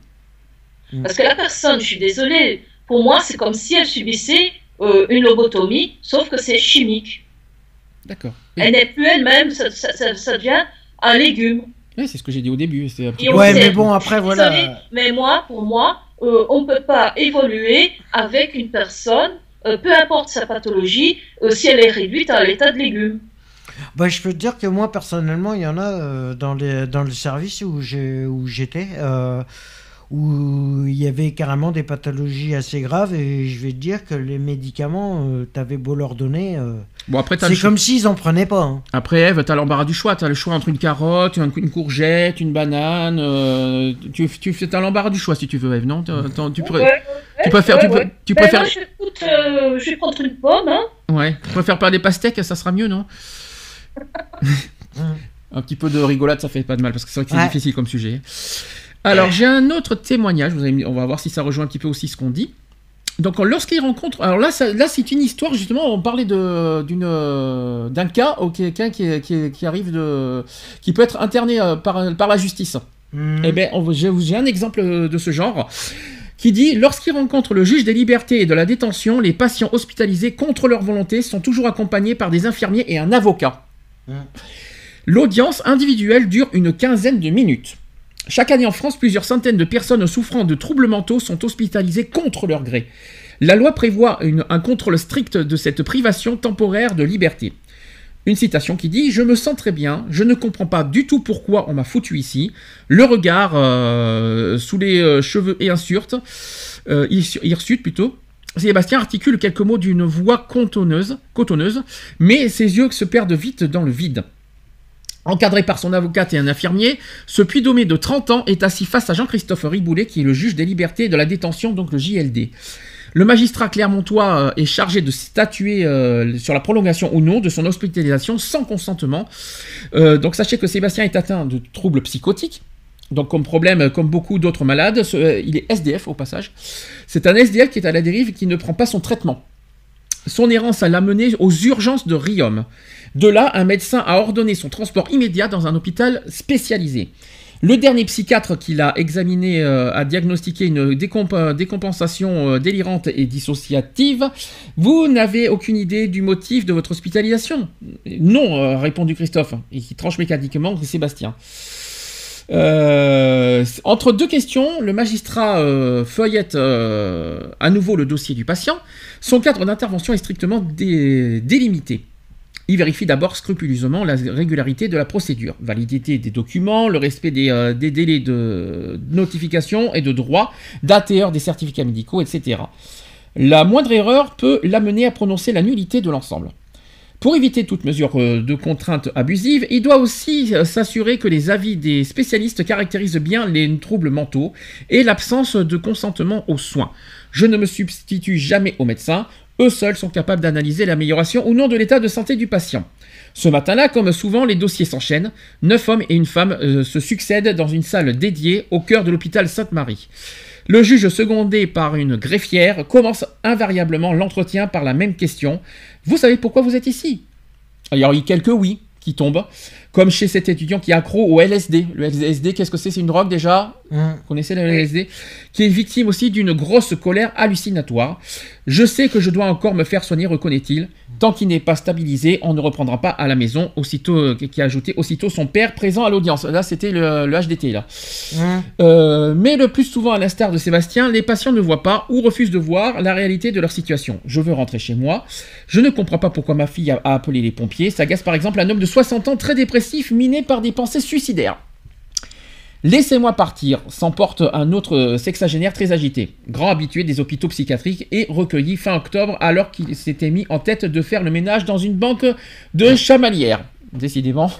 Parce que la personne, je suis désolée, pour moi, c'est comme si elle subissait euh, une lobotomie, sauf que c'est chimique. D'accord. Oui. Elle n'est plus elle-même, ça, ça- ça- ça devient un légume. Ouais, c'est ce que j'ai dit au début. un petit Ouais, mais bon, après, voilà. mais moi, pour moi, euh, on ne peut pas évoluer avec une personne, euh, peu importe sa pathologie, euh, si elle est réduite à l'état de légume. Bah, je peux te dire que moi, personnellement, il y en a euh, dans, les, dans le service où j'ai- où j'étais, euh, où il y avait carrément des pathologies assez graves, et je vais te dire que les médicaments, euh, t'avais beau leur donner, euh, Bon, après, c'est comme s'ils en prenaient pas. hein. Après, Eve, t'as l'embarras du choix. T'as le choix entre une carotte, une, une courgette, une banane. euh, tu, tu t'as l'embarras du choix si tu veux, Eve, non? T'as- t'as- tu, pré- Ouais, tu préfères, ouais, tu, ouais. pré- tu Ben, préfères, moi, je, euh, je vais prendre une pomme, hein. ouais, tu préfères pas des pastèques, ça sera mieux, non? Un petit peu de rigolade, ça fait pas de mal parce que c'est vrai que c'est Ouais. difficile comme sujet. Alors, j'ai un autre témoignage. Vous avez mis- on va voir si ça rejoint un petit peu aussi ce qu'on dit. Donc, lorsqu'il rencontre, alors là, ça- là, c'est une histoire justement. On parlait d'une euh, d'un cas, quelqu'un qui, qui, arrive de, qui peut être interné euh, par par la justice. Mhm. Eh bien, j'ai un exemple de ce genre qui dit lorsqu'il rencontre le juge des libertés et de la détention, les patients hospitalisés contre leur volonté sont toujours accompagnés par des infirmiers et un avocat. Mhm. L'audience individuelle dure une quinzaine de minutes. Chaque année en France, plusieurs centaines de personnes souffrant de troubles mentaux sont hospitalisées contre leur gré. La loi prévoit un contrôle strict de cette privation temporaire de liberté. Une citation qui dit Je me sens très bien, je ne comprends pas du tout pourquoi on m'a foutu ici. Le regard euh, sous les euh, cheveux et insurte, euh, hirsute hirsute plutôt. Sébastien articule quelques mots d'une voix cotonneuse, mais ses yeux se perdent vite dans le vide. Encadré par son avocate et un infirmier, ce puits de 30 ans est assis face à Jean-Christophe Riboulet, qui est le juge des libertés et de la détention, donc le JLD. Le magistrat Clermontois euh, est chargé de statuer euh, sur la prolongation ou non de son hospitalisation sans consentement. Euh, donc sachez que Sébastien est atteint de troubles psychotiques. Donc comme problème, comme beaucoup d'autres malades, il est SDF au passage. C'est un SDF qui est à la dérive et qui ne prend pas son traitement. Son errance l'a mené aux urgences de Riom. De là, un médecin a ordonné son transport immédiat dans un hôpital spécialisé. Le dernier psychiatre qui l'a examiné euh, a diagnostiqué une euh, décompensation euh, délirante et dissociative. Vous n'avez aucune idée du motif de votre hospitalisation? Non, euh, a répondu Christophe, et qui tranche mécaniquement Sébastien. Entre deux questions, le magistrat feuillette à nouveau le dossier du patient. Son cadre d'intervention est strictement dé- délimité. Il vérifie d'abord scrupuleusement la régularité de la procédure, validité des documents, le respect des, euh, délais de notification et de droit, date et heure des certificats médicaux, etc. La moindre erreur peut l'amener à prononcer la nullité de l'ensemble. Pour éviter toute mesure euh, de contrainte abusive, il doit aussi euh, s'assurer que les avis des spécialistes caractérisent bien les troubles mentaux et l'absence de consentement aux soins. Je ne me substitue jamais aux médecins, eux seuls sont capables d'analyser l'amélioration ou non de l'état de santé du patient. Ce matin-là, comme souvent, les dossiers s'enchaînent. Neuf hommes et une femme euh, se succèdent dans une salle dédiée au cœur de l'hôpital Sainte-Marie. Le juge, secondé par une greffière, commence invariablement l'entretien par la même question. Vous savez pourquoi vous êtes ici? Il y a eu quelques oui qui tombent, comme chez cet étudiant qui est accro au LSD. Le LSD, qu'est-ce que c'est? C'est une drogue déjà? Hum. Vous connaissez le LSD Qui est victime aussi d'une grosse colère hallucinatoire. Je sais que je dois encore me faire soigner, reconnaît-il. Tant qu'il n'est pas stabilisé, on ne reprendra pas à la maison. Aussitôt, euh, qui a ajouté aussitôt son père présent à l'audience. Là, c'était le, le HDT là. Hum. Euh, mais le plus souvent, à l'instar de Sébastien, les patients ne voient pas ou refusent de voir la réalité de leur situation. Je veux rentrer chez moi. Je ne comprends pas pourquoi ma fille a, a appelé les pompiers. S'agace par exemple un homme de 60 ans très dépressif, miné par des pensées suicidaires. Laissez-moi partir, s'emporte un autre sexagénaire très agité, grand habitué des hôpitaux psychiatriques et recueilli fin octobre alors qu'il s'était mis en tête de faire le ménage dans une banque de chamalières. Décidément.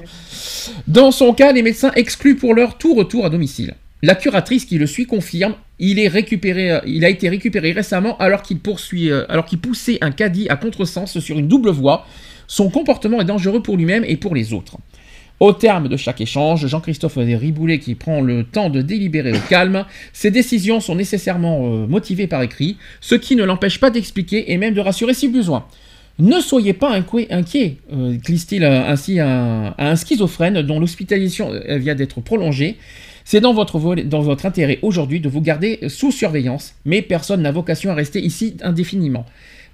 Dans son cas, les médecins excluent pour leur tout retour à domicile. La curatrice qui le suit confirme, il, est récupéré, euh, il a été récupéré récemment euh, alors qu'il poussait un caddie à contresens sur une double voie. Son comportement est dangereux pour lui-même et pour les autres. Au terme de chaque échange, Jean-Christophe Riboulet qui prend le temps de délibérer au calme, ses décisions sont nécessairement euh, motivées par écrit, ce qui ne l'empêche pas d'expliquer et même de rassurer si besoin. Ne soyez pas inqui- inquiet, euh, glisse-t-il euh, ainsi à un, schizophrène dont l'hospitalisation vient d'être prolongée. C'est dans votre intérêt aujourd'hui de vous garder sous surveillance, mais personne n'a vocation à rester ici indéfiniment.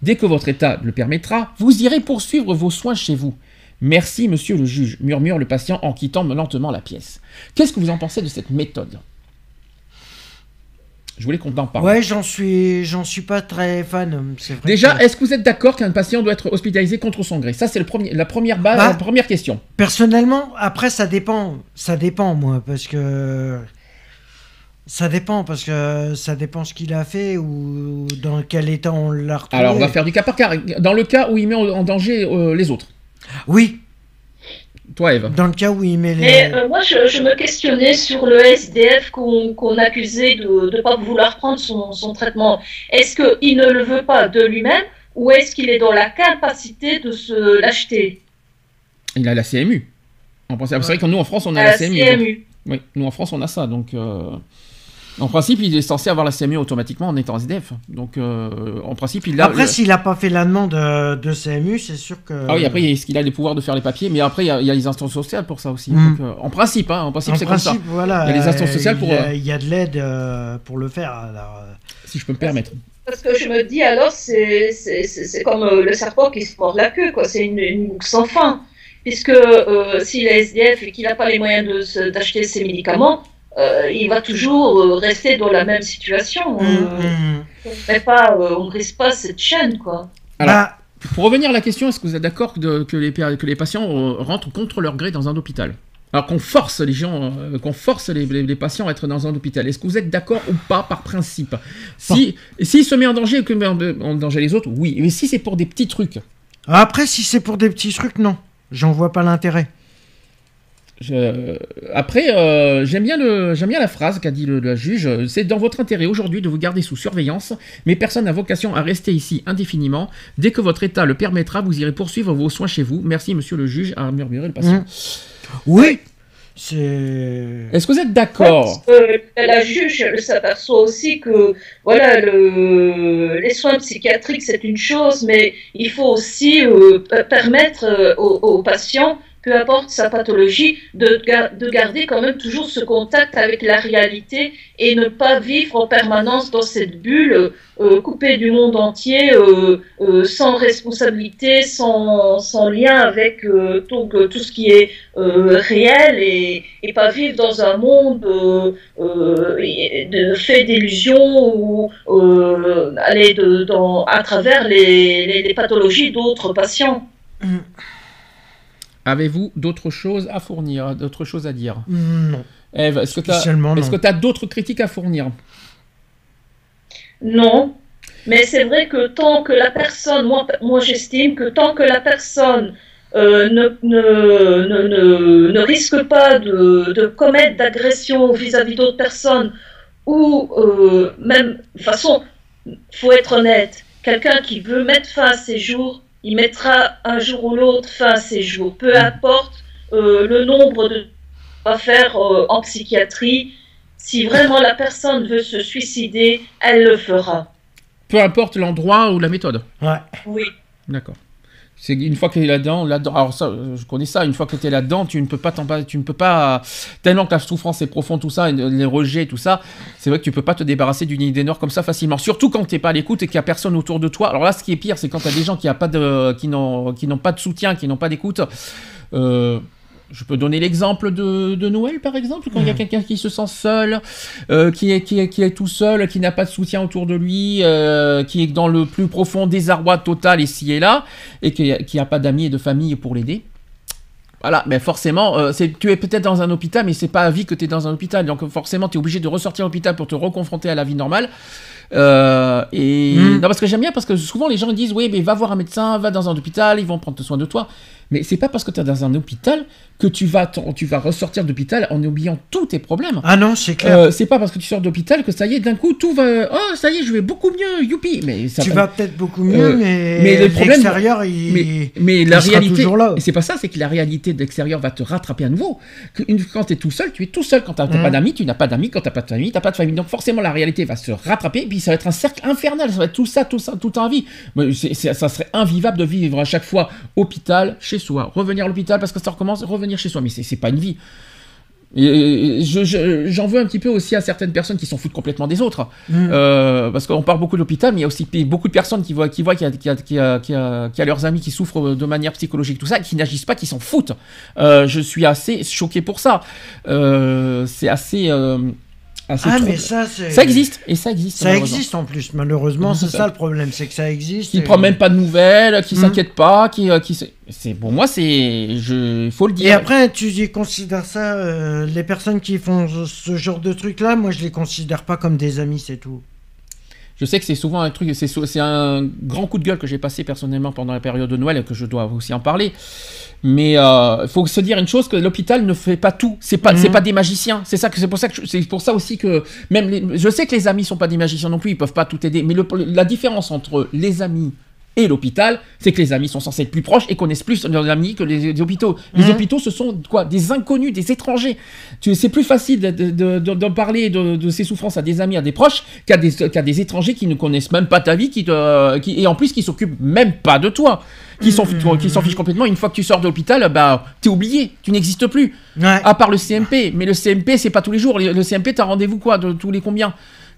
Dès que votre état le permettra, vous irez poursuivre vos soins chez vous. Merci, monsieur le juge, murmure le patient en quittant lentement la pièce. Qu'est-ce que vous en pensez de cette méthode? Je voulais qu'on en parle. Ouais, j'en suis, j'en suis pas très fan. C'est vrai Déjà, que- est-ce que vous êtes d'accord qu'un patient doit être hospitalisé contre son gré? Ça, c'est le premier, la première base, Bah. la première question. personnellement, après ça dépend, ça dépend moi, parce que ça dépend parce que ça dépend ce qu'il a fait ou dans quel état on l'a retrouvé. Alors, on va faire du cas par cas. Dans le cas où il met en en danger euh, les autres. Oui, Toi, Eve. dans le cas où il met les. Mais euh, moi, je, je me questionnais sur le SDF qu'on accusait de ne pas vouloir prendre son, son traitement. Est-ce qu'il ne le veut pas de lui-même ou est-ce qu'il est dans la capacité de se l'acheter? Il a la CMU. C'est vrai que nous, en France, on a la la CMU. donc- CMU Oui, nous, en France, on a ça. Donc, euh, en principe, il est censé avoir la CMU automatiquement en étant SDF. Donc, euh, en principe, il a. Après, s'il a pas fait la demande de CMU, c'est sûr que. Ah oui, après, est-ce qu'il a les pouvoirs de faire les papiers Mais après, il y a, il y a les instances sociales pour ça aussi. Mm. Donc, euh, en principe, hein, en principe, En c'est comme ça. principe, voilà. Il y a les instances sociales pour, Il y a, il y a de l'aide euh, pour le faire. alors, euh, Si je peux me permettre. Parce que je me dis alors, c'est c'est- c'est- c'est comme le serpent qui se mord la queue, quoi. C'est une, une boucle sans fin. Puisque euh, s'il est SDF et qu'il n'a pas les moyens d'acheter ses médicaments, euh, il va toujours euh, rester dans la même situation. Euh, hum. on ne pas, euh, on brise pas cette chaîne, quoi. Alors, Bah, Pour revenir à la question, est-ce que vous êtes d'accord que, que les, pa- que les patients euh, rentrent contre leur gré dans un hôpital? Alors qu'on force les gens, euh, qu'on force les, les- les patients à être dans un hôpital. Est-ce que vous êtes d'accord ou pas par principe? Si, s'il se met en danger et que met en, en danger les autres, oui. Mais si c'est pour des petits trucs, Après, si c'est pour des petits trucs, non. J'en vois pas l'intérêt. Je- Après, euh, j'aime bien, le... j'aime bien la phrase qu'a dit le, le juge. C'est dans votre intérêt aujourd'hui de vous garder sous surveillance, mais personne n'a vocation à rester ici indéfiniment. Dès que votre état le permettra, vous irez poursuivre vos soins chez vous. Merci, monsieur le juge, a murmuré le patient. Hum. Oui. C'est. Est-ce que vous êtes d'accord? Que la juge s'aperçoit aussi que voilà, le, les soins psychiatriques c'est une chose, mais il faut aussi euh, permettre euh, aux, aux patients, peu importe sa pathologie, de, de garder quand même toujours ce contact avec la réalité et ne pas vivre en permanence dans cette bulle euh, coupée du monde entier, euh, euh, sans responsabilité, sans, sans lien avec donc, tout ce qui est réel et, et pas vivre dans un monde de fait d'illusions ou aller dans, à travers les, les, pathologies d'autres patients. Hum. Avez-vous d'autres choses à fournir, d'autres choses à dire? Non. Eve, est-ce que tu as, d'autres critiques à fournir? Non, mais c'est vrai que tant que la personne, moi, moi j'estime que tant que la personne euh, ne, ne, ne, ne, ne risque pas de, de commettre d'agression vis-à-vis d'autres personnes, ou euh, même, de toute façon, faut être honnête, quelqu'un qui veut mettre fin à ses jours, il mettra un jour ou l'autre fin à ses jours, peu importe euh, le nombre de à faire euh, en psychiatrie. Si vraiment la personne veut se suicider, elle le fera. Peu importe l'endroit ou la méthode. Ouais. Oui. D'accord. C'est une fois que tu es là-dedans, là-dedans. Alors ça, je connais ça. Une fois que tu es là-dedans, tu ne peux pas tu ne peux pas tellement que la souffrance est profonde, tout ça, les rejets, tout ça. C'est vrai que tu peux pas te débarrasser d'une idée noire comme ça facilement. Surtout quand t'es pas à l'écoute et qu'il y a personne autour de toi. Alors là, ce qui est pire, c'est quand tu as des gens qui n'ont pas de soutien, qui n'ont pas d'écoute. Euh, je peux donner l'exemple de, de Noël, par exemple, quand il y a quelqu'un qui se sent seul, euh, qui, est, qui, est, qui est tout seul, qui n'a pas de soutien autour de lui, euh, qui est dans le plus profond désarroi total ici et là, et qui n'a pas d'amis et de famille pour l'aider. Voilà, mais forcément, euh, tu es peut-être dans un hôpital, mais c'est pas à vie que tu es dans un hôpital. Donc forcément, tu es obligé de ressortir de l'hôpital pour te reconfronter à la vie normale. Euh, et Mm. non, parce que j'aime bien, parce que souvent les gens disent Oui, mais va voir un médecin, va dans un hôpital, ils vont prendre soin de toi. Mais c'est pas parce que tu es dans un hôpital que tu vas, tu vas ressortir d'hôpital en oubliant tous tes problèmes. Ah non, c'est clair. Euh, c'est pas parce que tu sors d'hôpital que ça y est, d'un coup, tout va. Oh, ça y est, je vais beaucoup mieux, youpi! Mais ça tu va- vas peut-être beaucoup mieux, Euh, mais, mais le problème- l'extérieur, il... mais, mais la sera réalité, toujours là. et c'est pas ça, c'est que la réalité de l'extérieur va te rattraper à nouveau. Quand tu es tout seul, tu es tout seul. Quand tu n'as pas d'amis, tu n'as pas d'amis. Quand tu n'as pas de famille, tu n'as pas de famille. Donc forcément, la réalité va se rattraper. Et puis ça va être un cercle infernal. Ça va être tout ça, tout ça, toute un vie. Mais ça serait invivable de vivre à chaque fois hôpital, chez soi. Revenir à l'hôpital parce que ça recommence, revenir chez soi. Mais c'est c'est pas une vie. Et je- je- j'en veux un petit peu aussi à certaines personnes qui s'en foutent complètement des autres. Mm. Euh, parce qu'on parle beaucoup de l'hôpital, mais il y a aussi beaucoup de personnes qui voient, qui voient qu'il y, a- qu'il y qu'il y a- y leurs amis qui souffrent de manière psychologique, tout ça, qui n'agissent pas, qui s'en foutent. Euh, je suis assez choqué pour ça. Euh, c'est assez. Ah, mais ça, c'est... Ça existe, et ça existe. Ça existe en plus, malheureusement, c'est Ça- le problème, c'est que ça existe. Qui et- prend même pas de nouvelles, qui Mhm. s'inquiète pas, qui, euh, qui c'est pour moi c'est je faut le dire. Et après, tu y considères ça, euh, les personnes qui font ce- genre de truc-là, moi je les considère pas comme des amis, c'est tout. Je sais que c'est souvent un truc, c'est un grand coup de gueule que j'ai passé personnellement pendant la période de Noël et que je dois aussi en parler. Mais il faut se dire une chose que l'hôpital ne fait pas tout. C'est pas, Mhm. c'est pas des magiciens. C'est ça que c'est pour ça que c'est pour ça aussi que même les- je sais que les amis sont pas des magiciens non plus. Ils peuvent pas tout aider. Mais le- la différence entre les amis et l'hôpital, c'est que les amis sont censés être plus proches et connaissent plus leurs amis que les, les hôpitaux. Les Mhm. hôpitaux, ce sont quoi? Des inconnus, des étrangers. Tu- C'est plus facile de- de- de- d'en parler de, ces souffrances à des amis, à des proches, qu'à des, qu'à des étrangers qui ne connaissent même pas ta vie, qui te, qui, et en plus qui s'occupent même pas de toi, qui s'en Mhm. qui s'en fichent complètement. Une fois que tu sors de l'hôpital, bah t'es oublié, tu n'existes plus. Ouais. À part le CMP, mais le CMP c'est pas tous les jours. Le le CMP t'as rendez-vous quoi? De tous les combien?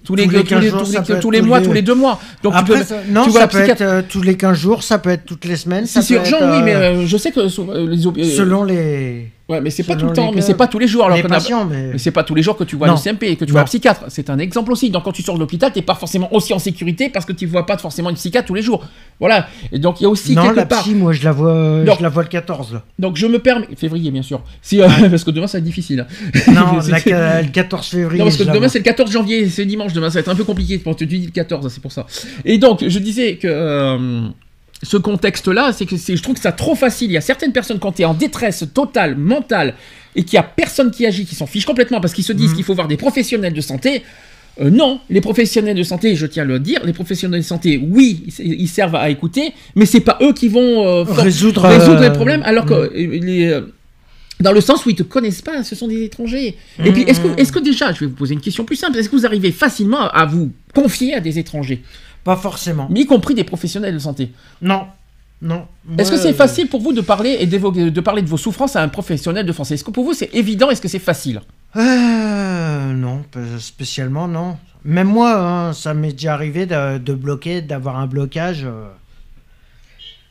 Tous les, Tous les 15 tous jours, les- être tous les mois, tous les deux mois. Donc tu Après, peux- ça- non, tu vois ça peut être psychiatre- euh, tous les 15 jours, ça peut être toutes les semaines. Si c'est urgent, être, oui, mais euh, euh, je sais que euh, les, hôp- euh, selon les, ouais, mais c'est pas tout le temps, mais c'est pas tous les jours. Alors qu'on a- mais... Mais c'est pas tous les jours que tu vois le CMP et que tu vois un psychiatre. C'est un exemple aussi. Donc quand tu sors de l'hôpital, t'es pas forcément aussi en sécurité parce que tu vois pas forcément une psychiatre tous les jours. Voilà. Et donc il y a aussi non, quelque la part. psy, moi je la vois, Non. je la vois le 14 là. Donc je me permets. Février, bien sûr. Si, euh, parce que demain ça va être difficile. Non, la le 14 février. Non, parce que demain c'est le 14 janvier, c'est dimanche, demain ça va être un peu compliqué pour te dire le 14, c'est pour ça. Et donc, je disais que euh, ce contexte-là, c'est que je trouve que c'est trop facile. Il y a certaines personnes, quand tu es en détresse totale, mentale, et qu'il n'y a personne qui agit, qui s'en fiche complètement parce qu'ils se disent Mhm. qu'il faut voir des professionnels de santé. Euh, non, les professionnels de santé, je tiens à le dire, les professionnels de santé, oui, ils, ils servent à écouter, mais c'est pas eux qui vont euh, résoudre, résoudre euh, les problèmes, alors que mm. euh, les, dans le sens où ils te connaissent pas, ce sont des étrangers. Et puis, est-ce que, Mm. est-ce que déjà, je vais vous poser une question plus simple, est-ce que vous arrivez facilement à vous confier à des étrangers, Pas forcément. y compris des professionnels de santé Non, non. Est-ce que c'est euh, facile pour vous de parler et d'évoquer- de parler de vos souffrances à un professionnel de santé? Est-ce que pour vous c'est évident? Est-ce que c'est facile? Euh, non, pas spécialement, non. Même moi, hein, ça m'est déjà arrivé de, de bloquer, d'avoir un blocage euh,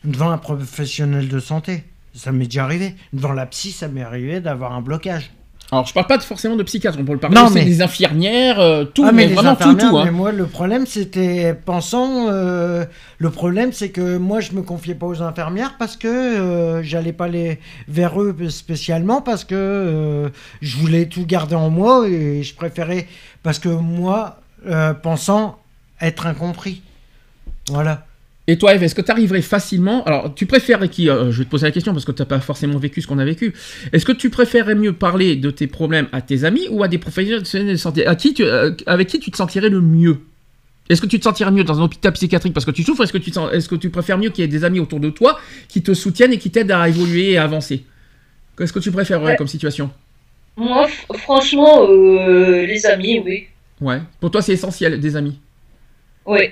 devant un professionnel de santé. Ça m'est déjà arrivé. Devant la psy, ça m'est arrivé d'avoir un blocage. Alors, je parle pas de- forcément de psychiatres, on peut le parler Non, mais- des infirmières, euh, tout, Ah, mais, les vraiment tout, tout. hein. Mais moi, le problème, c'était pensant. euh, le problème, c'est que moi, je me confiais pas aux infirmières parce que euh, j'allais pas les vers eux spécialement parce que euh, je voulais tout garder en moi et je préférais parce que moi, euh, pensant être incompris. Voilà. Et toi, Eve, est-ce que tu arriverais facilement Alors, tu préférerais qui euh, Je vais te poser la question parce que tu n'as pas forcément vécu ce qu'on a vécu. Est-ce que tu préférerais mieux parler de tes problèmes à tes amis ou à des professionnels de santé? À qui tu, euh, Avec qui tu te sentirais le mieux? Est-ce que tu te sentirais mieux dans un hôpital psychiatrique parce que tu souffres? Est-ce que tu, te est-ce que tu préfères mieux qu'il y ait des amis autour de toi qui te soutiennent et qui t'aident à évoluer et à avancer? Qu'est-ce que tu préférerais Ouais. comme situation? Moi, franchement, euh, les amis, oui. Ouais. Pour toi, c'est essentiel, des amis? Oui.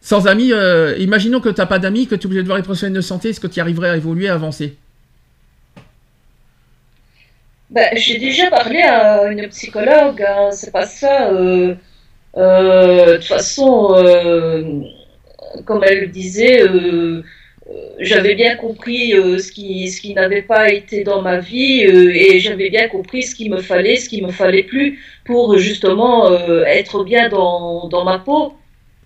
Sans amis, euh, imaginons que tu n'as pas d'amis, que tu es obligé de voir les professionnels de santé, est-ce que tu arriverais à évoluer, à avancer? Ben, j'ai déjà parlé à une psychologue, hein, c'est pas ça. euh, euh, de toute façon, comme elle le disait, j'avais bien compris ce qui, n'avait pas été dans ma vie et j'avais bien compris ce qu'il me fallait, ce qu'il me fallait plus pour justement être bien dans ma peau.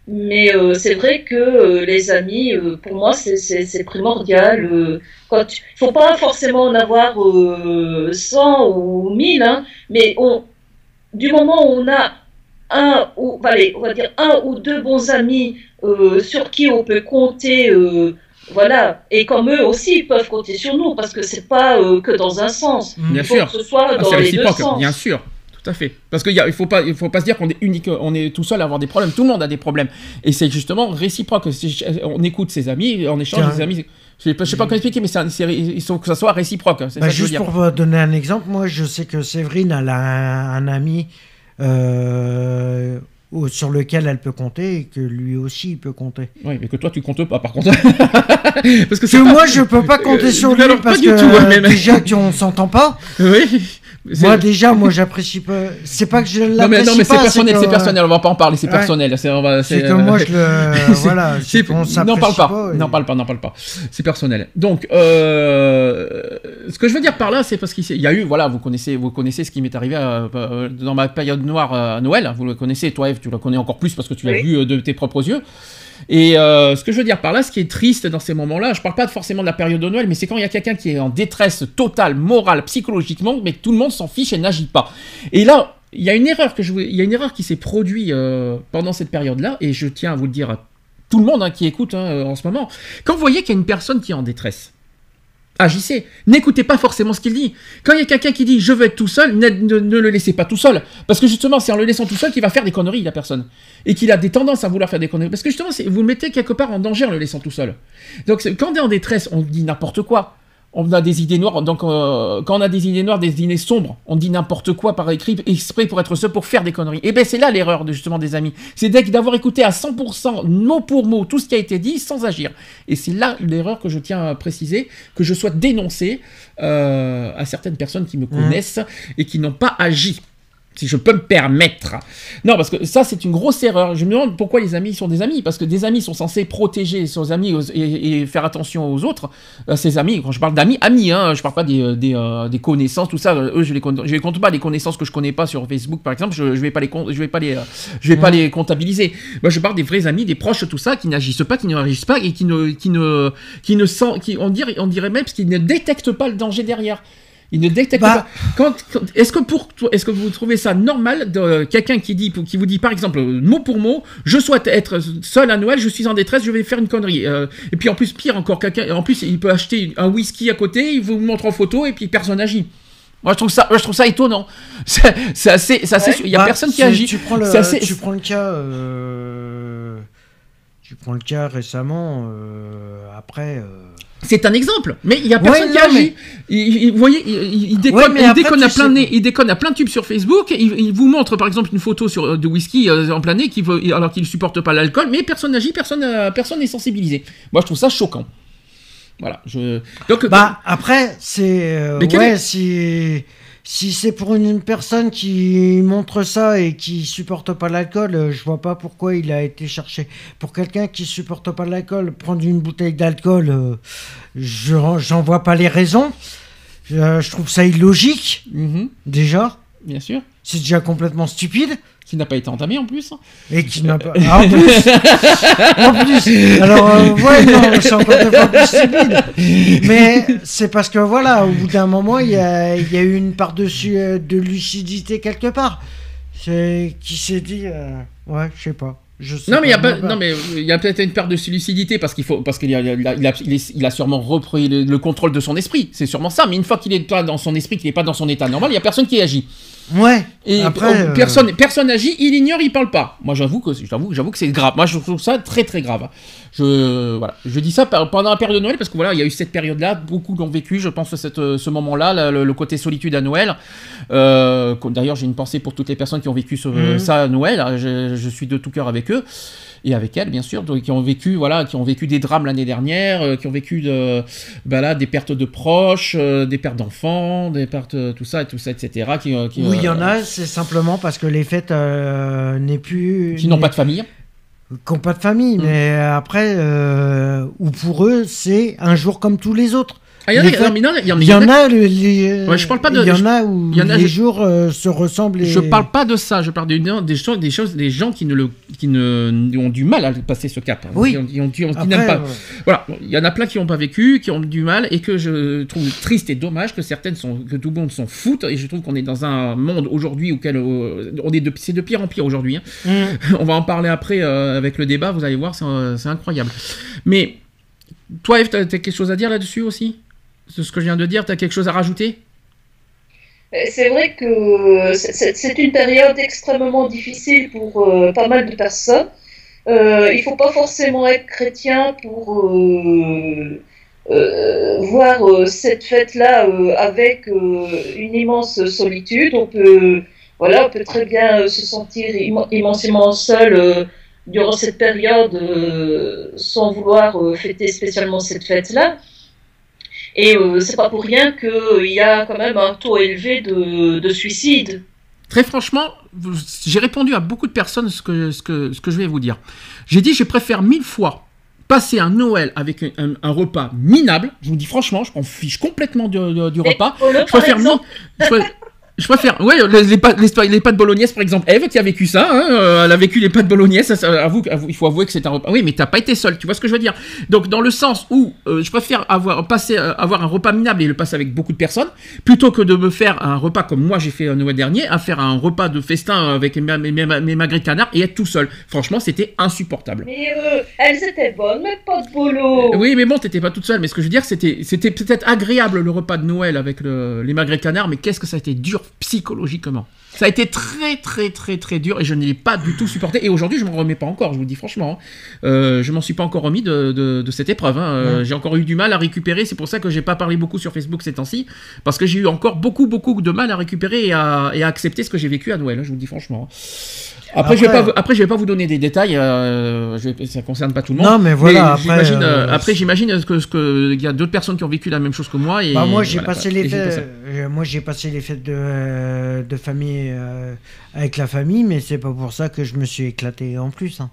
Mais euh, c'est vrai que euh, les amis, euh, pour moi, c'est- primordial. quand tu- faut pas forcément en avoir euh, 100 ou 1000, hein, mais on, du moment où on a un ou allez, on va dire un ou deux bons amis sur qui on peut compter, voilà, et comme eux aussi ils peuvent compter sur nous parce que c'est pas que dans un sens, Bien il faut sûr. que ce soit Ah, dans c'est les deux sens. bien sûr. Tout à fait. Parce qu'il il faut pas, il faut pas se dire qu'on est unique, on est tout seul à avoir des problèmes. Tout le monde a des problèmes. Et c'est justement réciproque. On écoute ses amis, on échange Tiens. ses amis. Je sais je sais pas comment expliquer, mais c'est il faut que ça soit réciproque. C'est Bah, ça juste pour vous donner un exemple, moi je sais que Séverine elle a un, un ami euh, sur lequel elle peut compter et que lui aussi il peut compter. Oui, mais que toi tu comptes pas, par contre. parce que pas- moi je peux pas compter Euh, sur lui alors, pas parce que tout, mais- déjà qu'on s'entend pas. Oui. Moi déjà moi j'apprécie pas. C'est pas que je non mais, l'apprécie non mais c'est pas, personnel, que- c'est personnel, on va pas en parler, c'est Ouais. personnel. C'est, on que euh, moi je le voilà. Qu'on n'en parle pas, et- n'en parle pas, n'en parle pas. C'est personnel. Donc, euh, ce que je veux dire par là, c'est parce qu'il y a eu, voilà, vous connaissez, vous connaissez ce qui m'est arrivé euh, euh, dans ma période noire euh, à Noël. Vous le connaissez, toi, Eve, tu le connais encore plus parce que tu l'as Oui. vu euh, de tes propres yeux. Et euh, ce que je veux dire par là, ce qui est triste dans ces moments-là, je parle pas forcément de la période de Noël, mais c'est quand il y a quelqu'un qui est en détresse totale, morale, psychologiquement, mais que tout le monde s'en fiche et n'agit pas. Et là, il y a une erreur que je, il y a une erreur qui s'est produite euh, pendant cette période-là, et je tiens à vous le dire à tout le monde hein, qui écoute hein, en ce moment. Quand vous voyez qu'il y a une personne qui est en détresse, agissez. N'écoutez pas forcément ce qu'il dit. Quand il y a quelqu'un qui dit je veux être tout seul, ne, le laissez pas tout seul. Parce que justement, c'est en le laissant tout seul qu'il va faire des conneries, la personne. Et qu'il a des tendances à vouloir faire des conneries. Parce que justement, vous le mettez quelque part en danger en le laissant tout seul. Donc quand on est en détresse, on dit n'importe quoi. On a des idées noires, donc euh, quand on a des idées noires, des idées sombres, on dit n'importe quoi par écrit, exprès pour être seul, pour faire des conneries. Et ben c'est là l'erreur de, justement des amis. C'est d'avoir écouté à 100% mot pour mot tout ce qui a été dit sans agir. Et c'est là l'erreur que je tiens à préciser, que je souhaite dénoncer euh, à certaines personnes qui me connaissent et qui n'ont pas agi. Si je peux me permettre. Non, parce que ça, c'est une grosse erreur. Je me demande pourquoi les amis sont des amis. Parce que des amis sont censés protéger leurs amis et, et faire attention aux autres. Euh, ses amis, quand je parle d'amis, amis, hein, je parle pas des, euh, des, euh, des connaissances, tout ça. Eux, je les compte, je les compte pas. Les connaissances que je connais pas sur Facebook, par exemple, je, je vais pas les, je vais pas les, euh, je vais pas les comptabiliser. Moi, je parle des vrais amis, des proches, tout ça, qui n'agissent pas, qui ne réagissent pas et qui ne, qui ne, qui ne sent, qui, on dirait, on dirait même, parce qu'ils ne détectent pas le danger derrière. Ils ne détectent Bah. pas. Est-ce que pour toi- est-ce que vous trouvez ça normal de euh, quelqu'un qui dit qui vous dit par exemple euh, mot pour mot je souhaite être seul à Noël je suis en détresse je vais faire une connerie Euh, et puis en plus pire encore quelqu'un en plus il peut acheter un whisky à côté il vous montre en photo et puis personne n'agit moi je trouve ça moi, je trouve ça étonnant c'est assez c'est assez Ouais. il y a Bah, personne qui agit Tu prends le, assez- tu prends le cas. euh, tu prends le cas récemment. euh, après. euh, C'est un exemple, mais il y a Ouais, personne qui non, agit. Il, il- vous voyez, il, déconne, Ouais, à plein sais- nez, il déconne à plein de tubes sur Facebook. Il, il vous montre par exemple une photo sur euh, de whisky euh, en plein nez, qui veut, alors qu'il supporte pas l'alcool, mais personne n'agit, personne, euh, personne n'est sensibilisé. Moi, je trouve ça choquant. Voilà. Je... Donc, Bah après c'est euh, ouais si si c'est pour une, une personne qui montre ça et qui supporte pas l'alcool, euh, je vois pas pourquoi il a été cherché. Pour quelqu'un qui supporte pas l'alcool, prendre une bouteille d'alcool, euh, je j'en vois pas les raisons. Euh, je trouve ça illogique, Mhm, déjà. bien sûr. C'est déjà complètement stupide. Qui n'a pas été entamé en plus. Et qui n'a pas. Ah, en plus En plus Alors, euh, ouais, non, c'est encore deux fois plus stupide. Mais c'est parce que, voilà, au bout d'un moment, il y a, il y a eu une part dessus euh, de lucidité quelque part. C'est qui s'est dit. euh, Ouais, je sais pas. Je sais Non mais il y a pas, non mais il y a peut-être une perte de lucidité parce qu'il faut parce qu'il a, il a, il il sûrement repris le, le contrôle de son esprit. C'est sûrement ça. Mais une fois qu'il est pas dans son esprit, qu'il est pas dans son état normal, il y a personne qui agit. Ouais. Et Après, euh, personne, personne agit, il ignore, il parle pas. Moi, j'avoue que, j'avoue, j'avoue que c'est grave. Moi, je trouve ça très, très grave. Je, voilà, je dis ça pendant la période de Noël parce que voilà, il y a eu cette période-là, beaucoup l'ont vécu. Je pense cette, ce moment-là, le, le côté solitude à Noël. Euh, D'ailleurs, j'ai une pensée pour toutes les personnes qui ont vécu ce- Mhm. ça à Noël. Je, je suis de tout cœur avec eux et avec elles, bien sûr, qui ont vécu, voilà, qui ont vécu des drames l'année dernière, euh, qui ont vécu de, bah là, des pertes de proches, euh, des pertes d'enfants, des pertes, euh, tout ça et tout ça, etc. Qui, qui, Oui, il y en a, c'est simplement parce que les fêtes euh, n'est plus. qui n'ont pas de famille. qui n'ont pas de famille, Mm. mais après, euh, ou pour eux, c'est un jour comme tous les autres. Ah, il y en a, Les il y en a- les, Ouais, je parle pas de- Il y en a où y en a, les je- jours euh, se ressemblent. Et... Je parle pas de ça, je parle des, des, choses, des choses, des gens qui ne le, qui ne ont du mal à passer ce cap. hein. Oui. Qui, ont- qui ont- qui ont- qui Après, n'aiment pas. Voilà, il y en a plein qui n'ont pas vécu, qui ont du mal, et que je trouve triste et dommage que certaines sont, que tout le monde s'en fout. Et je trouve qu'on est dans un monde aujourd'hui auquel euh, on est de, c'est de pire en pire aujourd'hui. hein. mm. on va en parler après euh, avec le débat. Vous allez voir, c'est, c'est incroyable. Mais toi, Eve, t'as, t'as quelque chose à dire là-dessus aussi? C'est ce que je viens de dire. T'as quelque chose à rajouter? Euh, C'est vrai que c'est- c'est une période extrêmement difficile pour euh, pas mal de personnes. Euh, il faut pas forcément être chrétien pour euh, euh, voir euh, cette fête-là euh, avec euh, une immense solitude. On peut, voilà, peut très bien euh, se sentir immen- immensément seul euh, durant cette période euh, sans vouloir euh, fêter spécialement cette fête-là. Et euh, c'est pas pour rien qu'il y a quand même un taux élevé de, de suicide. Très franchement, j'ai répondu à beaucoup de personnes ce que, ce que, ce que je vais vous dire. J'ai dit, je préfère mille fois passer un Noël avec un, repas minable. Je vous dis franchement, je m'en fiche complètement du, du- du repas. Je préfère, je pré- je préfère, ouais, les, les pâtes, les, les pâtes bolognaises par exemple. Eve qui a vécu ça, hein, euh, elle a vécu les pâtes bolognaises. Ça, ça, avoue, avoue- il faut avouer que c'est un repas. Oui, mais t'as pas été seul. Tu vois ce que je veux dire Donc dans le sens où euh, je préfère avoir passer, euh, avoir un repas minable et le passer avec beaucoup de personnes, plutôt que de me faire un repas comme moi j'ai fait un Noël dernier, à faire un repas de festin avec mes, mes, mes, mes magrets de canard et être tout seul. Franchement, c'était insupportable. mais euh, elles étaient bonnes, mais pas de boulot. Oui, mais bon, t'étais pas toute seule. Mais ce que je veux dire, c'était, c'était peut-être agréable le repas de Noël avec le- les magrets de canard, mais qu'est-ce que ça a été dur psychologiquement. Ça a été très, très, très, très dur et je ne l'ai pas du tout supporté. Et aujourd'hui, je m'en remets pas encore, je vous le dis franchement. hein. Euh, je m'en suis pas encore remis de, de- de cette épreuve. hein. Euh, J'ai encore eu du mal à récupérer. C'est pour ça que j'ai pas parlé beaucoup sur Facebook ces temps-ci. Parce que j'ai eu encore beaucoup, beaucoup de mal à récupérer et à, et à accepter ce que j'ai vécu à Noël. hein, je vous le dis franchement. Après, je vais Après- pas, vous- après, je vais pas vous donner des détails. euh, je ça concerne pas tout le monde. Non, mais voilà, après, j'imagine, euh, euh, que que y a d'autres personnes qui ont vécu la même chose que moi. Et Bah, moi, j'ai voilà, passé voilà. les fêtes. euh, moi, j'ai passé les fêtes de, euh, de famille euh, avec la famille, mais c'est pas pour ça que je me suis éclaté en plus. hein.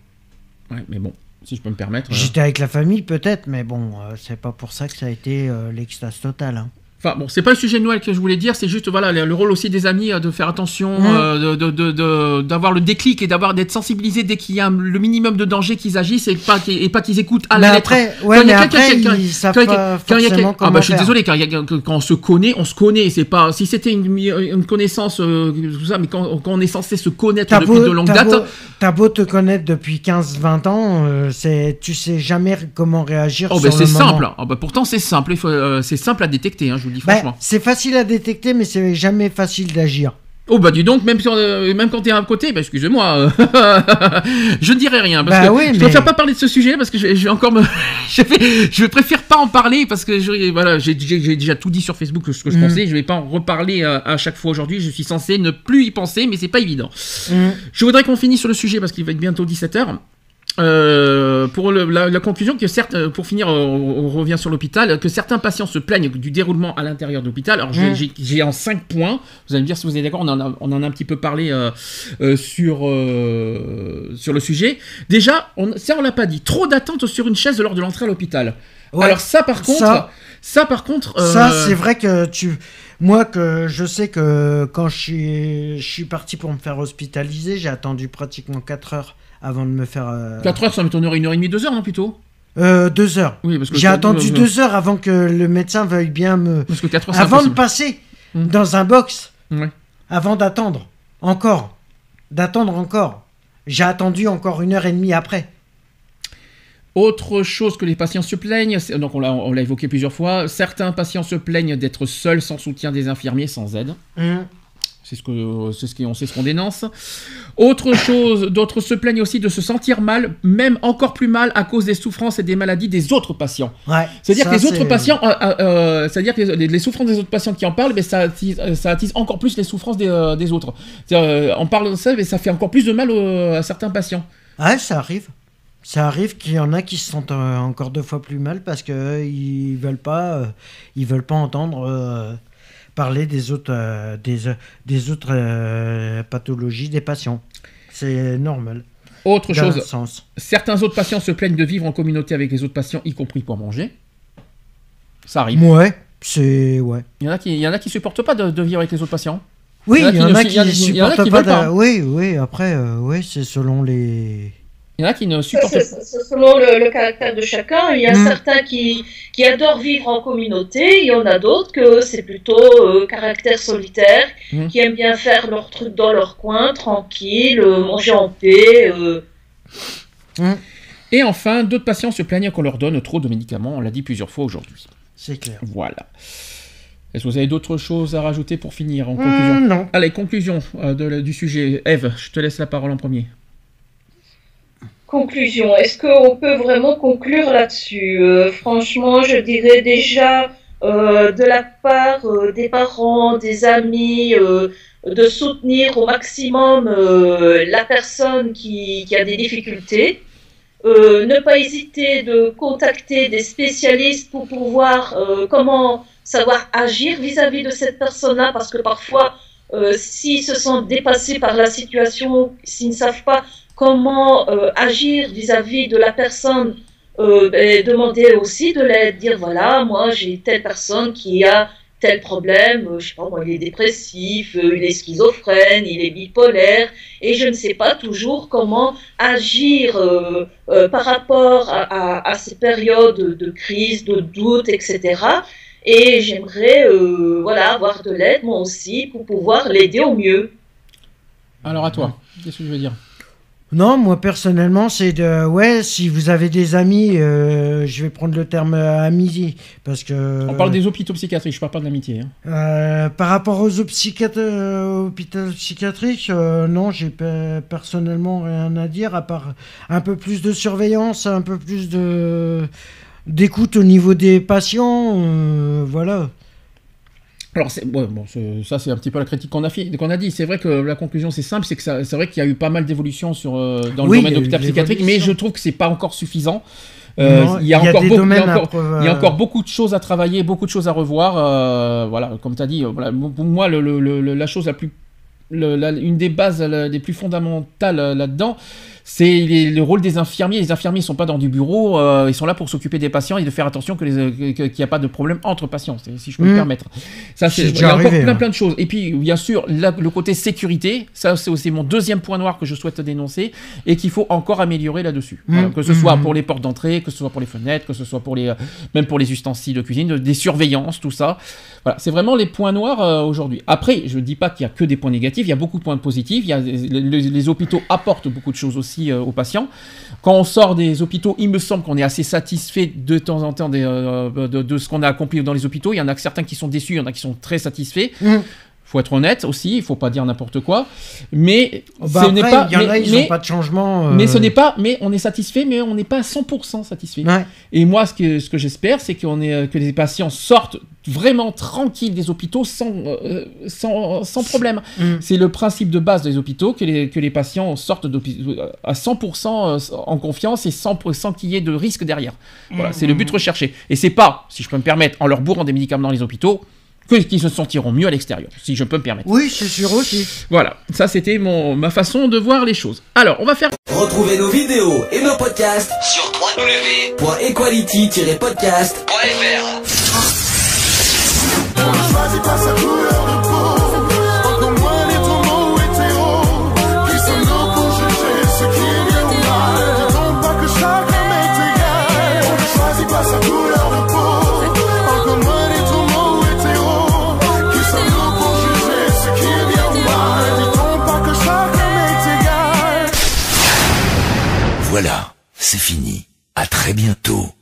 Ouais, mais bon, si je peux me permettre. J'étais avec la famille, peut-être, mais bon, euh, c'est pas pour ça que ça a été euh, l'extase totale. hein. Enfin bon, c'est pas le sujet de Noël que je voulais dire, c'est juste voilà le, le rôle aussi des amis euh, de faire attention, Mhm. euh, de- de- de- de- d'avoir le déclic et d'avoir d'être sensibilisé dès qu'il y a un- le minimum de danger qu'ils agissent et pas qu'ils- et pas qu'ils écoutent à mais la lettre. après, Quand ouais, il y mais a quelqu'un après, qui- quand- ils savent quand il y a- pas quand forcément ah bah je suis faire. désolé quand, quand on se connaît, on se connaît. C'est pas si c'était une, une connaissance euh, tout ça, mais quand, quand on est censé se connaître T'as depuis beau, de longue date. beau- t'as beau te connaître depuis 15-20 ans, euh, c'est, tu sais jamais comment réagir Oh sur bah le c'est moment. simple. Bah pourtant c'est simple. il faut, c'est simple à détecter. hein, je vous le dis Bah, c'est facile à détecter, mais c'est jamais facile d'agir. Oh bah dis donc, même, sur, euh, même quand t'es à côté, bah excusez-moi, je ne dirai rien parce Bah que oui, je mais- préfère pas parler de ce sujet parce que je, vais- je vais encore me, je, vais- je préfère pas en parler parce que je, voilà, j'ai déjà tout dit sur Facebook ce que je Mhm. pensais, je vais pas en reparler euh, à chaque fois aujourd'hui. Je suis censé ne plus y penser, mais c'est pas évident. Mhm. Je voudrais qu'on finisse sur le sujet parce qu'il va être bientôt 17h. Pour le- la, la conclusion, que certes, euh, pour finir, euh, on, on revient sur l'hôpital, que certains patients se plaignent du déroulement à l'intérieur de l'hôpital. Alors, j'ai- Mm. j'ai en 5 points. Vous allez me dire si vous êtes d'accord. On, en a- on en a un petit peu parlé euh, euh, sur, euh, sur le sujet. Déjà, on, ça, on l'a pas dit. Trop d'attente sur une chaise lors de l'entrée à l'hôpital. Ouais. Alors ça, par contre, ça, Ça- par contre, euh, Ça, c'est vrai que tu. Moi, que je sais que quand je suis, je suis parti pour me faire hospitaliser, j'ai attendu pratiquement 4 heures avant de me faire. euh, 4 heures, ça m'étonnerait une heure et demie, deux heures, non plutôt euh, deux heures. Oui, parce que J'ai euh, attendu euh, deux heures avant que le médecin veuille bien me. Parce que 4 heures, Avant de passer Hmm. dans un box, Ouais. avant d'attendre. Encore. D'attendre encore. J'ai attendu encore une heure et demie après. Autre chose que les patients se plaignent, donc on l'a, évoqué plusieurs fois, certains patients se plaignent d'être seuls sans soutien des infirmiers, sans aide. Hmm. C'est ce que, c'est ce qu'on ce qu'on dénonce. Autre chose, d'autres se plaignent aussi de se sentir mal, même encore plus mal à cause des souffrances et des maladies des autres patients. Ouais. C'est-à-dire que les autres patients, euh, euh, euh, c'est-à-dire que les, les souffrances des autres patients qui en parlent, mais ça attise, euh, ça attise encore plus les souffrances des, euh, des autres. Euh, on parle de ça, mais ça fait encore plus de mal à certains patients. Ouais, ça arrive. Ça arrive qu'il y en a qui se sentent encore deux fois plus mal parce que ils veulent pas, ils veulent pas entendre parler des autres, euh, des, euh, des autres euh, pathologies des patients. C'est normal. Autre dans chose, sens. certains autres patients se plaignent de vivre en communauté avec les autres patients, y compris pour manger. Ça arrive. Ouais, c'est ouais. Il y en a qui, il y en a qui supportent pas de, de vivre avec les autres patients. Oui, Il y en a qui ne- supportent pas. Oui, oui. Après, euh, oui, c'est selon les. Il y en a qui ne supportent pas. c'est selon le, le caractère de chacun. Il y a Mm. certains qui, qui adorent vivre en communauté. Il y en a d'autres que c'est plutôt euh, caractère solitaire, Mm. qui aiment bien faire leur truc dans leur coin, tranquille, euh, manger en paix. euh. Et enfin, d'autres patients se plaignent qu'on leur donne trop de médicaments. On l'a dit plusieurs fois aujourd'hui. C'est clair. Voilà. Est-ce que vous avez d'autres choses à rajouter pour finir en conclusion? non. Allez, conclusion euh, de- du sujet. Eve, je te laisse la parole en premier. Conclusion. Est-ce qu'on peut vraiment conclure là-dessus? Euh, Franchement, je dirais déjà euh, de la part euh, des parents, des amis, de soutenir au maximum la personne qui, a des difficultés. Ne pas hésiter de contacter des spécialistes pour pouvoir comment savoir agir vis-à-vis de cette personne-là, parce que parfois, s'ils se sentent dépassés par la situation, s'ils ne savent pas comment euh, agir vis-à-vis de la personne, euh, ben, demander aussi de l'aide, dire voilà, moi j'ai telle personne qui a tel problème, euh, je sais pas moi, il est dépressif, euh, il est schizophrène, il est bipolaire, et je ne sais pas toujours comment agir par rapport à, à- ces périodes de crise, de doute, etc. Et j'aimerais voilà, avoir de l'aide moi aussi pour pouvoir l'aider au mieux. Alors à toi, qu'est-ce que je veux dire? Non, moi personnellement, c'est de. Ouais, si vous avez des amis, euh, je vais prendre le terme euh, amis, parce que. On parle des hôpitaux psychiatriques, je parle pas de l'amitié. hein. Euh, par rapport aux hôpitaux psychiatriques, euh, non, j'ai pe- personnellement rien à dire, à part un peu plus de surveillance, un peu plus de d'écoute au niveau des patients, voilà. Alors ouais, bon, ça c'est un petit peu la critique qu'on a, qu'on a dit. C'est vrai que la conclusion c'est simple, c'est que c'est vrai qu'il y a eu pas mal d'évolutions sur euh, dans le domaine de l'hôpital psychiatrique, mais je trouve que c'est pas encore suffisant. Euh, Non, il y a encore beaucoup, il y a domaines à encore- preuve- Il y a encore beaucoup de choses à travailler, beaucoup de choses à revoir. euh, voilà, comme tu as dit, voilà, pour moi, le- le- le- la chose la plus. la- une des bases des plus fondamentales là-dedans, c'est le rôle des infirmiers. Les infirmiers ne sont pas dans du bureau, euh, ils sont là pour s'occuper des patients et de faire attention que les- que- que- qu'il n'y a pas de problème entre patients, si je peux me Mm. permettre. Ça, c'est il y déjà a encore plein, ouais. plein de choses. Et puis, bien sûr, le côté sécurité, ça, c'est aussi mon deuxième point noir que je souhaite dénoncer et qu'il faut encore améliorer là-dessus. Mm. Voilà, que ce soit Mm. pour les portes d'entrée, que ce soit pour les fenêtres, que ce soit pour les, euh, même pour les ustensiles de cuisine, de- des surveillances, tout ça. Voilà, c'est vraiment les points noirs euh, aujourd'hui. Après, je ne dis pas qu'il y a que des points négatifs, il y a beaucoup de points positifs. Il y a, les hôpitaux apportent beaucoup de choses aussi euh, aux patients. Quand on sort des hôpitaux, il me semble qu'on est assez satisfait de temps en temps euh, de, ce qu'on a accompli dans les hôpitaux. Il y en a certains qui sont déçus, il y en a qui sont très satisfaits. Mm. Faut être honnête aussi, il faut pas dire n'importe quoi. Mais Bah ce après, n'est pas. il y en mais- a, ils mais- n'ont pas de changement. euh, mais ce n'est pas, mais on est satisfait, mais on n'est pas à 100% satisfait. Ouais. Et moi, ce que, ce que j'espère, c'est qu'on est, euh, que les patients sortent vraiment tranquilles des hôpitaux sans, euh, sans, sans problème. Mm. C'est le principe de base des hôpitaux, que les, que les patients sortent à 100% en confiance et sans, sans qu'il y ait de risque derrière. Voilà, c'est le but recherché. Et c'est pas, si je peux me permettre, en leur bourrant des médicaments dans les hôpitaux que qu'ils se sentiront mieux à l'extérieur, si je peux me permettre. Oui, c'est sûr aussi. Voilà, ça c'était mon ma façon de voir les choses. Alors, on va faire Retrouvez nos vidéos et nos podcasts sur www.equality-podcast.fr. C'est fini. À très bientôt.